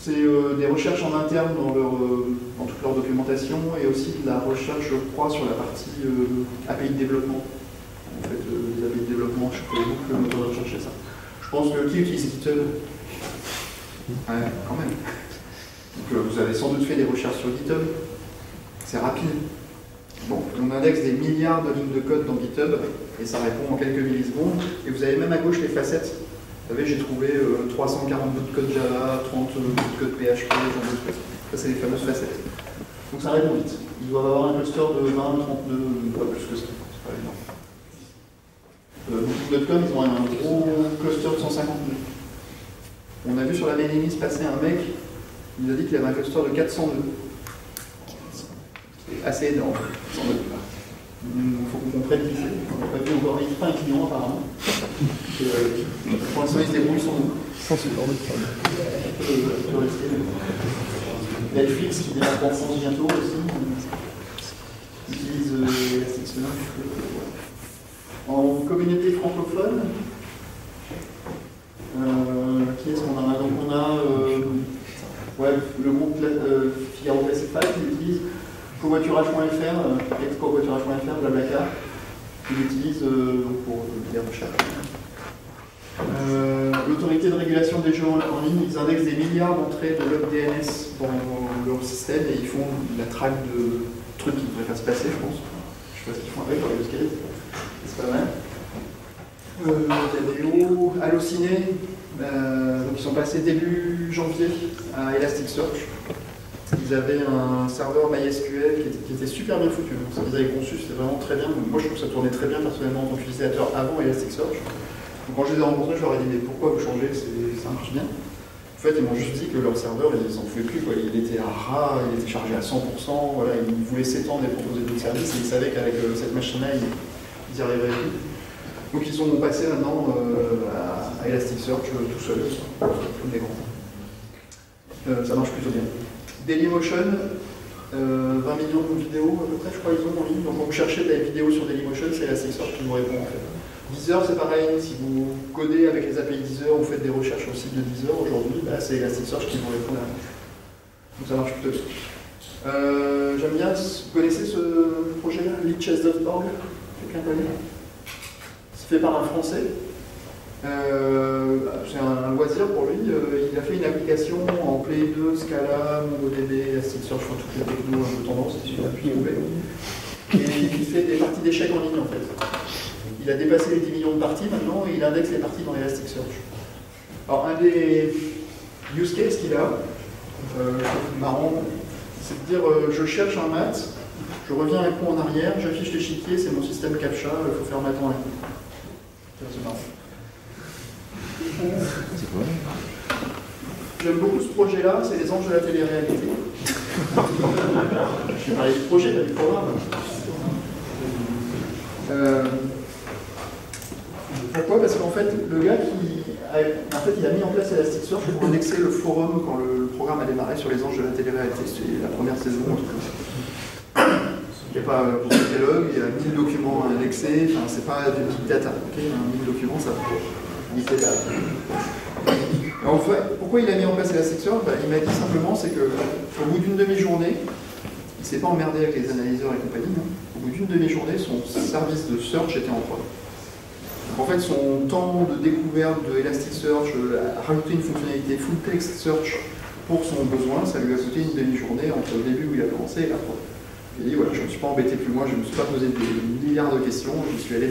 Speaker 2: C'est euh, des recherches en interne dans, leur, euh, dans toute leur documentation et aussi de la recherche, je crois, sur la partie euh, API de développement. En fait, les API de développement, je sais pas le moteur de recherche c'est ça. Je pense que qui utilise GitHub? Ouais, quand même. Donc vous avez sans doute fait des recherches sur GitHub. C'est rapide. Bon, on indexe des milliards de lignes de code dans GitHub et ça répond en quelques millisecondes. Et vous avez même à gauche les facettes. Vous savez, j'ai trouvé euh, 340 bouts de code Java, 30 bouts de code PHP, genre de trucs. Ça, c'est les fameuses facettes. Donc ça répond vite. Ils doivent avoir un cluster de 20, 32, pas plus que ça. C'est pas énorme. Euh, Book.com, ils ont un gros cluster de 152. On a vu sur la mailing passer un mec, il nous a dit qu'il avait un cluster de 402. C'est assez énorme. 102. Il faut qu'on comprenne qui c'est. On n'a pas vu encore, pas un client apparemment. Euh, pour l'instant, il se débrouille sans nous.
Speaker 3: Sans ce genre de problème.
Speaker 2: Euh, Netflix qui démarre en France bientôt aussi. euh, Utilise euh, Elasticsearch. En communauté francophone, euh, qui est-ce qu'on a? Donc on a euh, ouais, le groupe euh, Figaro Classified qui utilise covoiturage.fr, euh, ex-covoiturage.fr, Blablacar, qui l'utilise euh, pour euh, des recherches. Euh, L'autorité de régulation des jeux en, ligne, ils indexent des milliards d'entrées de log DNS dans leur système et ils font la traque de trucs qui ne devraient pas se passer, je pense. Je sais pas ce qu'ils font avec, les cases. C'est pas mal. Euh, Yadeo, Allociné, euh, donc ils sont passés début janvier à Elasticsearch. Ils avaient un serveur MySQL qui était, super bien foutu. Ce qu'ils avaient conçu, c'était vraiment très bien. Moi, je trouve que ça tournait très bien personnellement en tant qu'utilisateur avant Elasticsearch. Donc, quand je les ai rencontrés, je leur ai dit Mais pourquoi vous changez? Ça marche bien. En fait, ils m'ont juste dit que leur serveur, ils s'en pouvaient plus. Il était à ras, il était chargé à 100%. Voilà, ils voulaient s'étendre et proposer d'autres services. Et ils savaient qu'avec euh, cette machine-là, ils, ils y arriveraient plus. Donc, ils sont passés maintenant euh, à, Elasticsearch euh, tout seuls, ça marche plutôt bien. Dailymotion, euh, 20 millions de vidéos à peu près, je crois, ils ont en ligne. Donc, quand vous cherchez des vidéos sur Dailymotion, c'est Elasticsearch qui vous répond en fait. Deezer, c'est pareil. Si vous codez avec les API Deezer, vous faites des recherches au site de Deezer aujourd'hui, bah, c'est Elasticsearch qui vous répond Donc, ça marche plutôt bien. Euh, J'aime bien, vous connaissez ce projet-là, leadchess.org Quelqu'un connaît? C'est fait par un Français? Euh, bah, c'est un loisir pour lui. Euh, il a fait une application en Play 2, Scala, MongoDB, Elasticsearch, enfin toutes les technos un peu tendance, suffit d'appuyer ouvert. Et il fait des parties d'échecs en ligne en fait. Il a dépassé les 10 millions de parties maintenant et il indexe les parties dans Elasticsearch. Alors un des use cases qu'il a, euh, marrant, c'est de dire je cherche un maths, je reviens un coup en arrière, j'affiche l'échiquier, c'est mon système CAPTCHA, il faut faire maths en coup. C'est marrant.
Speaker 3: C'est
Speaker 2: J'aime beaucoup ce projet-là, c'est les anges de la télé-réalité. J'ai parlé du projet, pas du programme. Euh, pourquoi Parce qu'en fait, le gars qui a, en fait, il a mis en place Elasticsearch pour indexer le forum quand le, programme a démarré sur les anges de la télé-réalité. C'était la première saison, en tout cas. Il n'y a pas euh, pour catalogue, il y a 1000 documents indexés, enfin, c'est pas du big data. ok 1000 documents, ça En fait, pourquoi il a mis en place Elasticsearch Bah, Il m'a dit simplement, c'est que au bout d'une demi-journée, il ne s'est pas emmerdé avec les analyseurs et compagnie, non au bout d'une demi-journée, son service de search était en prod. En fait, son temps de découverte de Elasticsearch, euh, rajouter une fonctionnalité full text search pour son besoin, ça lui a coûté une demi-journée entre le début où il a commencé et la prod. Il dit, voilà, je ne me suis pas embêté plus loin, je ne me suis pas posé des milliards de questions, je suis allé.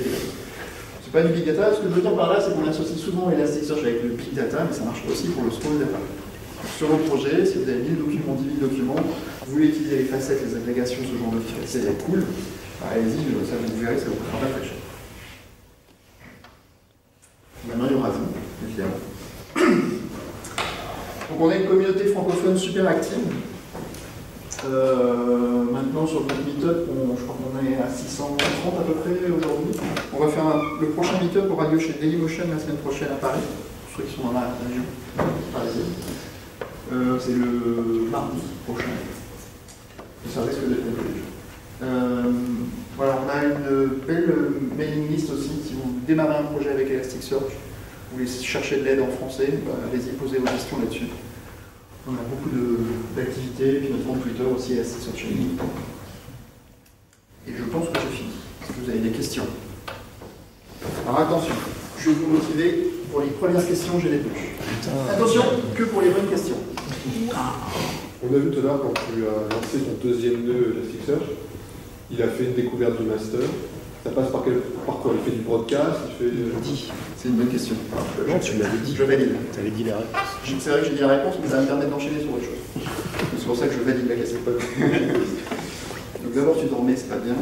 Speaker 2: C'est pas du big data. Ce que je veux dire par là, c'est qu'on associe souvent Elasticsearch avec le big data, mais ça marche aussi pour le small data. Sur le projet, si vous avez 1000 documents, 10 000 documents, vous voulez utiliser les facettes, les agrégations, ce genre de trucs, c'est cool. Allez-y, ça vous verrez, ça vous coûtera pas très cher. Maintenant, il y aura vous, évidemment. Donc, on a une communauté francophone super active. Euh, maintenant, sur notre meetup, je crois qu'on est à 630 à peu près aujourd'hui. On va faire le prochain meetup aura lieu chez Dailymotion la semaine prochaine à Paris, pour ceux qui sont dans la région parisienne. Euh, C'est le mardi prochain. Ça risque d'être. Euh, voilà, on a une belle mailing list aussi. Si vous démarrez un projet avec Elasticsearch, vous voulez chercher de l'aide en français, bah, allez-y, posez vos questions là-dessus. On a beaucoup de- d'activités, puis notre compte Twitter aussi, Elasticsearch. Et je pense que j'ai fini. Est-ce que vous avez des questions? Alors attention, je vais vous motiver. Pour les premières questions, j'ai des touches. Attention, que pour les bonnes questions.
Speaker 6: On a vu tout à l'heure quand tu as lancé ton deuxième nœud Elasticsearch, il a fait une découverte du master. Ça passe par, quel, par quoi? Il fait du broadcast il fait, euh,
Speaker 2: C'est une bonne question.
Speaker 3: Non, tu l'avais dit.
Speaker 2: Je valide.
Speaker 3: Tu avais dit la réponse.
Speaker 2: C'est vrai que j'ai dit la réponse, mais ça va me permettre d'enchaîner sur autre chose. C'est pour ça que je valide la question. Donc d'abord tu dormais, c'est pas bien.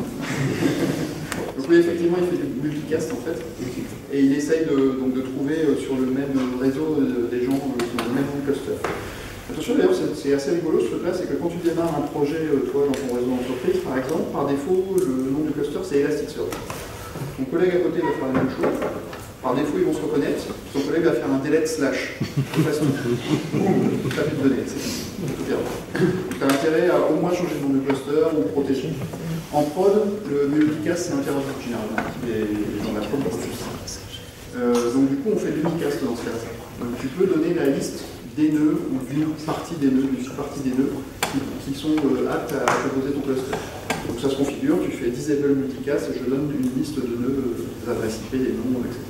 Speaker 2: Donc oui, effectivement, il fait du multicast en fait. Et il essaye de, donc, de trouver euh, sur le même réseau euh, des gens sur le même cluster. D'ailleurs, c'est assez rigolo ce truc-là, c'est que quand tu démarres un projet, euh, toi, dans ton réseau d'entreprise, par exemple, par défaut, le nom du cluster c'est Elasticsearch. Ton collègue à côté va faire la même chose. Par défaut, ils vont se reconnaître. Ton collègue va faire un delete slash. Boum, t'as plus de données. C'est intérêt à au moins changer le nom du cluster ou protéger. En prod, le multicast, c'est interrogé généralement. Et dans la prod, euh, donc du coup, on fait de l'unicast dans ce cas-là. Donc tu peux donner la liste des nœuds ou d'une partie des nœuds, d'une sous-partie des nœuds qui, sont euh, aptes à proposer ton cluster. Donc ça se configure, tu fais disable multicast je donne une liste de nœuds, euh, des adresses IP, des noms, etc.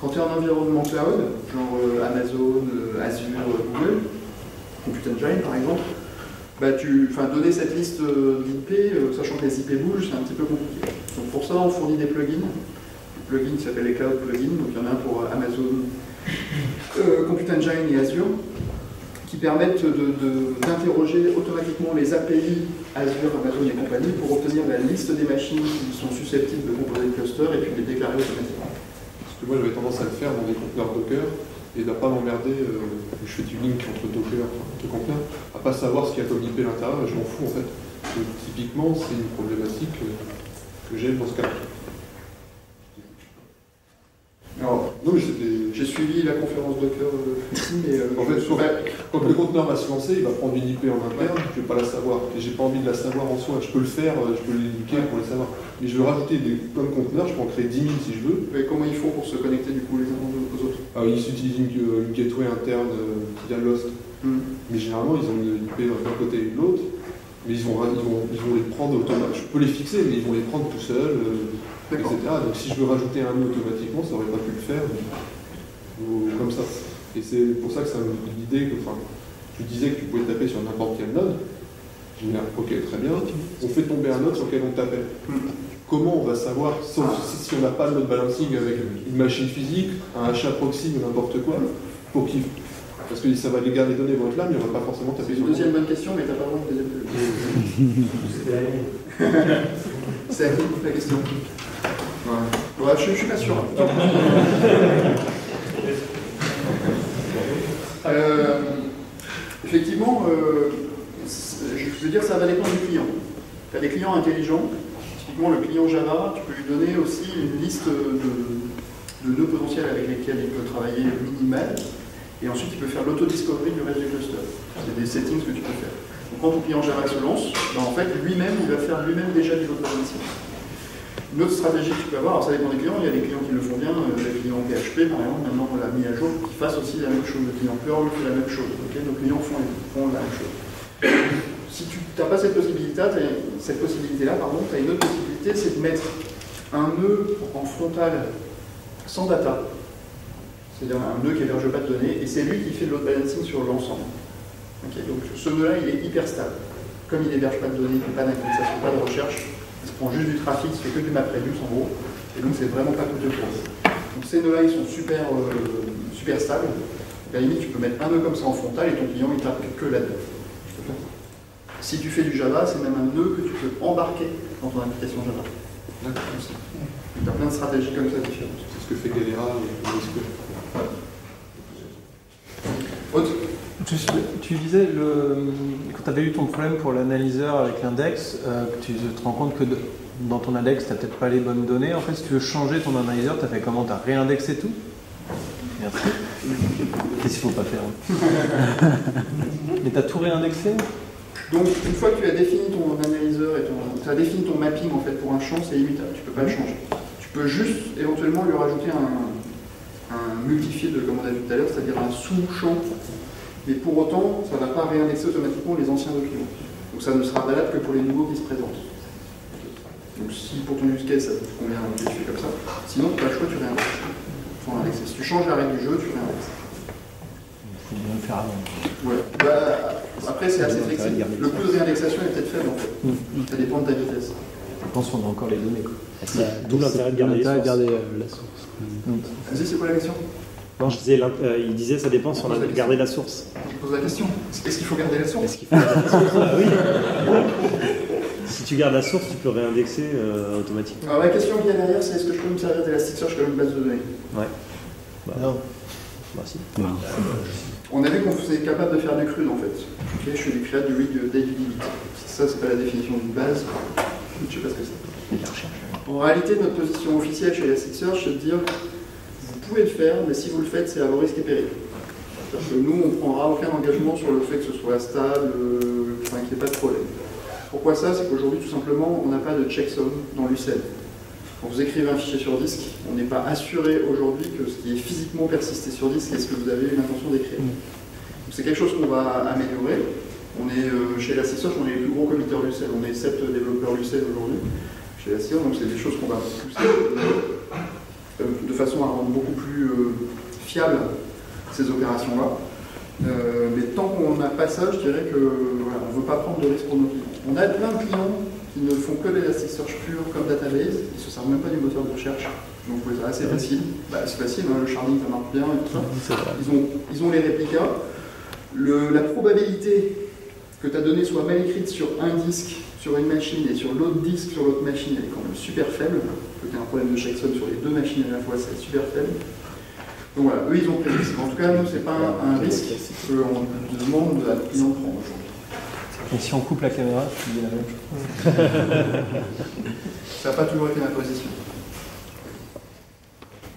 Speaker 2: Quand tu es en environnement cloud, genre euh, Amazon, euh, Azure, euh, Google, Compute Engine par exemple, bah tu, donner cette liste euh, d'IP, euh, sachant que les IP bougent, c'est un petit peu compliqué. Donc pour ça, on fournit des plugins. Des plugins s'appellent les Cloud Plugins, donc il y en a un pour euh, Amazon, euh, Compute Engine et Azure, qui permettent d'interroger automatiquement les API Azure, Amazon et compagnie pour obtenir la liste des machines qui sont susceptibles de composer le cluster et puis les déclarer automatiquement.
Speaker 6: Parce que moi j'avais tendance à le faire dans des conteneurs Docker et à pas m'emmerder, euh, je fais du link entre Docker et conteneurs, à pas savoir ce qu'il y a comme IP à l'intérieur, je m'en fous en fait. Donc, typiquement, c'est une problématique euh, que j'ai dans ce cas.
Speaker 2: Alors,
Speaker 6: Non
Speaker 2: j'ai suivi la conférence Docker euh, ici, mais euh,
Speaker 6: En fait, Quand le conteneur va se lancer, il va prendre une IP en interne, je vais pas la savoir. Et j'ai pas envie de la savoir en soi. Je peux le faire, euh, je peux l'éduquer pour le savoir. Mais je veux rajouter des, plein de conteneurs, je peux en créer 10 000 si je veux.
Speaker 2: mais comment ils font pour se connecter du coup les uns aux autres?
Speaker 6: Alors, ils utilisent une, une gateway interne euh, via Lost.
Speaker 2: Hmm.
Speaker 6: Mais généralement, ils ont une IP d'un côté et de l'autre. Mais ils vont, ils, vont, ils vont les prendre automatiquement. Je peux les fixer, mais ils vont les prendre tout seuls, euh. Etc. Donc si je veux rajouter un nœud automatiquement, ça aurait pas pu le faire. Ou comme ça. Et c'est pour ça que ça me donne l'idée que, enfin, tu disais que tu pouvais taper sur n'importe quel node. Je dis, ok, très bien. On fait tomber un node sur lequel on t'appelle.
Speaker 2: Hmm.
Speaker 6: Comment on va savoir, sauf si, si on n'a pas le node balancing avec une machine physique, un HA proxy ou n'importe quoi, pour qu'il. Parce que ça va les garder les données vont être là, mais on va pas forcément
Speaker 2: C'est
Speaker 6: taper sur le
Speaker 2: deuxième bonne question, mais t'as pas vraiment de deuxième. C'est à qui la question Ouais, je, je suis pas sûr. Euh, effectivement, euh, je veux dire, ça va dépendre du client. Tu as des clients intelligents, typiquement le client Java, tu peux lui donner aussi une liste de, de nœuds potentiels avec lesquels il peut travailler minimal, et ensuite il peut faire l'auto-discovery du reste du cluster. C'est des settings que tu peux faire. Donc quand ton client Java se lance, ben, en fait lui-même, il va faire lui-même déjà du balancing. Une autre stratégie que tu peux avoir, alors ça dépend des clients, il y a des clients qui le font bien, euh, les clients PHP par exemple, maintenant on l'a mis à jour, qui fassent aussi la même chose, le client Perl fait la même chose, ok? Nos clients font, la même chose. Si tu n'as pas cette possibilité-là, tu as une autre possibilité, c'est de mettre un nœud en frontal sans data, c'est-à-dire un nœud qui héberge pas de données, et c'est lui qui fait le load balancing sur l'ensemble. Donc ce nœud-là, il est hyper stable. Comme il héberge pas de données, pas d'indexation, pas de recherche, il se prend juste du trafic, fait que du MapReduce en gros, et donc c'est vraiment pas coûteux pour eux. Donc ces nœuds-là, ils sont super, euh, super stables. À la limite, tu peux mettre un nœud comme ça en frontal et ton client, il tape que là-dedans. Si tu fais du Java, c'est même un nœud que tu peux embarquer dans ton application Java.
Speaker 6: D'accord.
Speaker 2: Tu as plein de stratégies comme ça différentes.
Speaker 6: C'est ce que fait Galera et.
Speaker 2: Autre?
Speaker 4: Tu, disais, le, quand tu avais eu ton problème pour l'analyseur avec l'index, euh, tu te rends compte que de- dans ton index, tu n'as peut-être pas les bonnes données. En fait, si tu veux changer ton analyseur, tu as fait comment? Tu as réindexé tout? Merci. Qu'est-ce qu'il ne faut pas faire hein? Mais tu as tout réindexé?
Speaker 2: Donc, une fois que tu as défini ton analyseur et ton, tu as défini ton mapping en fait pour un champ, c'est immutable, tu ne peux pas le changer. Tu peux juste éventuellement lui rajouter un, un de, comme on a vu tout à l'heure, c'est-à-dire un sous-champ. Mais pour autant, ça ne va pas réindexer automatiquement les anciens documents. Donc ça ne sera valable que pour les nouveaux qui se présentent. Donc si pour ton use case ça te convient, tu le fais comme ça. Sinon, tu as le choix, tu réindexes. Faut réindexer. Si tu changes la règle du jeu, tu réindexes.
Speaker 4: Il faut bien le faire avant.
Speaker 2: Ouais. Bah, après, c'est assez flexible. Le coût de réindexation est peut-être faible en fait. Ça dépend de ta vitesse.
Speaker 4: Je pense qu'on a encore les données.
Speaker 5: D'où l'intérêt de garder
Speaker 3: de la source.
Speaker 2: Vas-y, c'est quoi la question?
Speaker 5: Non, je disais, l'int- euh, il disait ça dépend si on a gardé la source.
Speaker 2: Je pose la question. Est-ce qu'il faut garder la source?
Speaker 5: Est-ce qu'il faut garder la source? Ah oui. Si tu gardes la source, tu peux réindexer euh, automatiquement.
Speaker 2: Alors la question qu'il y a derrière, c'est est-ce que je peux me servir d'Elasticsearch comme une base de données?
Speaker 4: Non.
Speaker 5: Bah, si.
Speaker 2: On a vu qu'on faisait capable de faire du CRUD en fait. Ok, je fais du CRUD, du delete. Si ça, c'est pas la définition d'une base, je sais pas ce que c'est. En réalité, notre position officielle chez Elasticsearch, c'est de dire pouvez le faire, mais si vous le faites, c'est à vos risques et périls. C'est-à-dire que nous, on ne prendra aucun engagement sur le fait que ce soit stable, euh, enfin, qu'il n'y ait pas de problème. Pourquoi ça? C'est qu'aujourd'hui, tout simplement, on n'a pas de checksum dans l'UCL. Quand vous écrivez un fichier sur disque, on n'est pas assuré aujourd'hui que ce qui est physiquement persisté sur disque est ce que vous avez l'intention d'écrire. Donc c'est quelque chose qu'on va améliorer. On est euh, chez Elasticsearch, on est les plus gros committeurs Lucel. On est 7 développeurs Lucel aujourd'hui chez Elasticsearch, donc c'est des choses qu'on va pousser de façon à rendre beaucoup plus euh, fiables ces opérations-là. Euh, mais tant qu'on n'a pas ça, je dirais que voilà, on ne veut pas prendre de risques pour nos clients. On a plein de clients qui ne font que l'Elasticsearch pur comme database, ils ne se servent même pas du moteur de recherche. Donc ouais, c'est assez facile. Bah, c'est facile, hein, le sharding ça marche bien et tout ça. Ils ont, ils ont les réplicas. Le- la probabilité que ta donnée soit mal écrite sur un disque, sur une machine, et sur l'autre disque, sur l'autre machine, elle est quand même super faible. Aies un problème de checksum sur les deux machines à la fois, c'est super faible. Donc voilà, eux ils ont pris le risque. En tout cas, nous, c'est pas un, un risque qu'on demande à nos clients de prendre aujourd'hui.
Speaker 4: Et si on coupe la caméra, tu dis la même chose.
Speaker 2: Ça n'a pas toujours été ma position.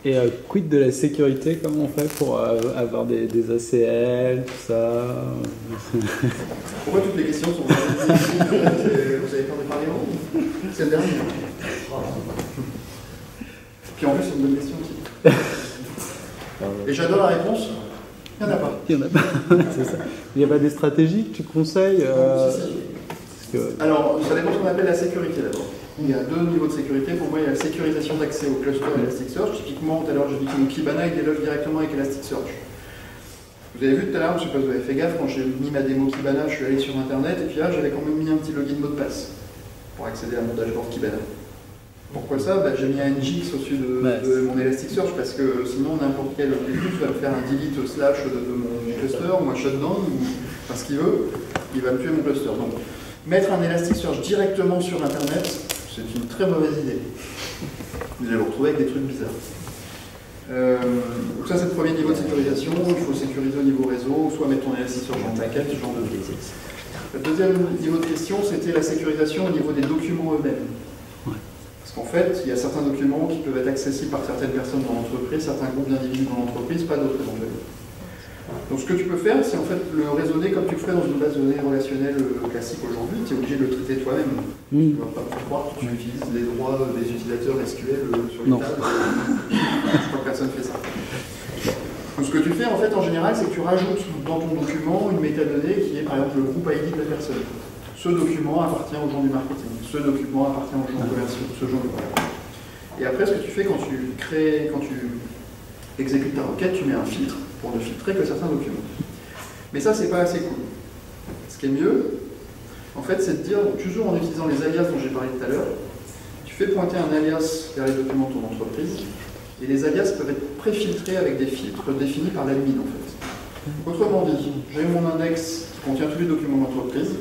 Speaker 3: Et euh, quid de la sécurité Comment on fait pour euh, avoir des, des ACL, tout ça?
Speaker 2: Pourquoi toutes les questions sont Vous avez peur en haut C'est le dernier. Puis en plus, c'est une bonne question aussi. Et j'adore la réponse. Il n'y en a pas.
Speaker 3: Il y en a pas. c'est ça. Il n'y a pas des stratégies que tu conseilles euh, que-
Speaker 2: Alors, ça dépend ce qu'on appelle la sécurité d'abord. Il y a deux niveaux de sécurité. Pour moi, il y a la sécurisation d'accès au cluster Elasticsearch. Typiquement, tout à l'heure, j'ai dit que mon Kibana il déloge directement avec Elasticsearch. Vous avez vu tout à l'heure, je ne sais pas si vous avez fait gaffe, quand j'ai mis ma démo Kibana, je suis allé sur internet et puis là, j'avais quand même mis un petit login mot de passe pour accéder à mon dashboard Kibana. Pourquoi ça? Bah, J'ai mis un NGX au-dessus de,
Speaker 3: Ouais.
Speaker 2: de mon Elasticsearch parce que sinon, n'importe quel plus va me faire un delete slash de, de mon cluster ou un shutdown ou enfin, ce qu'il veut, il va me tuer mon cluster. Donc, mettre un Elasticsearch directement sur internet, c'est une très mauvaise idée. Vous allez vous retrouver avec des trucs bizarres. Euh, donc ça c'est le premier niveau de sécurisation, il faut sécuriser au niveau réseau, soit mettre ton Elasticsearch en maquette, ce genre de choses. Le deuxième niveau de question, c'était la sécurisation au niveau des documents eux-mêmes. Parce qu'en fait, il y a certains documents qui peuvent être accessibles par certaines personnes dans l'entreprise, certains groupes d'individus dans l'entreprise, pas d'autres éventuellement. Donc ce que tu peux faire, c'est en fait le raisonner comme tu le ferais dans une base de données relationnelle euh, classique aujourd'hui. Tu es obligé de le traiter toi-même. Tu
Speaker 3: Hmm.
Speaker 2: ne vas pas croire que tu utilises les droits des utilisateurs SQL euh, sur les
Speaker 3: Non.
Speaker 2: tables. Je crois que personne ne fait ça. Donc ce que tu fais en fait en général, c'est que tu rajoutes dans ton document une métadonnée qui est par exemple le groupe ID de la personne. Ce document appartient aux gens du marketing. Ce document appartient aux gens commerciaux. Ce genre de Et après, ce que tu fais quand tu crées, quand tu exécutes ta requête, tu mets un filtre pour ne filtrer que certains documents. Mais ça, c'est pas assez cool. Ce qui est mieux, en fait, c'est de dire, toujours en utilisant les alias dont j'ai parlé tout à l'heure, tu fais pointer un alias vers les documents de ton entreprise, et les alias peuvent être préfiltrés avec des filtres définis par l'admin, en fait. Autrement dit, j'ai mon index qui contient tous les documents de l'entreprise,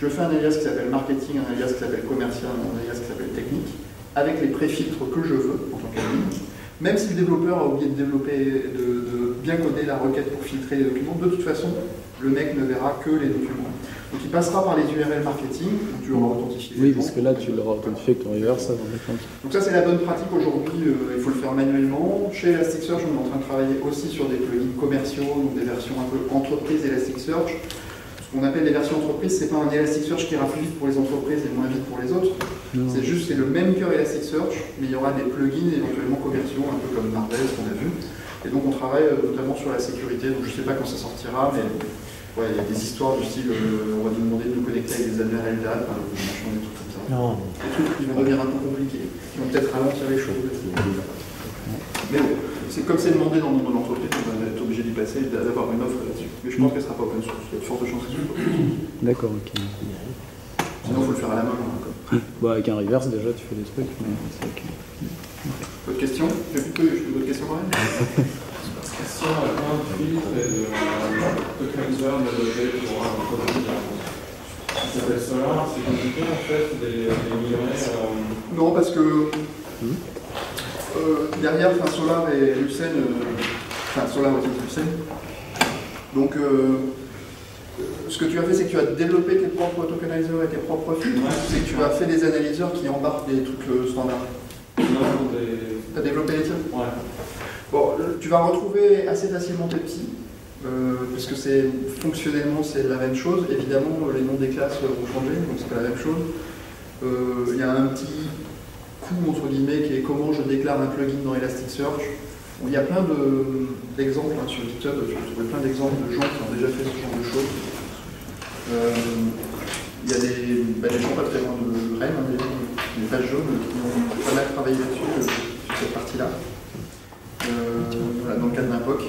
Speaker 2: je fais un alias qui s'appelle marketing, un alias qui s'appelle commercial, un alias qui s'appelle technique, avec les préfiltres que je veux en tant qu'admin. Même si le développeur a oublié de développer, de, de bien coder la requête pour filtrer les documents, de toute façon, le mec ne verra que les documents. Donc il passera par les URL marketing, où tu auras authentifié.
Speaker 3: Oui, parce que là, tu l'auras authentifié avec ton reverse, ça.
Speaker 2: Donc ça c'est la bonne pratique aujourd'hui, euh, il faut le faire manuellement. Chez Elasticsearch, on est en train de travailler aussi sur des plugins commerciaux, donc des versions un peu entreprise Elasticsearch. Qu'on appelle les versions entreprise, c'est pas un Elasticsearch qui ira plus vite pour les entreprises et moins vite pour les autres. C'est juste, c'est le même cœur Elasticsearch, mais il y aura des plugins éventuellement commerciaux, un peu comme Marvel, ce qu'on a vu. Et donc on travaille euh, notamment sur la sécurité, donc je sais pas quand ça sortira, mais ouais, il y a des histoires du style, euh, on va nous demander de nous connecter avec des LDAP, enfin, des trucs comme ça
Speaker 4: Non.
Speaker 2: des trucs qui vont devenir un peu compliqués, qui vont peut-être ralentir les choses. Mais bon, c'est comme c'est demandé dans, dans l'entreprise, on va être obligé d'y passer d'avoir une offre. Mais je pense qu'elle sera pas open source, il y a de fortes chances que ce soit.
Speaker 3: D'accord, ok.
Speaker 2: Sinon, il faut le faire à la main. hein.
Speaker 3: Bon, avec un reverse, déjà, tu fais des trucs, mais c'est ok.
Speaker 2: D'autres questions? J'ai plus que j'ai d'autres questions quand même
Speaker 6: Si on a plein de filtres et de tokenizer développés pour un produit qui s'appelle Solar, c'est compliqué en fait de les de les migrer. euh,
Speaker 2: Non, parce que euh, derrière, enfin, Solar et Lucen, euh, enfin Solar utilise Lucen. Donc, euh, ce que tu as fait, c'est que tu as développé tes propres tokenizers et tes propres filtres.
Speaker 6: Ouais.
Speaker 2: C'est que tu as fait des analyseurs qui embarquent des trucs euh, standards.
Speaker 6: non, des-
Speaker 2: Tu as développé les tiens
Speaker 6: Ouais.
Speaker 2: Bon, tu vas retrouver assez facilement tes petits, euh, parce que c'est fonctionnellement c'est la même chose. Évidemment, les noms des classes vont changer, donc c'est pas la même chose. Euh, Il y a un petit coup entre guillemets qui est comment je déclare un plugin dans Elasticsearch. Il y a plein de- d'exemples hein, sur GitHub, vas trouver plein d'exemples de gens qui ont déjà fait ce genre de choses. Euh, Il y a des, bah, des gens pas très loin de Rennes, hein, des, des pages jaunes qui ont pas mal travaillé là-dessus, euh, sur cette partie-là. Euh, dans le cadre d'un POC,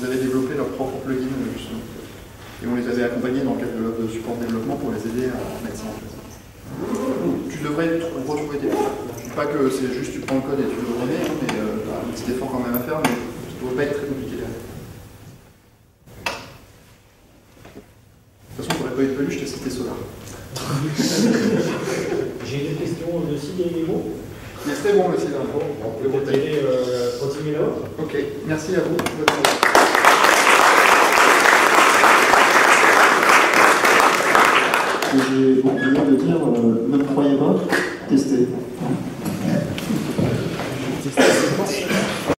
Speaker 2: ils avaient développé leur propre plugin justement. Et on les avait accompagnés dans le cadre de de support développement pour les aider à mettre ça en place. Tu devrais tr- retrouver Je dis pas que c'est juste tu prends le code et tu le remets, hein, mais un petit effort quand même à faire, mais ça ne doit pas être très compliqué derrière. De toute façon, t'aurais pas eu de peluche, je t'ai cité Solar.
Speaker 1: J'ai une question de Sid et Nemo.
Speaker 2: Mais c'est bon le site
Speaker 1: Bon, on peut euh, continuer là.
Speaker 2: Ok, merci à vous.
Speaker 7: J'ai oublié de dire, euh, ne me croyez pas, testez. c'est ça, c'est